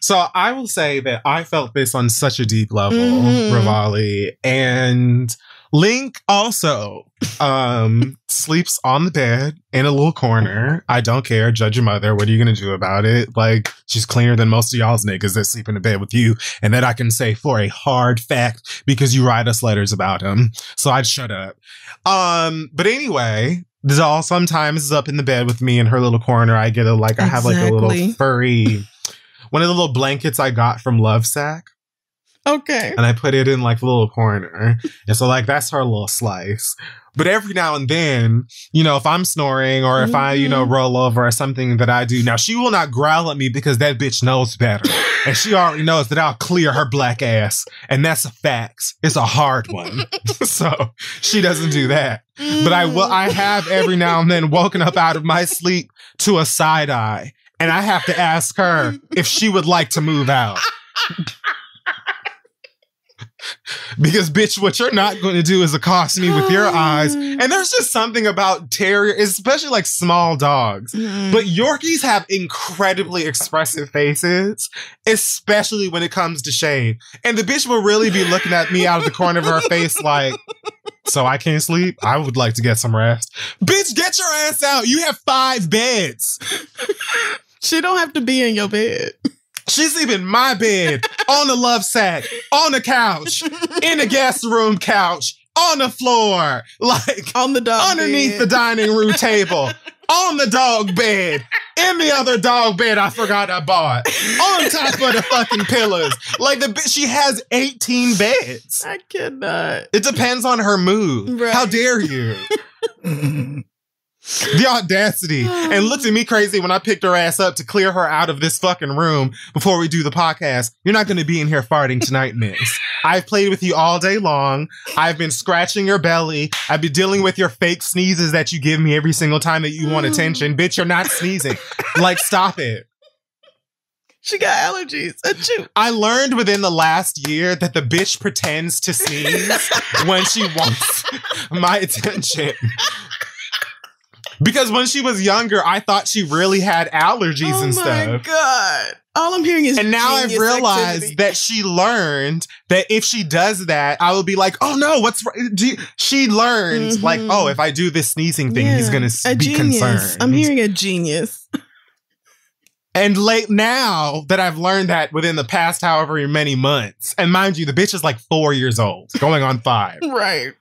So I will say that I felt this on such a deep level, Mhm. Revali. And Link also um sleeps on the bed in a little corner. I don't care. Judge your mother. What are you gonna do about it? Like she's cleaner than most of y'all's niggas that sleep in the bed with you. And that I can say for a hard fact because you write us letters about him. So I'd shut up. Um, but anyway, Doll sometimes is up in the bed with me in her little corner. I get a like I have like a little furry one of the little blankets I got from Lovesac, Okay. and I put it in like the little corner. And so like that's her little slice. But every now and then, you know, if I'm snoring or if I, you know, Mhm. roll over or something that I do, now she will not growl at me because that bitch knows better. [LAUGHS] And she already knows that I'll clear her black ass. And that's a fact. It's a hard one. [LAUGHS] [LAUGHS] so she doesn't do that. But I will I have every now and then woken up out of my sleep to a side eye. And I have to ask her if she would like to move out. [LAUGHS] because bitch, what you're not going to do is accost me with your eyes. [GASPS] And there's just something about terrier, especially like small dogs. Mm. But Yorkies have incredibly expressive faces, especially when it comes to shade. And the bitch will really be looking at me out of the corner of her face like, so I can't sleep? I would like to get some rest. Bitch, get your ass out. You have five beds. [LAUGHS] she don't have to be in your bed. She's sleeping in my bed, on the love sack, on the couch, in the guest room couch, on the floor, like On the dog underneath bed. the dining room table, on the dog bed, in the other dog bed I forgot I bought, on top of the fucking pillows. Like the she has 18 beds. I cannot. It depends on her mood. Right. How dare you? [LAUGHS] The audacity. And looked at me crazy when I picked her ass up to clear her out of this fucking room before we do the podcast. You're not going to be in here farting tonight, miss. I've played with you all day long. I've been scratching your belly. I've been dealing with your fake sneezes that you give me every single time that you want attention. Mm. Bitch, you're not sneezing. like, stop it. She got allergies. Achoo. I learned within the last year that the bitch pretends to sneeze [LAUGHS] when she wants my attention. Because when she was younger, I thought she really had allergies oh and my stuff. god. All I'm hearing is And now I've realized activity. that she learned that if she does that, I will be like, "Oh no, what's right?" Do you-" She learned like, Mhm. "Oh, if I do this sneezing thing, he's gonna a be genius. concerned." I'm hearing a genius. And late now that I've learned that within the past however many months, and mind you, the bitch is like four years old, going on five. [LAUGHS] Right.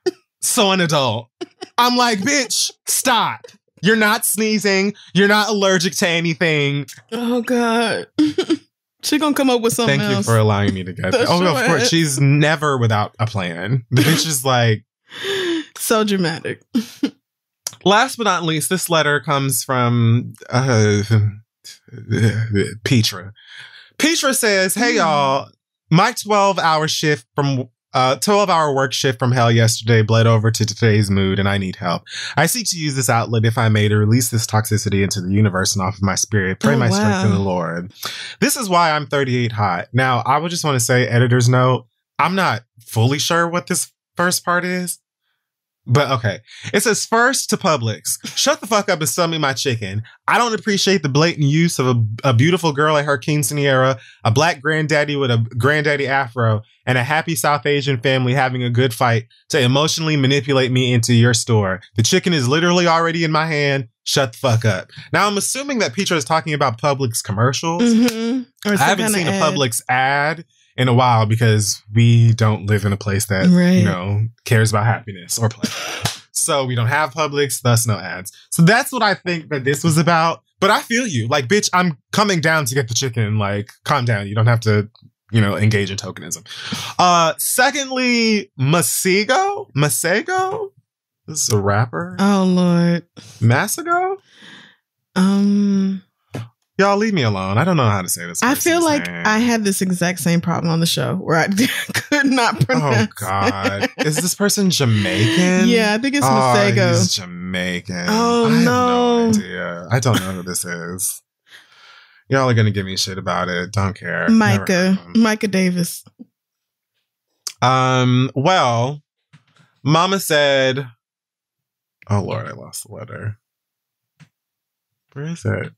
so an adult. I'm like, bitch, stop. You're not sneezing. You're not allergic to anything. Oh god. [LAUGHS] she gonna come up with something Thank you else. for allowing me to get [LAUGHS] that. Oh, of right. course. She's never without a plan. The bitch is like, [LAUGHS] so dramatic. last but not least, this letter comes from uh, Petra. Petra says, Hey, Hmm. y'all, my 12 hour shift from uh, 12 hour work shift from hell yesterday bled over to today's mood and I need help. I seek to use this outlet, if I may, to release this toxicity into the universe and off of my spirit. Pray Oh, my strength in the Lord. This is why I'm 38 hot. Now, I would just want to say, editor's note, I'm not fully sure what this first part is. But okay. It says first to Publix. Shut the fuck up and sell me my chicken. I don't appreciate the blatant use of a, a beautiful girl like her quinceanera, a black granddaddy with a granddaddy afro, and a happy South Asian family having a good fight to emotionally manipulate me into your store. The chicken is literally already in my hand. Shut the fuck up. Now I'm assuming that Petra is talking about Publix commercials. Mhm. I haven't seen a ad. Publix ad in a while because we don't live in a place that Right. you know cares about happiness or pleasure. so we don't have Publix, thus no ads. So that's what I think that this was about. But I feel you, like, bitch, I'm coming down to get the chicken. Like, calm down. You don't have to, you know, engage in tokenism. Uh, secondly, Masego, Masego. This is a rapper. Oh Lord. Masego. Um Y'all leave me alone. I don't know how to say this. I feel like name. I had this exact same problem on the show where I [LAUGHS] could not pronounce. Oh. God! Is this person Jamaican? yeah, I think it's oh, Masego. he's Jamaican. Oh, I have no. idea. I don't know who this is. Y'all are gonna give me shit about it. Don't care. Micah. heard of him. Micah Davis. Um. Well, Mama said. Oh Lord, I lost the letter. Where is it?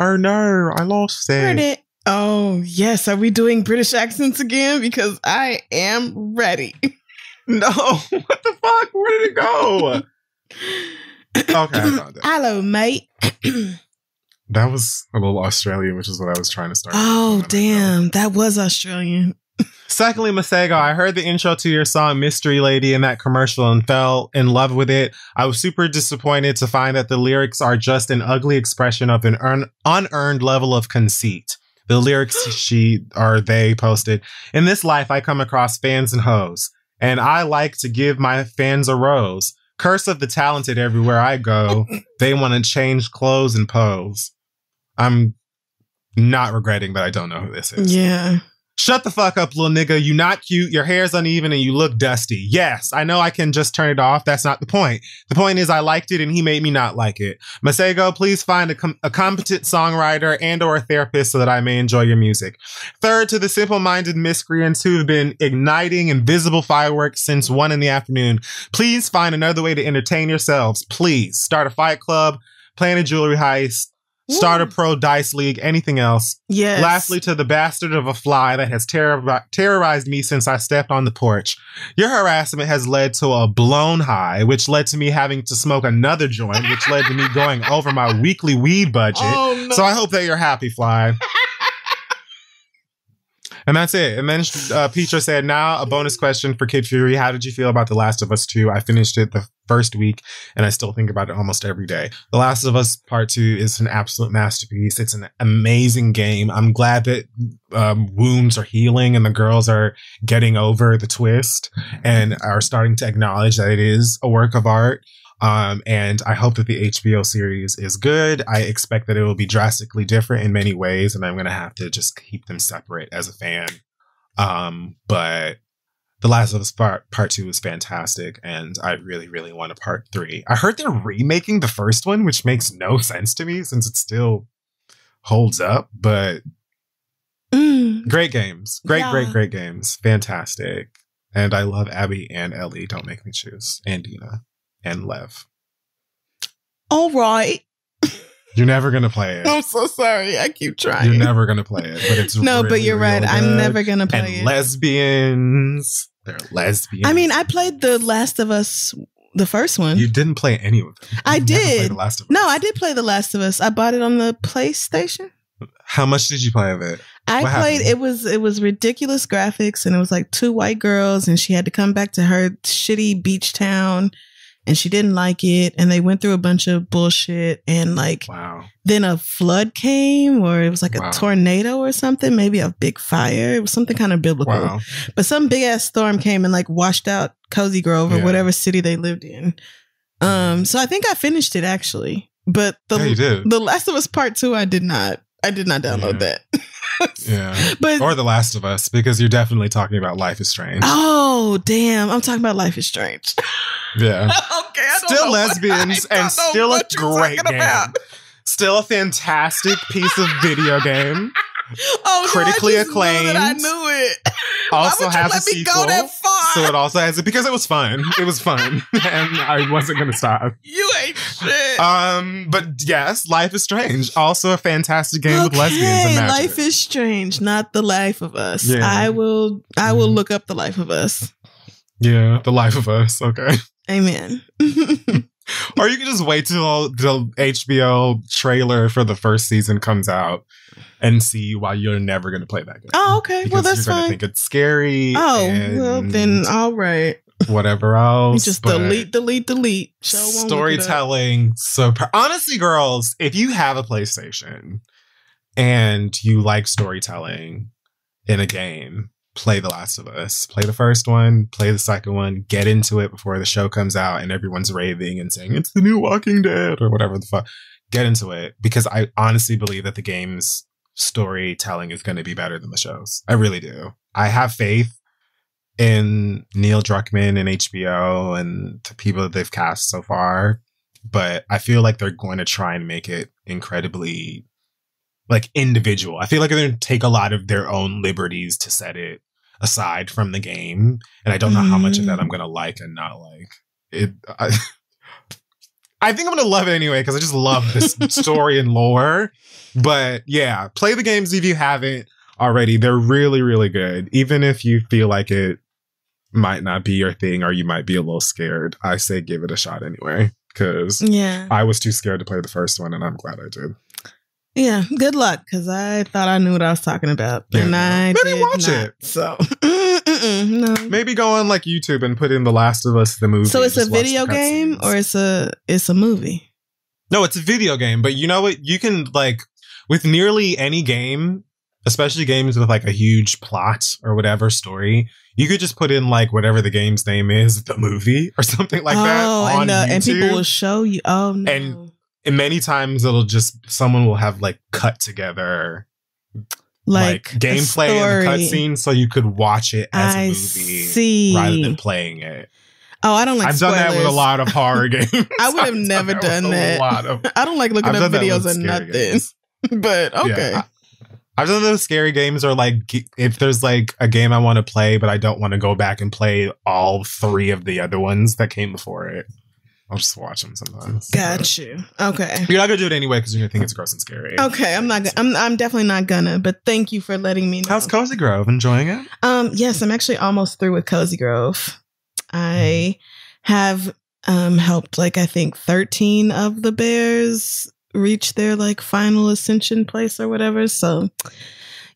Oh no, I lost Heard it. it. Oh yes. Are we doing British accents again? Because I am ready. [LAUGHS] No, what the fuck? Where did it go? [COUGHS] Okay, I found it. Hello, mate. [COUGHS] That was a little Australian, which is what I was trying to start. oh damn, that was Australian. Secondly, Masego, I heard the intro to your song Mystery Lady in that commercial and fell in love with it. I was super disappointed to find that the lyrics are just an ugly expression of an un- unearned level of conceit. The lyrics [GASPS] she or they posted In this life, I come across fans and hoes, and I like to give my fans a rose. Curse of the talented everywhere I go. [LAUGHS] they want to change clothes and pose. I'm not regretting that I don't know who this is. Yeah. Shut the fuck up, little nigga. You not cute. Your hair's uneven and you look dusty. Yes, I know I can just turn it off. That's not the point. The point is I liked it and he made me not like it. Masego, please find a, com- a competent songwriter and or a therapist so that I may enjoy your music. Third, to the simple-minded miscreants who have been igniting invisible fireworks since one in the afternoon, please find another way to entertain yourselves. Please start a fight club, plan a jewelry heist, start a pro dice league, anything else. Yes. Lastly, to the bastard of a fly that has terror- terrorized me since I stepped on the porch. Your harassment has led to a blown high, which led to me having to smoke another joint, which led to me [LAUGHS] going over my weekly weed budget. Oh no. So I hope that you're happy, Fly. [LAUGHS] and that's it. And then uh, Petra said, now a bonus question for Kid Fury. How did you feel about The Last of Us 2? I finished it the first week and I still think about it almost every day. The Last of Us Part 2 is an absolute masterpiece. It's an amazing game. I'm glad that um, wounds are healing and the girls are getting over the twist and are starting to acknowledge that it is a work of art. Um, and I hope that the HBO series is good. I expect that it will be drastically different in many ways, and I'm going to have to just keep them separate as a fan. Um, but The Last of Us Part, part 2 is fantastic, and I really, really want a Part 3. I heard they're remaking the first one, which makes no sense to me since it still holds up, but Mm. great games. Great, Yeah. great, great games. Fantastic. And I love Abby and Ellie. Don't make me choose. And Dina. And Lev. All right. You're never gonna play it. I'm so sorry. I keep trying. You're never gonna play it, but it's [LAUGHS] no, but you're right. I'm never gonna play And it. lesbians, they're lesbians. I mean, I played The Last of Us, the first one. you didn't play any of them. I You played did. The Last of Us. no, I did play The Last of Us. I bought it on the PlayStation. How much did you play of it? I What played happened? it was it was ridiculous graphics and it was like two white girls and she had to come back to her shitty beach town and she didn't like it and they went through a bunch of bullshit and like Wow. then a flood came or it was like Wow. a tornado or something maybe a big fire it was something kind of biblical Wow. but some big ass storm came and like washed out cozy grove or Yeah. whatever city they lived in um so i think i finished it actually but the yeah, the last of us part two i did not i did not download Yeah. that [LAUGHS] [LAUGHS] yeah. but Or The Last of Us, because you're definitely talking about Life is Strange. oh damn i'm talking about life is strange Yeah. [LAUGHS] okay I don't Still lesbians and still a great game. about. Still a fantastic piece of video game. [LAUGHS] [LAUGHS] oh no, Critically knew that i acclaimed. knew it [LAUGHS] Also has a sequel. go that far so it also has it because it was fun. It was fun, [LAUGHS] and I wasn't gonna stop. You ain't shit. Um, but yes, Life is Strange, also a fantastic game with lesbians and magic. Life is strange, not the life of us. Yeah. I will. I will Mhm. look up the life of us. yeah, the life of us. Okay, Amen. or you can just wait till the HBO trailer for the first season comes out and see why you're never gonna play that game. oh, okay. Well, Because that's you're fine. think it's scary. Oh, well, then all right. whatever else. just delete, delete, delete. Show won't look it up. storytelling so honestly girls if you have a playstation and you like storytelling in a game play the last of us play the first one play the second one get into it before the show comes out and everyone's raving and saying it's the new walking dead or whatever the fuck get into it because i honestly believe that the game's storytelling is going to be better than the shows i really do i have faith in Neil Druckmann and HBO and the people that they've cast so far, but I feel like they're going to try and make it incredibly like individual. I feel like they're going to take a lot of their own liberties to set it aside from the game, and I don't know how much of that I'm mm. going to like and not like. It I, [LAUGHS] I think I'm to love it anyway because I just love this [LAUGHS] story and lore. But yeah, play the games if you haven't already. They're really, really good. Even if you feel like it might not be your thing or you might be a little scared, I say give it a shot anyway. Because Yeah. I was too scared to play the first one, and I'm glad I did. Yeah. Good luck, because I thought I knew what I was talking about, Yeah. and I Maybe did watch not. it. So [LAUGHS] no. Maybe go on like YouTube and put in The Last of Us the movie. So it's a just watch the video game or it's a it's a movie. no? It's a video game, but you know what? You can like with nearly any game, especially games with like a huge plot or whatever story. You could just put in like whatever the game's name is, the movie [LAUGHS] or something like that oh, on and, uh, and people will show you. Oh no. And- and many times it'll just someone will have like cut together like, like, gameplay and story. cutscenes so you could watch it as I a movie see. rather than playing it. oh, I don't like. I've done that with a lot of horror [LAUGHS] games. I would have never done a that. lot of- [LAUGHS] I don't like looking I've up videos and nothing. games. [LAUGHS] But okay. Yeah, I- I've done those scary games or like if there's like a game I want to play, but I don't want to go back and play all three of the other ones that came before it. I'll just watch them sometimes. Got you. Okay. You're not gonna do it anyway because you're gonna think it's gross and scary. Okay, I'm not. I'm. I'm definitely not gonna. But thank you for letting me know. How's Cozy Grove? Enjoying it? Um, yes, I'm actually almost through with Cozy Grove. I have um helped like I think 13 of the bears reach their like final ascension place or whatever. So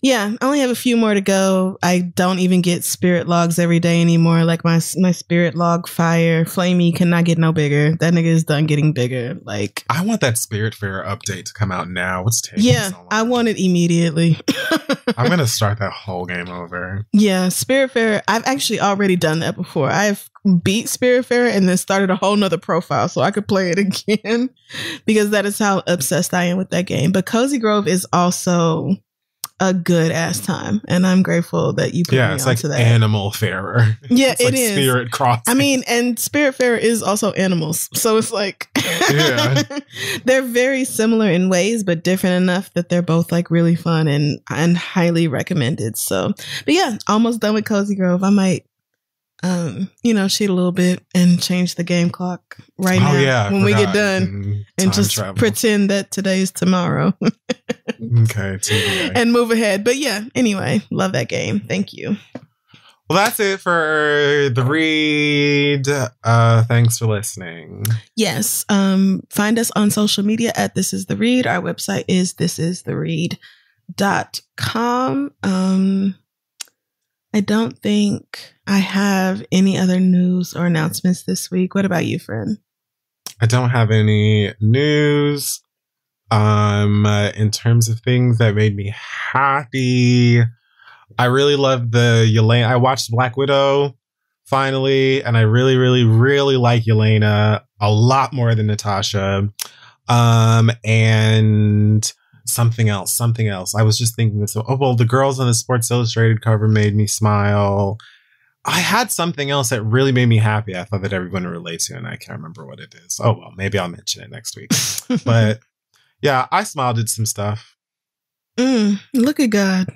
yeah, I only have a few more to go. I don't even get spirit logs every day anymore. Like my my spirit log fire, Flamey cannot get no bigger. That nigga is done getting bigger. Like I want that Spiritfarer update to come out now. What's taking yeah, so long? I want it immediately. [LAUGHS] I'm gonna start that whole game over. Yeah, Spiritfarer. I've actually already done that before. I've beat Spiritfarer and then started a whole nother profile so I could play it [LAUGHS] again because that is how obsessed I am with that game. But Cozy Grove is also a good ass time, and I'm grateful that you put Yeah, me it's like that. Animal Fairer. [LAUGHS] Yeah, it's it like is. Spirit cross. I mean, and Spiritfarer is also animals. So it's like Yeah. [LAUGHS] they're very similar in ways, but different enough that they're both like really fun and and highly recommended. So but yeah, almost done with Cozy Grove. I might um, you know, cheat a little bit and change the game clock right now oh yeah, I when we get done Mm, and just travel. pretend that today is tomorrow [LAUGHS] Okay, and move ahead. But yeah, anyway, love that game. Thank you. well, that's it for the read. Uh, thanks for listening. Yes. Um, find us on social media at This Is the Read. Our website is thisistheread.com. Um, I don't think I have any other news or announcements this week. What about you, friend? I don't have any news. Um, uh, in terms of things that made me happy, I really loved the Yelena. I watched Black Widow finally, and I really, really, really like Yelena a lot more than Natasha. Um, and something else, something else. I was just thinking, so oh well, the girls on the Sports Illustrated cover made me smile. I had something else that really made me happy. I thought that everyone would relate to, and I can't remember what it is. Oh well, maybe I'll mention it next week. [LAUGHS] But yeah, I smiled at some stuff. Mm, look at God.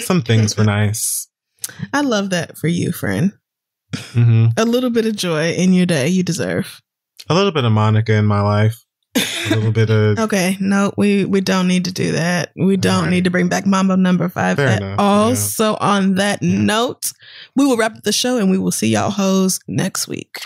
Some things were [LAUGHS] nice. I love that for you, friend. hmm A little bit of joy in your day you deserve. A little bit of Monica in my life. A little bit of [LAUGHS] Okay, no, we we don't need to do that. We don't Alrighty. need to bring back Mambo number five Fair at enough, all. yeah. So on that Yeah. note, we will wrap up the show and we will see y'all hoes next week.